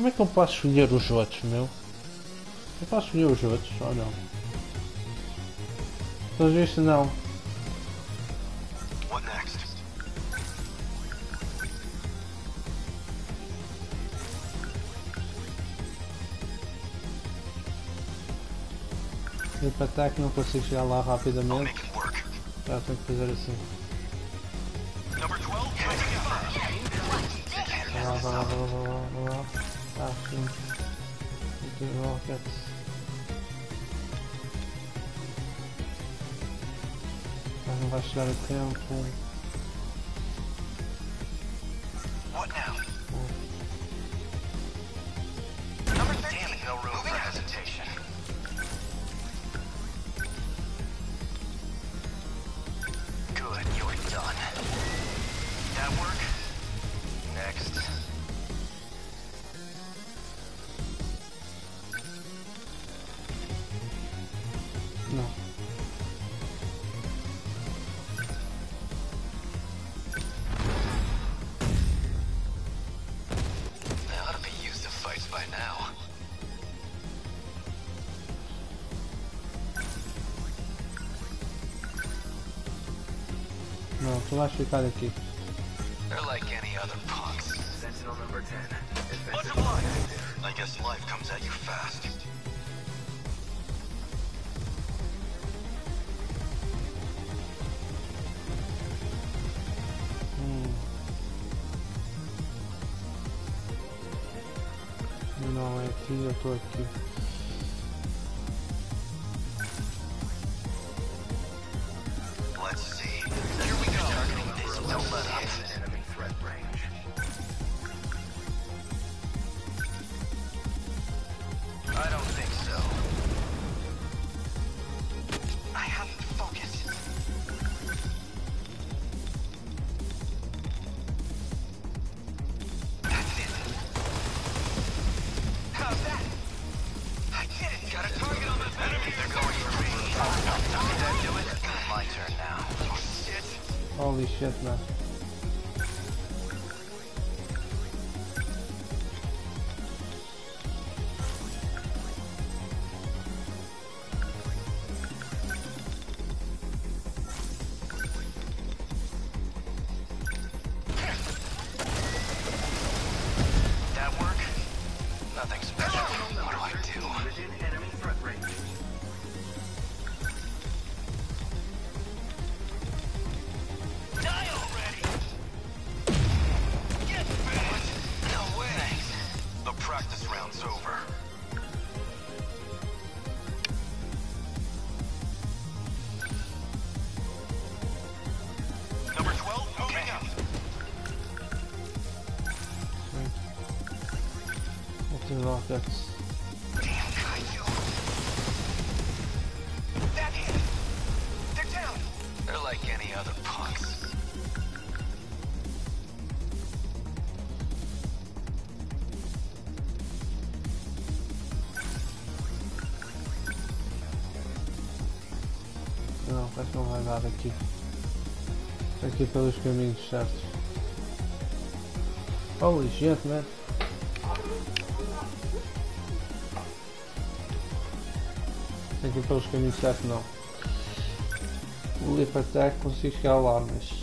Como é que eu posso escolher os outros, meu? Eu posso escolher os outros ou não? Pelo visto não. What next? E para ataque não consigo chegar lá rapidamente. Já tenho que fazer assim. Number 12, Vai lá, vai lá, vai lá, vai lá, vai lá. Tá, sim. Muito rockets. Mas não vai chegar Não, tu vais ficar aqui. Parece que não vai dar aqui. Aqui pelos caminhos certos. Holy shit, man. Aqui pelos caminhos certos não. O Leap Attack consigo chegar lá, mas.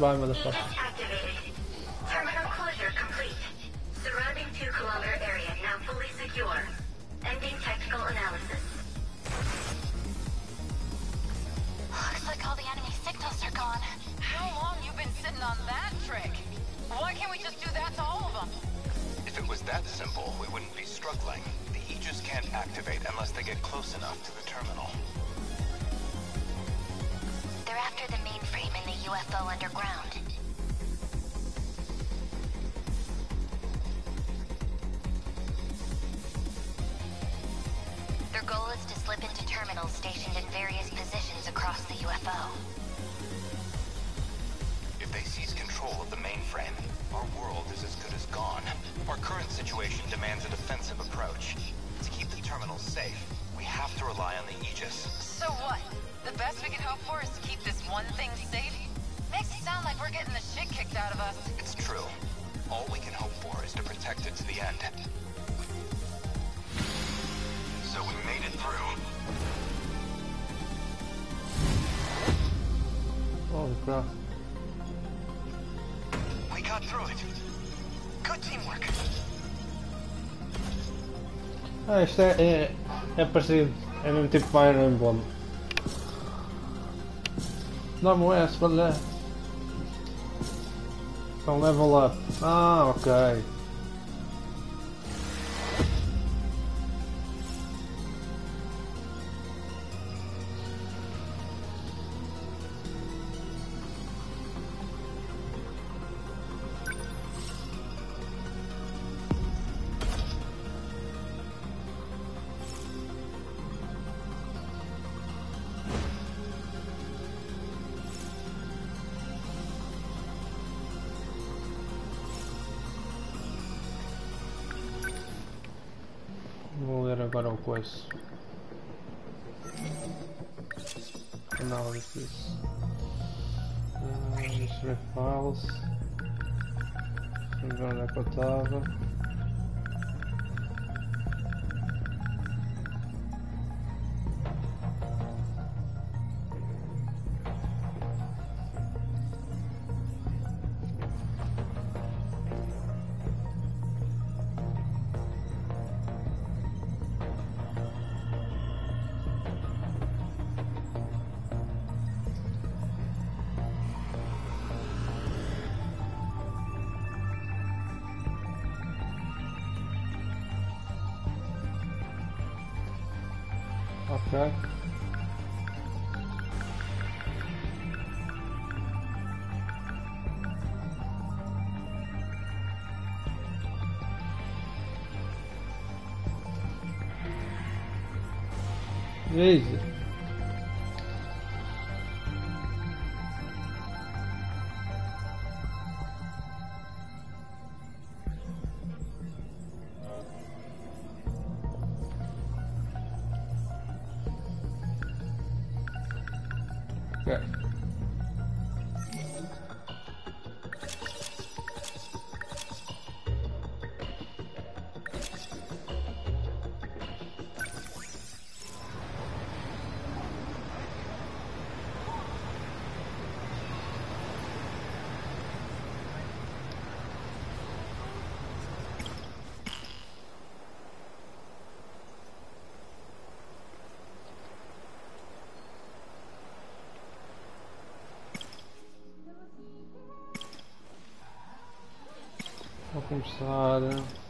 Bye, motherfucker. Have to rely on the Aegis. So what? The best we can hope for is to keep this one thing safe? Makes it sound like we're getting the shit kicked out of us. It's true. All we can hope for is to protect it to the end. So we made it through. Holy crap. We got through it. Good teamwork. Ah, isto é, é, parecido. É mesmo tipo Fire Emblem. Dá-me para lhe. Então level up. Ah, ok. Ler agora o coisa. Analysis. Uh, history files. Vamos ver onde é que eu estava. Jesus. Começar.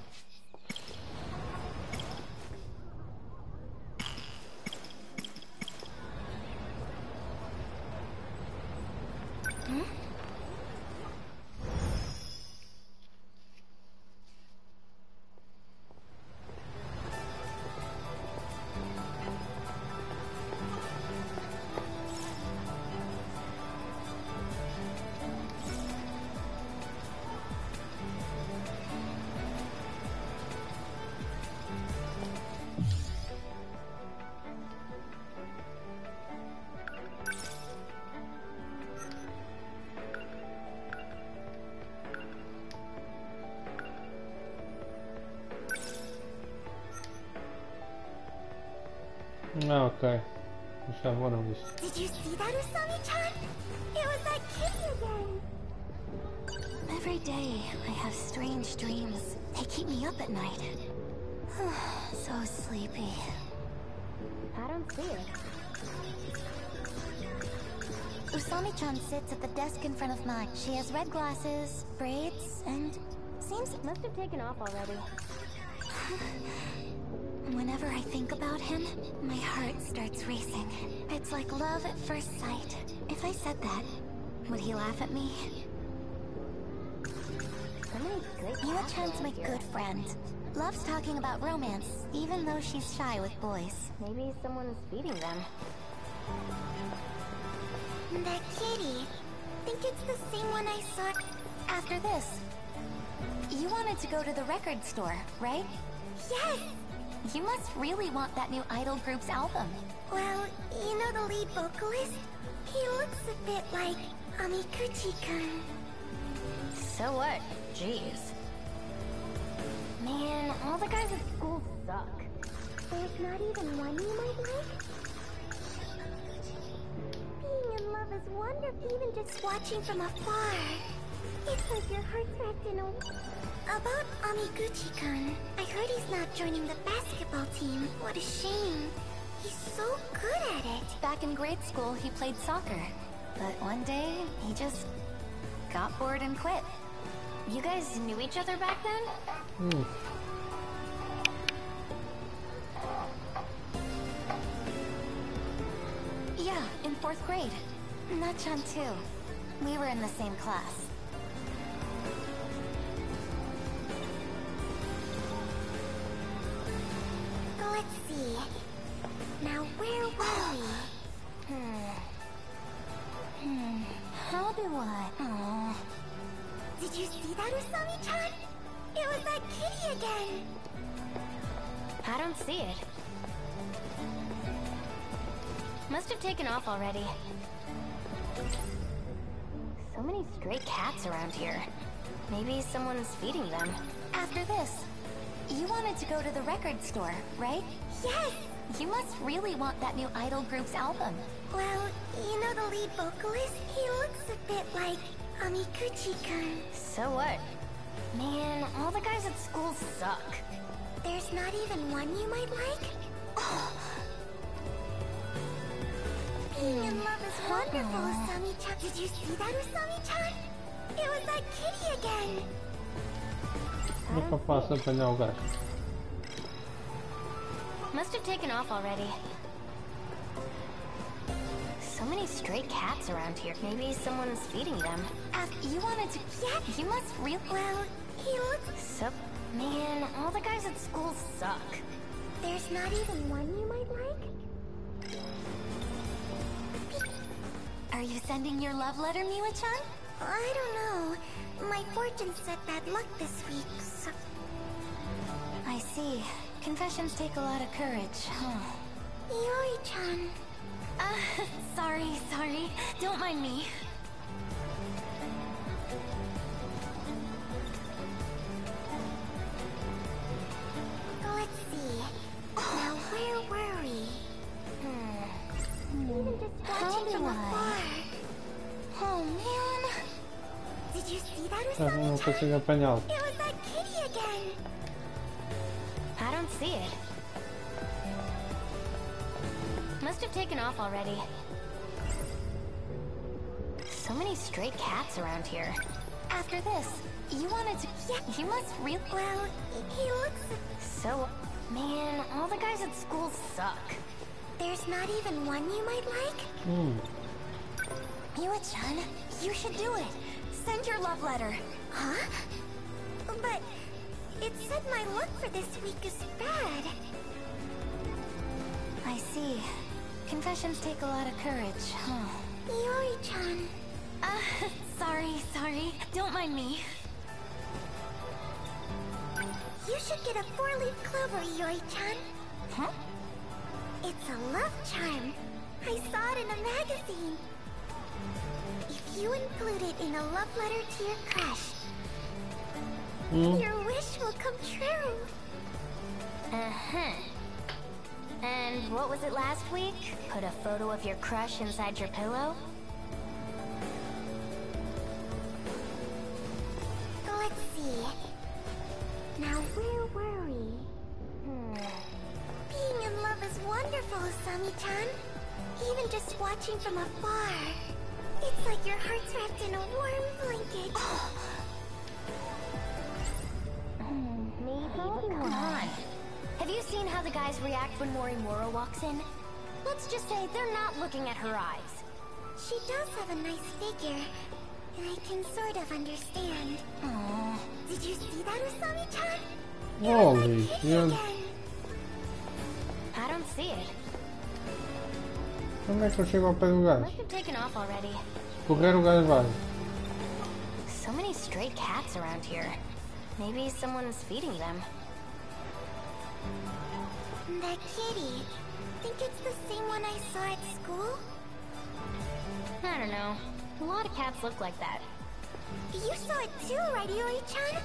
Desk in front of mine. She has red glasses, braids, and seems must have taken off already. Whenever I think about him, my heart starts racing. It's like love at first sight. If I said that, would he laugh at me? Yua-chan's my good friend. Loves talking about romance, even though she's shy with boys. Maybe someone's feeding them. That kitty. Think it's the same one I saw after this. You wanted to go to the record store, right? Yes! You must really want that new idol group's album. Well, you know the lead vocalist? He looks a bit like Amiguchi-kun. So what? Jeez. Man, all the guys at school suck. There's not even one you might like? Being is wonderful, even just watching from afar. It's like your heart's wrapped in a... About Amiguchi-kun, I heard he's not joining the basketball team. What a shame. He's so good at it. Back in grade school, he played soccer. But one day, he just got bored and quit. You guys knew each other back then? Hmm. Yeah, in fourth grade. Nachan too. We were in the same class. Let's see. Now where were we? Hmm. Hmm. How do I? Oh. Did you see that, Usami-chan? It was that kitty again. I don't see it. Must have taken off already. So many stray cats around here. Maybe someone's feeding them. After this, you wanted to go to the record store, right? Yes! You must really want that new idol group's album. Well, you know the lead vocalist? He looks a bit like Amiguchi-kun. So what? Man, all the guys at school suck. There's not even one you might like? Oh, Being in love is wonderful, Usami-chan. Did you see that, Usami-chan? It was that kitty again. Não pra passar pra não, cara. Must have taken off already. So many stray cats around here. Maybe someone's feeding them. After you wanted to... Yeah, you must real... Well, he looks... So... Man, all the guys at school suck. There's not even one you might like? Are you sending your love letter, Miwa-chan? I don't know. My fortune said bad luck this week, so... I see. Confessions take a lot of courage, huh? Yuri-chan. Uh, sorry, sorry. Don't mind me. Let's see. Now, where were we? I don't know if Oh man. Did you see that or. It was that kitty again. I don't see it. Must have taken off already. So many stray cats around here. After this, you wanted to... Yeah, you must real... Well, he looks... So... Man, all the guys at school suck. There's not even one you might like? Hmm. Miwa-chan, you should do it. Send your love letter. Huh? But it said my luck for this week is bad. I see. Confessions take a lot of courage, huh? Yuri-chan. Uh, sorry, sorry. Don't mind me. You should get a four-leaf clover, Yuri-chan. Huh? It's a love charm. I saw it in a magazine. If you include it in a love letter to your crush, Hmm. your wish will come true. Uh-huh. And what was it last week? Put a photo of your crush inside your pillow? Let's see. Now, where were we? Hmm. Being in love is wonderful, Asami-chan. Even just watching from afar. It's like your heart's wrapped in a warm blanket. Maybe, but oh, come on. Have you seen how the guys react when Morimura walks in? Let's just say they're not looking at her eyes. She does have a nice figure. I can sort of understand. Aww. Did you see that, Usami-chan? Holy shit. I don't see it. Como é que eu chego ao pé do gajo? Must have taken off already. Correr o gajo vai. So many stray cats around here. Maybe someone's feeding them. That kitty. Think it's the same one I saw at school? I don't know. A lot of cats look like that. You saw it too, right, Yuri-chan?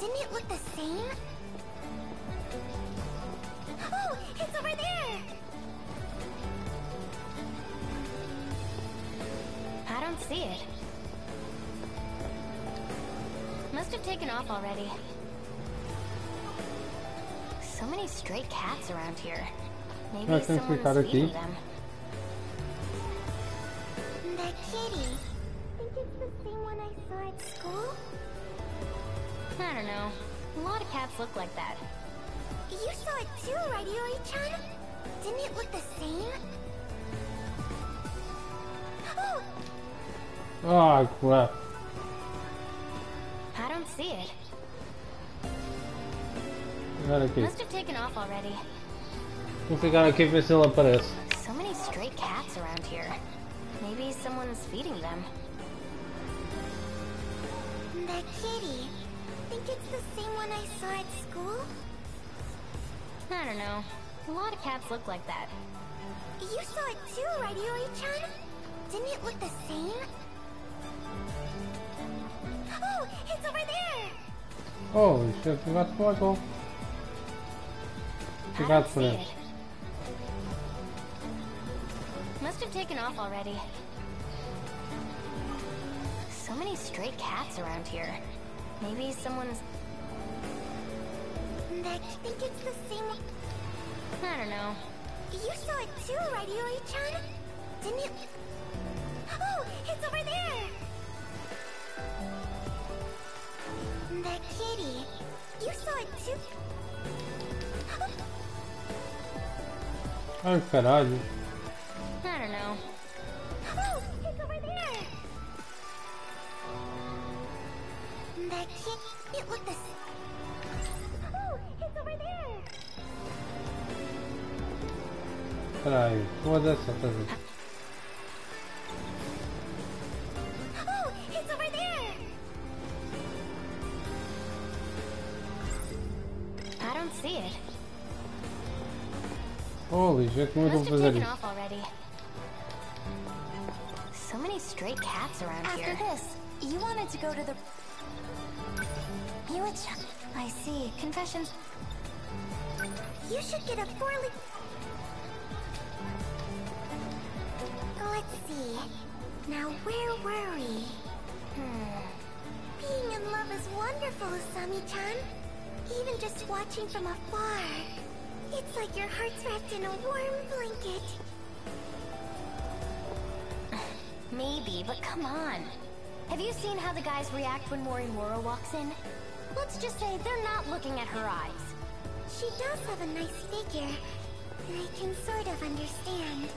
Didn't it look the same? Oh, it's over there! I don't see it. Must have taken off already. So many stray cats around here. Maybe tem que someone's ficar aqui. feeding them. That kitty. Think it's the same one I saw at school? I don't know. A lot of cats look like that. You saw it too, right, Yuri-chan? Didn't it look the same? Oh, Ah, crap. I don't see it. Olha aqui. Must have taken off already. Vou ficar aqui e ver se ele aparece. So many stray cats around here. Maybe someone's feeding them. that kitty. Think it's the same one I saw at school? I don't know. A lot of cats look like that. You saw it too, right, Yuri-chan? Didn't it look the same? Oh, it's over there! Holy shit, o gato flacou. I O don't gato see preto. it. Must have taken off already. So many stray cats around here. Maybe someone's... That think it's the same. I don't know. You saw it too, right, Yuri-chan? Didn't it? Oh, it's over there! That kitty. You saw it too. Ai caralho. I don't know. Oh, it's over there! That kid, it looked caralho. Foda essa também. Holy shit, como eu vou fazer isso? So many straight cats around After here. this, you wanted to go to the... You would... I see. Confessions. You should get a four-leaf... Let's see. Now, where were we? Hmm. Being in love is wonderful, Asami-chan. Even just watching from afar. It's like your heart's wrapped in a warm blanket. Maybe, but come on. Have you seen how the guys react when Morimura walks in? Let's just say they're not looking at her eyes. She does have a nice figure. I can sort of understand.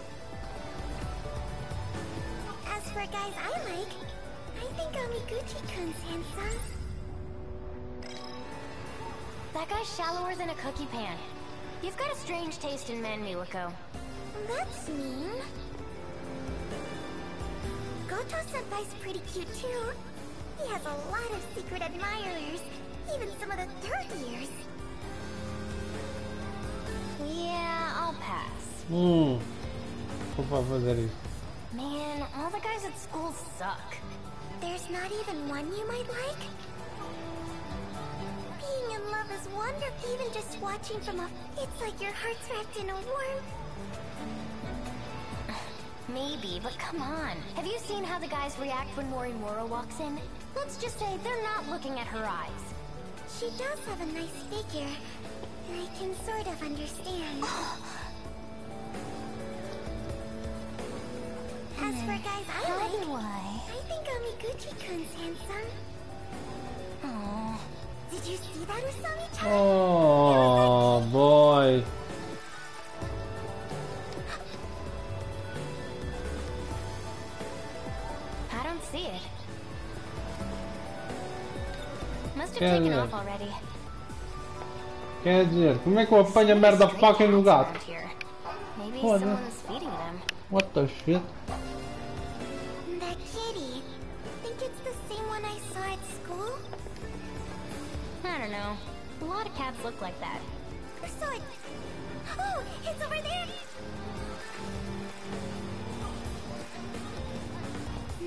As for guys I like, I think Amiguchi-kun's handsome. That guy's shallower than a cookie pan. You've got a strange taste in men, Miwako. That's mean. Goto-senpai's pretty cute too. He has a lot of secret admirers, even some of the third years. Yeah, I'll pass. Hum. Vou pra fazer isso. Man, all the guys at school suck. There's not even one you might like? Being in love is wonderful. Even just watching from a... It's like your heart's wrapped in a warm... Maybe, but come on. Have you seen how the guys react when Morimura walks in? Let's just say they're not looking at her eyes. She does have a nice figure. I can sort of understand. As for guys I How like, do I? I think Amiguchi-kun's handsome. Oh. Did you see that, Usami-chan? Oh boy. I don't see it. Must have taken off already. Quer dizer, como é que eu apanho merda fucking do gato? Maybe Foda. someone's feeding them. What the shit? A cats look like that. Who saw it? Oh, it's over there!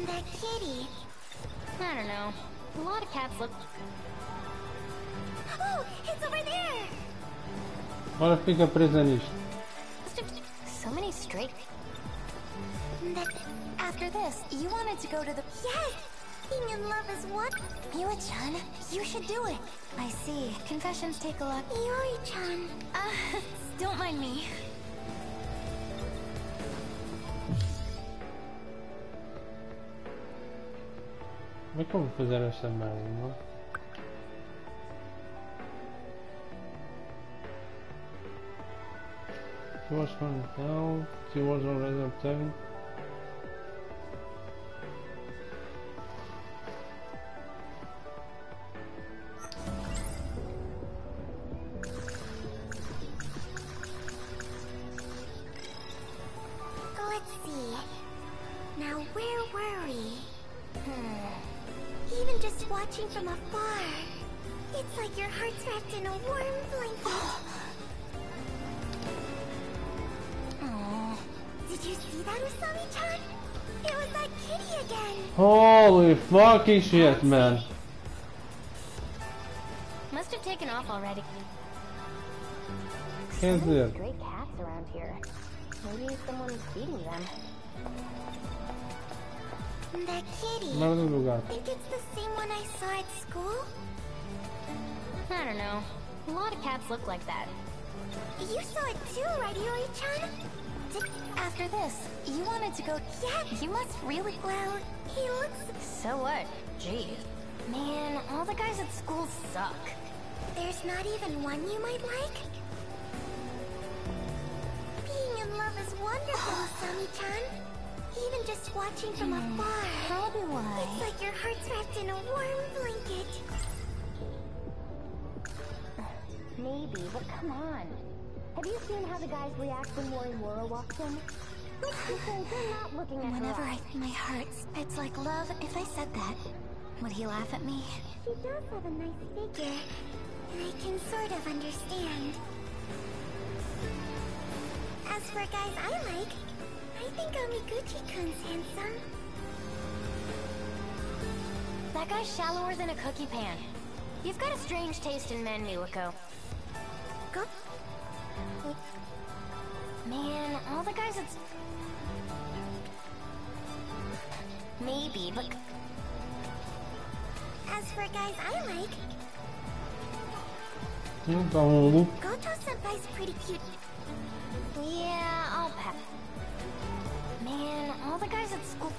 That kitty. I don't know. A lot of cats look. Oh, it's over there! Agora fica presa nisto. So many stray. That... After this, you wanted to go to the... Yes! Being in love is what? Miwa-chan, you should do it. I see. Confessions take a lot. Yuri-chan. Uh, don't mind me. Como é que eu vou fazer esta merda, não? She was from hell, she was already obtained. Now, where were we? Hmm. Even just watching from afar. It's like your heart's wrapped in a warm blanket. Aww. Did you see that, Usami-chan? It was that kitty again. Holy fucking shit, man. Must have taken off already. Quer it. Great cats around here. Maybe someone's feeding them. That kitty. merda do. Think it's the same one I saw at school? I don't know. A lot of cats look like that. You saw it too, right, Yuri-chan? After this, you wanted to go... Yeah, you must really... Well, he looks... So what? Gee. Man, all the guys at school suck. There's not even one you might like? Being in love is wonderful, Usami-chan. Even just watching from afar. How do I? It's like your heart's wrapped in a warm blanket. Maybe, but come on. Have you seen how the guys react when Morimura walks in? Let's just say they're not looking at Whenever I... My heart... It's like love. If I said that, would he laugh at me? She does have a nice figure. I can sort of understand. As for guys I like, I think Amiguchi-kun's handsome. That guy's shallower than a cookie pan. You've got a strange taste in men, Miwako. Go. Man, all the guys it's... Maybe, but... As for guys I like, Então, Goto-senpai's pretty cute. Yeah, I'll pass. Man, all the guys at school...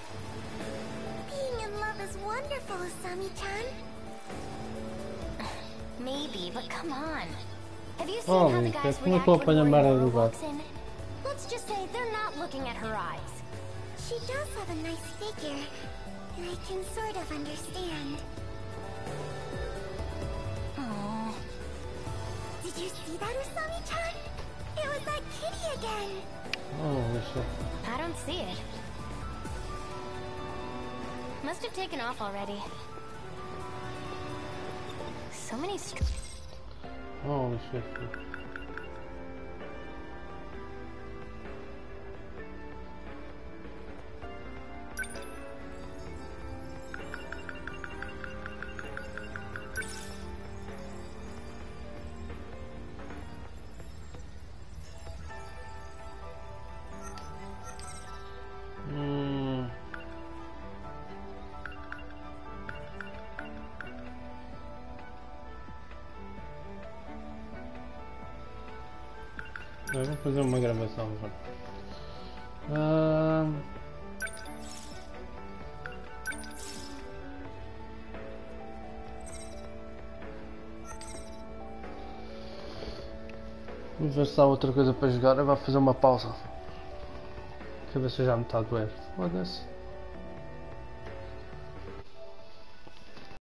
Being in love is wonderful, Asami-chan. Maybe, but come on. Have you seen Oh, how the guys react when para Moriara llamar a lugar. walks in? Let's just say they're not looking at her eyes. She does have a nice figure. and I can sort of understand. Aww. Did you see that, Asami-chan? It was that kitty again. oh, shit. I don't see it. Must have taken off already. So many str- Holy shit. Fazer uma gravação agora. Ahn. Vamos ver se há outra coisa para jogar. Eu vou fazer uma pausa. Se eu já me está a doer. Foda-se.